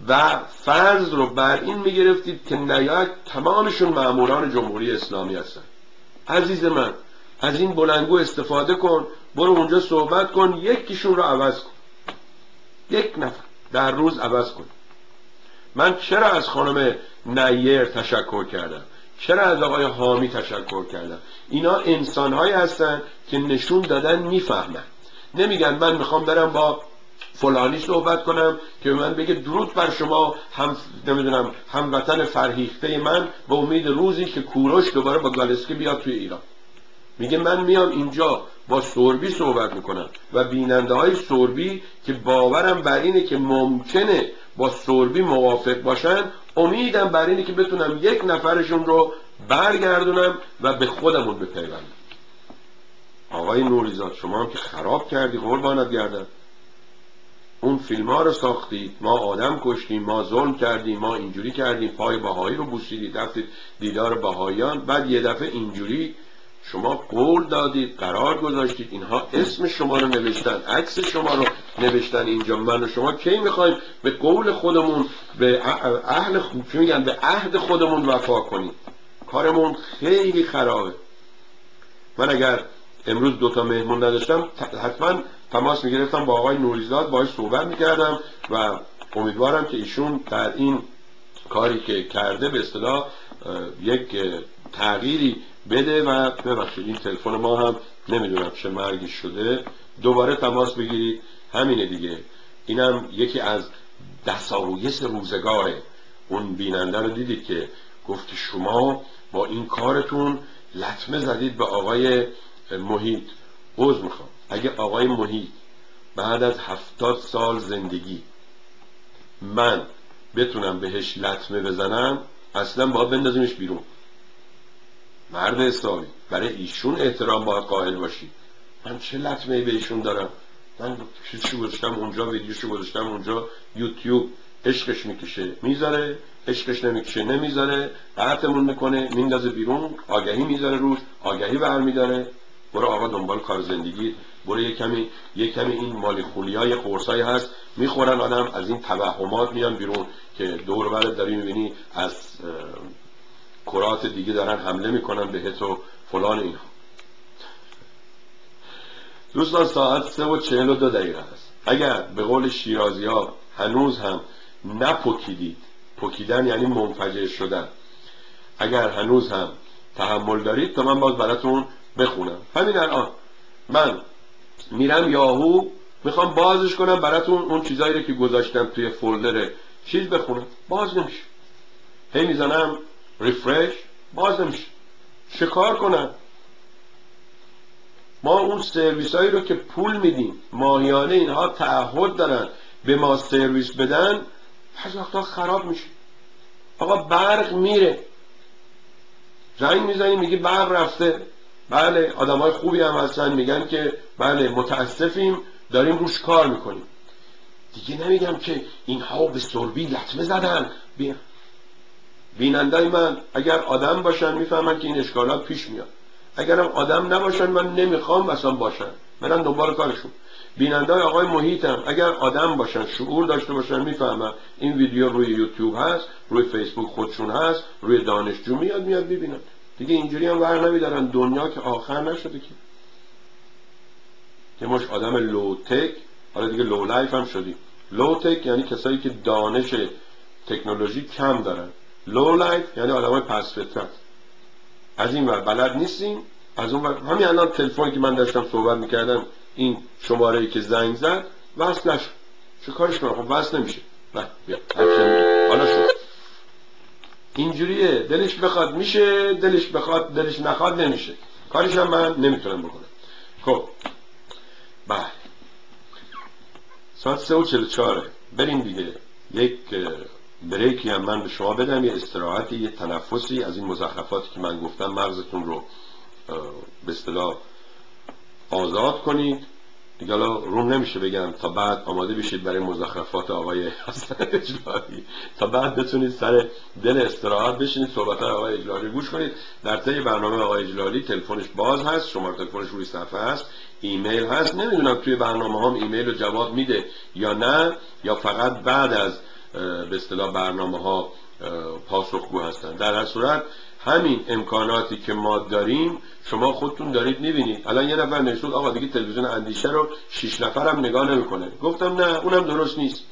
و فرض رو بر این می‌گرفتید که نیاک تمامشون معمولان جمهوری اسلامی هستن. عزیز من از این بلنگو استفاده کن برو اونجا صحبت کن یکیشون رو عوض کن. یک نفر در روز عوض کن. من چرا از خانم نیر تشکر کردم؟ چرا از آقای حامی تشکر کردم؟ اینا انسانهایی هستن که نشون دادن می‌فهمن. نمیگن من می‌خوام برم با فلانی صحبت کنم که من بگه درود بر شما هم نمی‌دونم هموطن فرهیخته من به امید روزی که کوروش دوباره با گالسکی بیاد توی ایران. میگه من میام اینجا با سوربی صحبت می‌کنم و بیننده های سوربی که باورم بر اینه که ممکنه با سوربی موافق باشن امیدم بر اینه که بتونم یک نفرشون رو برگردونم و به خودمون بپیوندم. آقای نوریزاد شما هم که خراب کردی قربانت گردم. اون فیلم ها رو ساختید ما آدم کشتیم ما ظلم کردیم ما اینجوری کردیم پای بهایی رو بوسیدید رفتید دیدار بهاییان بعد یه دفعه اینجوری شما قول دادید قرار گذاشتید اینها اسم شما رو نوشتن عکس شما رو نوشتن اینجا. من و شما کی می‌خوایم به قول خودمون به اهل خوب میگن؟ به عهد خودمون وفا کنیم. کارمون خیلی خرابه. من اگر امروز دوتا مهمون نداشتم حتما تماس می‌گرفتم با آقای نوریزاد باهاش صحبت می‌کردم و امیدوارم که ایشون در این کاری که کرده به اصطلاح یک تغییری بده و ببخشید این تلفن ما هم نمی‌دونم چه مرگی شده. دوباره تماس بگیرید. همینه دیگه. اینم یکی از دساویس روزگاره اون بیننده رو دیدید که گفت شما با این کارتون لطمه زدید به آقای محیط. عوض می‌خوام. اگه آقای محیط بعد از هفتاد سال زندگی من بتونم بهش لطمه بزنم اصلا باید بندازیمش بیرون. مرد حسابی برای ایشون احترام باید قائل باشی. من چه لطمه به ایشون دارم؟ من چیزشو گذاشتم اونجا ویدیوشو گذاشتم اونجا یوتیوب عشقش می‌کشه می‌ذاره عشقش نمی‌کشه نمی‌ذاره قطعمون می‌کنه میندازه بیرون آگهی می‌ذاره روش آگهی برمیداره. برو آقا دنبال کار زندگی. برو یه کمی یه کمی این مالی خولیای قرصایی هست. می‌خورن آدم از این توهمات میان بیرون که دور برت داری می‌بینی از کرات دیگه دارن حمله می‌کنن بهت و فلان اینها. دوستان ساعت سه و چهل و دو دقیقه هست اگر به قول شیرازی ها هنوز هم نپکیدید پکیدن یعنی منفجر شدن. اگر هنوز هم تحمل دارید تا من باز براتون بخونم. همین الان من میرم یاهو می‌خوام بازش کنم براتون اون چیزایی رو که گذاشتم توی فولدر. چیز بخونم؟ باز نمیشه. هی می‌زنم ریفرش باز نمیشه. شکار کنم؟ ما اون سرویس هایی رو که پول میدیم ماهیانه اینها تعهد دارن به ما سرویس بدن بعض وقتا خراب میشه. آقا برق میره. زنگ می‌زنی میگی برق رفته. بله آدم های خوبی هم هستن میگن که بله متاسفیم داریم روش کار می‌کنیم. دیگه نمیگم که اینها به سربی لطمه زدن. بیا بیننده من اگر آدم باشن می‌فهمن که این اشکالات پیش میاد. اگرم آدم نباشن من نمی‌خوام اصلا باشن. برن دنبال کارشون. بیننده آقای محیطم اگر آدم باشن شعور داشته باشن می‌فهمن. این ویدیو روی یوتیوب هست روی فیسبوک خودشون هست روی دانشجو میاد میاد ببینن دیگه اینجوری هم ور نمیدارن. دنیا که آخر نشده که. که مش آدم low tech حالا دیگه low life هم شدیم. low tech یعنی کسایی که دانش تکنولوژی کم دارن. low life یعنی آدم های پس فطرت از این ور بلد نیستیم. از اون ور همین الان تلفنی که من داشتم صحبت می‌کردم این شماره ای که زنگ زد وصل نشد. چه کارش کنم؟ خب وصل نمیشه. نه بیا. حالا شد. اینجوریه. دلش بخواد میشه دلش بخواد دلش نخواد نمیشه. کارش هم من نمی‌تونم بکنم. خب. بله. ساعت سه و چل چاره بریم دیگه. یک بریکی هم من به شما بدم. یه استراحتی یه تنفسی از این مزخرفاتی که من گفتم مغزتون رو به اصطلاح آزاد کنید. دیگه حالا روم نمیشه بگم تا بعد آماده بشید برای مزخرفات آقای حسن اجلالی تا بعد بتونید سر دل استراحت بشینید صحبت آقای اجلالی گوش کنید. در طی برنامه آقای اجلالی تلفنش باز هست شماره تلفنش روی صفحه هست ایمیل هست. نمی‌دونم توی برنامه هم ایمیل رو جواب میده یا نه یا فقط بعد از به اصطلاح برنامه ها پاسخگو هستن. در هر صورت همین امکاناتی که ما داریم شما خودتون دارید می‌بینید. الان یه نفر نشود آقا دیگه تلویزیون اندیشه رو شیش نفرم نگاه نمی‌کنه. گفتم نه اونم درست نیست.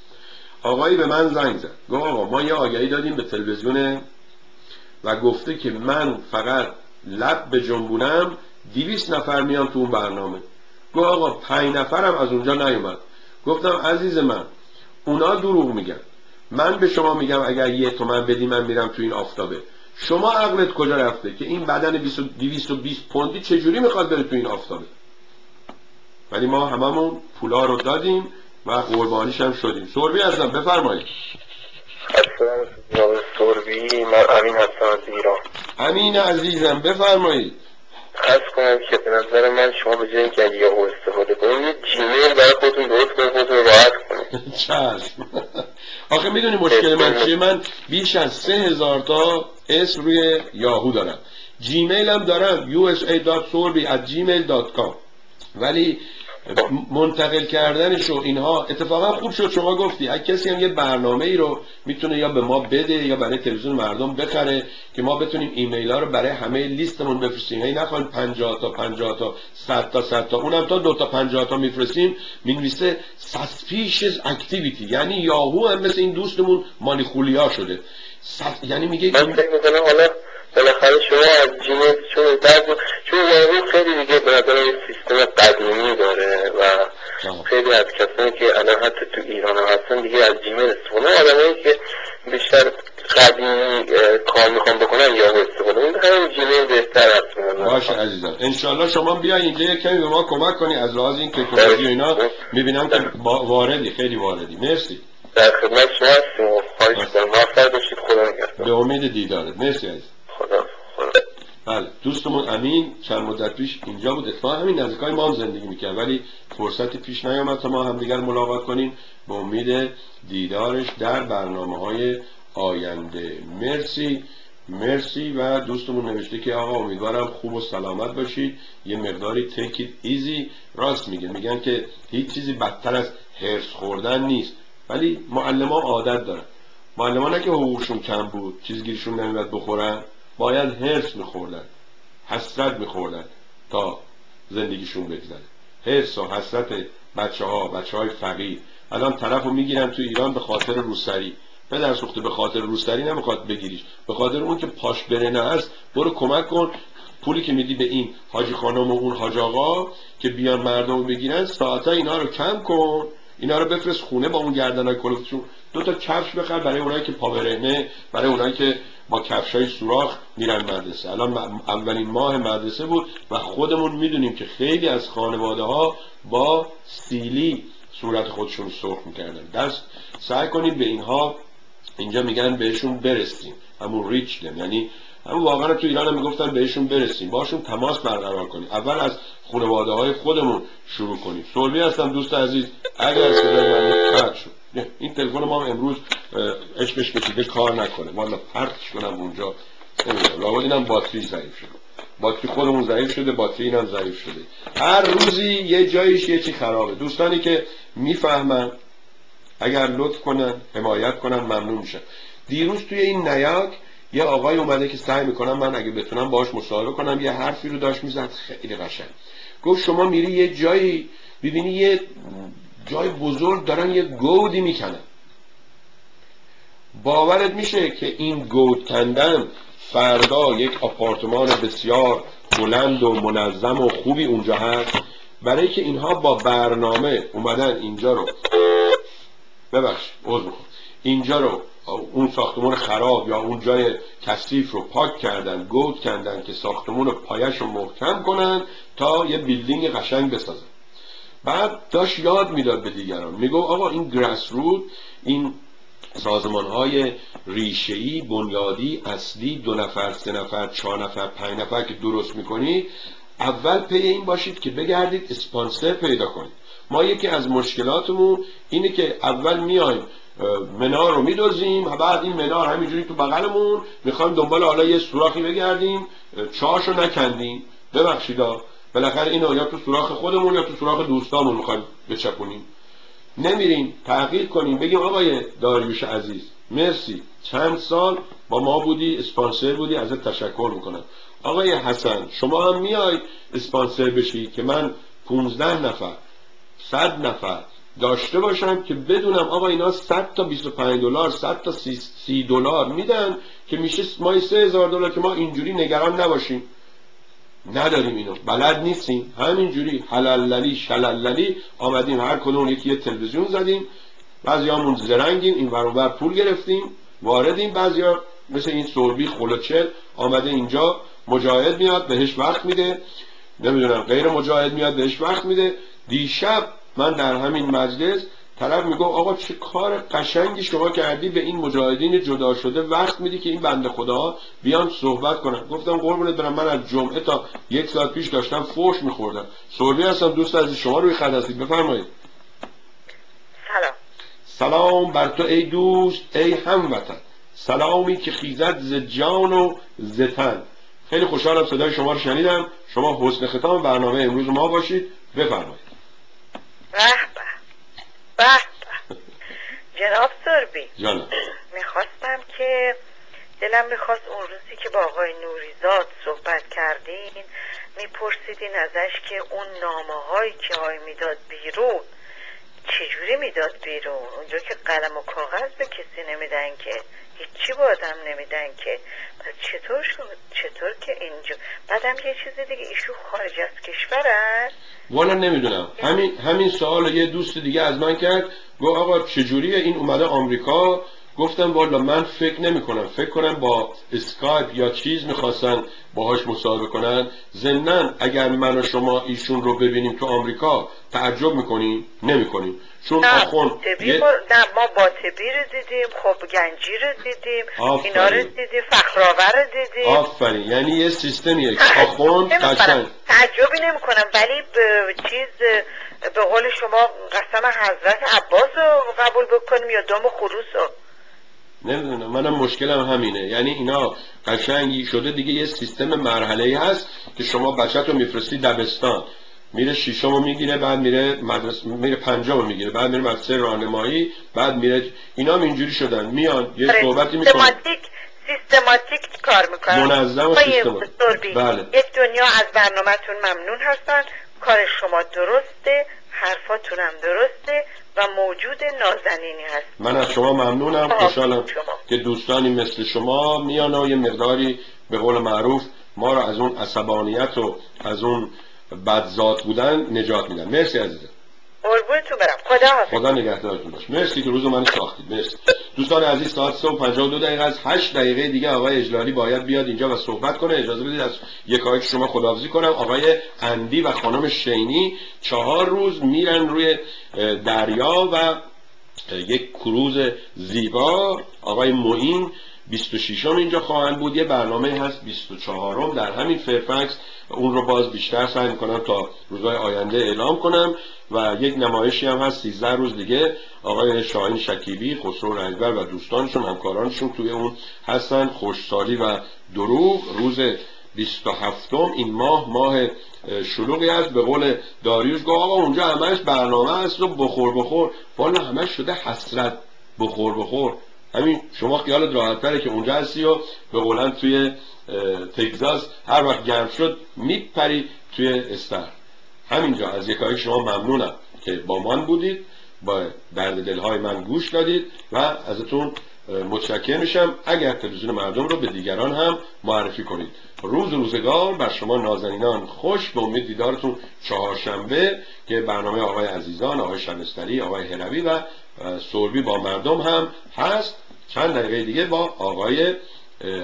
آقایی به من زنگ زد. گفت آقا ما یه آگهی دادیم به تلویزیون و گفته که من فقط لب به جنبونم دیویس نفر میان تو اون برنامه. گفت آقا پنج نفرم از اونجا نیومد. گفتم عزیز من اونا دروغ میگن. من به شما میگم اگر یه تومن بدی من میرم تو این آفتابه. شما عقلت کجا رفته که این بدن 220 پوندی چجوری می‌خواد بره تو این آفتابه؟ ولی ما هممون پولا رو دادیم و قربانیش هم شدیم. سربی هستم بفرمایید. سربی من امین هستم از ایران. امین عزیزم بفرمایید. از کنم که به نظر من شما به جایی که یاهو استفاده کنید یه جیمیل برای خودتون درست کنید خودتون راحت کنید. <laughs> چشم. <laughs> آخه می‌دونی مشکل من چیه؟ من بیش از سه هزار تا اسم روی یاهو دارم. جیمیل هم دارم usa.sorbi@gmail.com ولی منتقل کردنش و اینها اتفاقا خوب شد. شما گفتی اگه کسی هم یه برنامه ای رو می‌تونه یا به ما بده یا برای تلویزیون مردم بخره که ما بتونیم ایمیل ها رو برای همه لیستمون بفرستیم. هی نخواهیم 50 تا 50 تا 100 تا 100 تا. اونم تا دو تا 50 تا میفرستیم می‌نویسه suspicious activity. یعنی یاهو هم مثل این دوستمون مالی خولیا شده. یعنی میگه من فکر می‌کنم حالا بالاخره شما از جیمیل چون بعد چون یاهو خیلی دیگه به نظر سیستم قدیمی داره و خیلی از کسانی که الان حتی تو ایران هم هستن دیگه از جیمیل استفاده آدمایی که بیشتر قدیمی کار می‌خوان بکنن یاهو استفاده این همین جیمیل بهتر هست. باشه عزیزم انشالله شما بیا اینجا یک کمی به ما کمک کنی از لحاظ این تکنولوژی اینا. می‌بینم که واردی خیلی واردی. مرسی. در خدمت شما هستیم. و خواهش کنم موفق باشید. خدا نگهدار. به امید دیدارت. مرسی عزیز. خدا بله. دوستمون امین چند مدت پیش اینجا بود اتفاقا همین نزدیکای ما هم زندگی می‌کرد. ولی فرصتی پیش نیامد تا ما همدیگر ملاقات کنیم. به امید دیدارش در برنامه های آینده. مرسی. مرسی و دوستمون نوشته که آقا امیدوارم خوب و سلامت باشید. یه مقداری تکید ایزی راست میگه. میگن که هیچ چیزی بدتر از هرس خوردن نیست. ولی معلم ها عادت دارن. معلم ها نه که حقوقشون کم بود چیزگیرشون نمی‌داد بخورن باید هرس میخوردن حسرت میخوردن تا زندگیشون بگذره. هرس و حسرت بچه ها بچه های فقیر. الان طرف رو می‌گیرن تو ایران به خاطر روسری. پدر سوخته به خاطر روسری نمی‌خواد بگیریش. به خاطر اون که پاش برنه است برو کمک کن. پولی که میدی به این حاجی خانم و اون حاج آقا که بیان مردم بگیرن ساعتا اینا رو کم کن. اینا رو بفرست خونه با اون گردنای کلفتشون دو تا کفش بخر برای اونایی که پا برهنه برای اونایی که با کفش های سوراخ میرن مدرسه. الان اولین ماه مدرسه بود و خودمون می‌دونیم که خیلی از خانواده ها با سیلی صورت خودشون سرخ می‌کردن. دست سعی کنید به اینها اینجا میگن بهشون برسیم. همون ریچ یعنی همون واقعا تو ایران هم می‌گفتن بهشون برسیم. باشون تماس برقرار کنیم. اول از خانواده های خودمون شروع کنیم. سولوی هستم دوست عزیز. اگر من شد. این تلفن ما امروز اشمش کشیده کار نکنه. والا پرتش کنم اونجا. لابد اینم باتری ضعیف شده. باتری خودمون ضعیف شده باتری اینم ضعیف شده. هر روزی یه جایش یه چی خرابه. دوستانی که می‌فهمن اگر لطف کنن حمایت کنن ممنون میشن. دیروز توی این نیاک یه آقای اومده که سعی می‌کنم من اگه بتونم باهاش مصاحبه کنم یه حرفی رو داشت می‌زد. خیلی قشنگ. گفت شما میری یه جایی ببینی یه جای بزرگ دارن یه گودی می‌کنن. باورت میشه که این گود کندن فردا یک آپارتمان بسیار بلند و منظم و خوبی اونجا هست. برای که اینها با برنامه اومدن اینجا رو ببخش عذر اینجا رو اون ساختمون خراب یا اون جای کثیف رو پاک کردن گود کردن که ساختمون رو پایش رو محکم کنن تا یه building قشنگ بسازن. بعد داشت یاد می‌داد به دیگران. میگو آقا این grassroot این سازمان های ریشه‌ای بنیادی اصلی دو نفر سه نفر چهار نفر پنج نفر که درست می‌کنید اول پی این باشید که بگردید اسپانسر پیدا کنید. ما یکی از مشکلاتمون اینه که اول میایم منار رو میدوزیم بعد این منار همینجوری تو بغلمون می‌خوایم دنبال حالا یه سوراخی بگردیم. چاشو نکندیم. ببخشیدا بالاخره اینو یا تو سوراخ خودمون یا تو سوراخ دوستامون می‌خوایم بچپونیم. نمیریم. تغییر کنیم. بگیم آقای داریوش عزیز مرسی. چند سال با ما بودی اسپانسر بودی ازت تشکر می‌کنم. آقای حسن شما هم میای اسپانسر بشی که من 15 نفر صد نفر داشته باشم که بدونم آقا اینا 100 تا 25 دلار 100 تا 30 دلار میدن که میشه مای 3000 دلار که ما اینجوری نگران نباشیم. نداریم اینو. بلد نیستیم. همینجوری حلاللی شلاللی آمدیم هر کدوم یکی تلویزیون زدیم. بعضی همون زرنگیم این ور پول گرفتیم واردیم. بعضی ها مثل این سوربی خلوچل آمده اینجا مجاهد میاد بهش وقت میده. نمی‌دونم غیر مجاهد میاد بهش وقت میده. دیشب من در همین مجلس طرف میگو آقا چه کار قشنگی شما کردی به این مجاهدین جدا شده. وقت میدی که این بنده خدا بیان صحبت کنن. گفتم قربونت برم من از جمعه تا یک ساعت پیش داشتم فوش میخوردم. سوربی هستم دوست از شما روی خط هستید. بفرمایید. سلام. سلام بر تو ای دوست ای هموطن. سلامی که خیزد ز جان و ز تن. خیلی خوشحالم صدای شما رو شنیدم. شما حسن ختام برنامه امروز ما باشید. بفرمایید. به به به. جناب سربی. می‌خواستم که دلم می‌خواست اون روزی که با آقای نوریزاد صحبت کردین میپرسیدین ازش که اون نامه هایی که آقای می‌داد بیرون چجوری می‌داد بیرون؟ اونجا که قلم و کاغذ به کسی نمیدن که. هیچی با آدم نمیدن که. پس چطور شد چطور که اینجا بعدم یه چیز دیگه ایشون خارج از کشورن. والا نمی‌دونم. همین همین سوال یه دوست دیگه از من کرد. گفت آقا چجوریه؟ این اومده آمریکا. گفتم والا من فکر نمی کنم فکر کنم با اسکایپ یا چیز می‌خواستن باهاش مصاحبه کنن. ضمنا اگر من و شما ایشون رو ببینیم تو آمریکا تعجب می‌کنیم نمی‌کنیم چون نه آخون طبی ما... نه ما با طبی رو دیدیم خب گنجی رو دیدیم اینا رو دیدیم فخرآور رو دیدیم. آفرین. یعنی یه سیستمیه. که آخون <laughs> قشنگ. تعجبی نمی کنم ولی به چیز به قول شما قسم حضرت عباس رو قبول بکنیم یا دام خروس رو. نمی‌دونم. منم مشکلم همینه. یعنی اینا قشنگی شده دیگه یه سیستم مرحله هست که شما بچه رو میفرستی دبستان. میره شیشم رو می‌گیره بعد میره مدرسه میره پنجم رو می‌گیره. بعد میره مدرسه راهنمایی بعد میره اینا هم اینجوری شدن. میان یه صحبتی می‌کنن. سیستماتیک سیستماتیک کار می‌کنن. منظم و سیستماتیک. بله. یک دنیا از برنامهتون ممنون هستن. کار شما درسته حرفاتونم درسته. و موجود نازنینی هست. من از شما ممنونم. خوشحالم که دوستانی مثل شما میان و یه مقداری به قول معروف ما رو از اون عصبانیت و از اون بدذات بودن نجات میدن. مرسی عزیزم. قربونتون برم. خدا حافظ خدا نگهدارتون باش. مرسی که روز من ساختید. مرسی. دوستان عزیز ساعت 3 و 52 دقیقه از 8 دقیقه دیگه آقای اجلالی باید بیاد اینجا و صحبت کنه. اجازه بدید از یک که شما خداحافظی کنم. آقای اندی و خانم شینی چهار روز میرن روی دریا و یک کروز زیبا. آقای معین 26 م اینجا خواهند بود. یه برنامه هست 24 م در همین فرفکس. اون رو باز بیشتر سعی کنم تا روزهای آینده اعلام کنم و یک نمایشی هم هست 13 روز دیگه. آقای شاهین شکیبی خسرو رنگبر و دوستانشون همکارانشون توی اون هستن. خوشسالی و دروغ. روز 27 این ماه ماه شلوغی است به قول داریوش گفت آقا اونجا همش برنامه است و بخور بخور. والا همش شده حسرت. بخور بخور. همین شما خیالت راحت که اونجا هستی و به قولن توی تگزاس هر وقت گرم شد میپری توی استر. همینجا از یکایی شما ممنونم که با من بودید با درد دلهای من گوش دادید و ازتون متشکر میشم. اگر تلویزیون مردم رو به دیگران هم معرفی کنید. روز روزگار بر شما نازنینان خوش به امید دیدارتون چهارشنبه که برنامه آقای عزیزان آقای شمستری آقای هروی و سوربی با مردم هم هست. چند دقیقه دیگه با آقای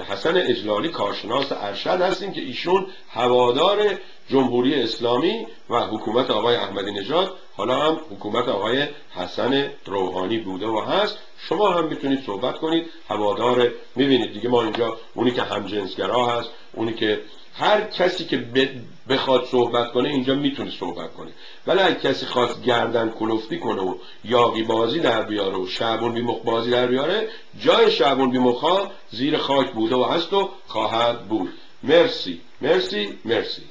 حسن اجلالی کارشناس ارشد هستیم که ایشون هوادار جمهوری اسلامی و حکومت آقای احمدی نژاد حالا هم حکومت آقای حسن روحانی بوده و هست. شما هم می‌تونید صحبت کنید. هوادار می‌بینید. دیگه ما اینجا اونی که همجنسگرا هست اونی که هر کسی که بخواد صحبت کنه اینجا می‌تونه صحبت کنه. ولی اگه کسی خواست گردن کلفتی کنه و یاقی بازی در بیاره و شعبون بیمخ بازی در بیاره جای شعبون بیمخا زیر خاک بوده و هست و خواهد بود. مرسی. مرسی. مرسی.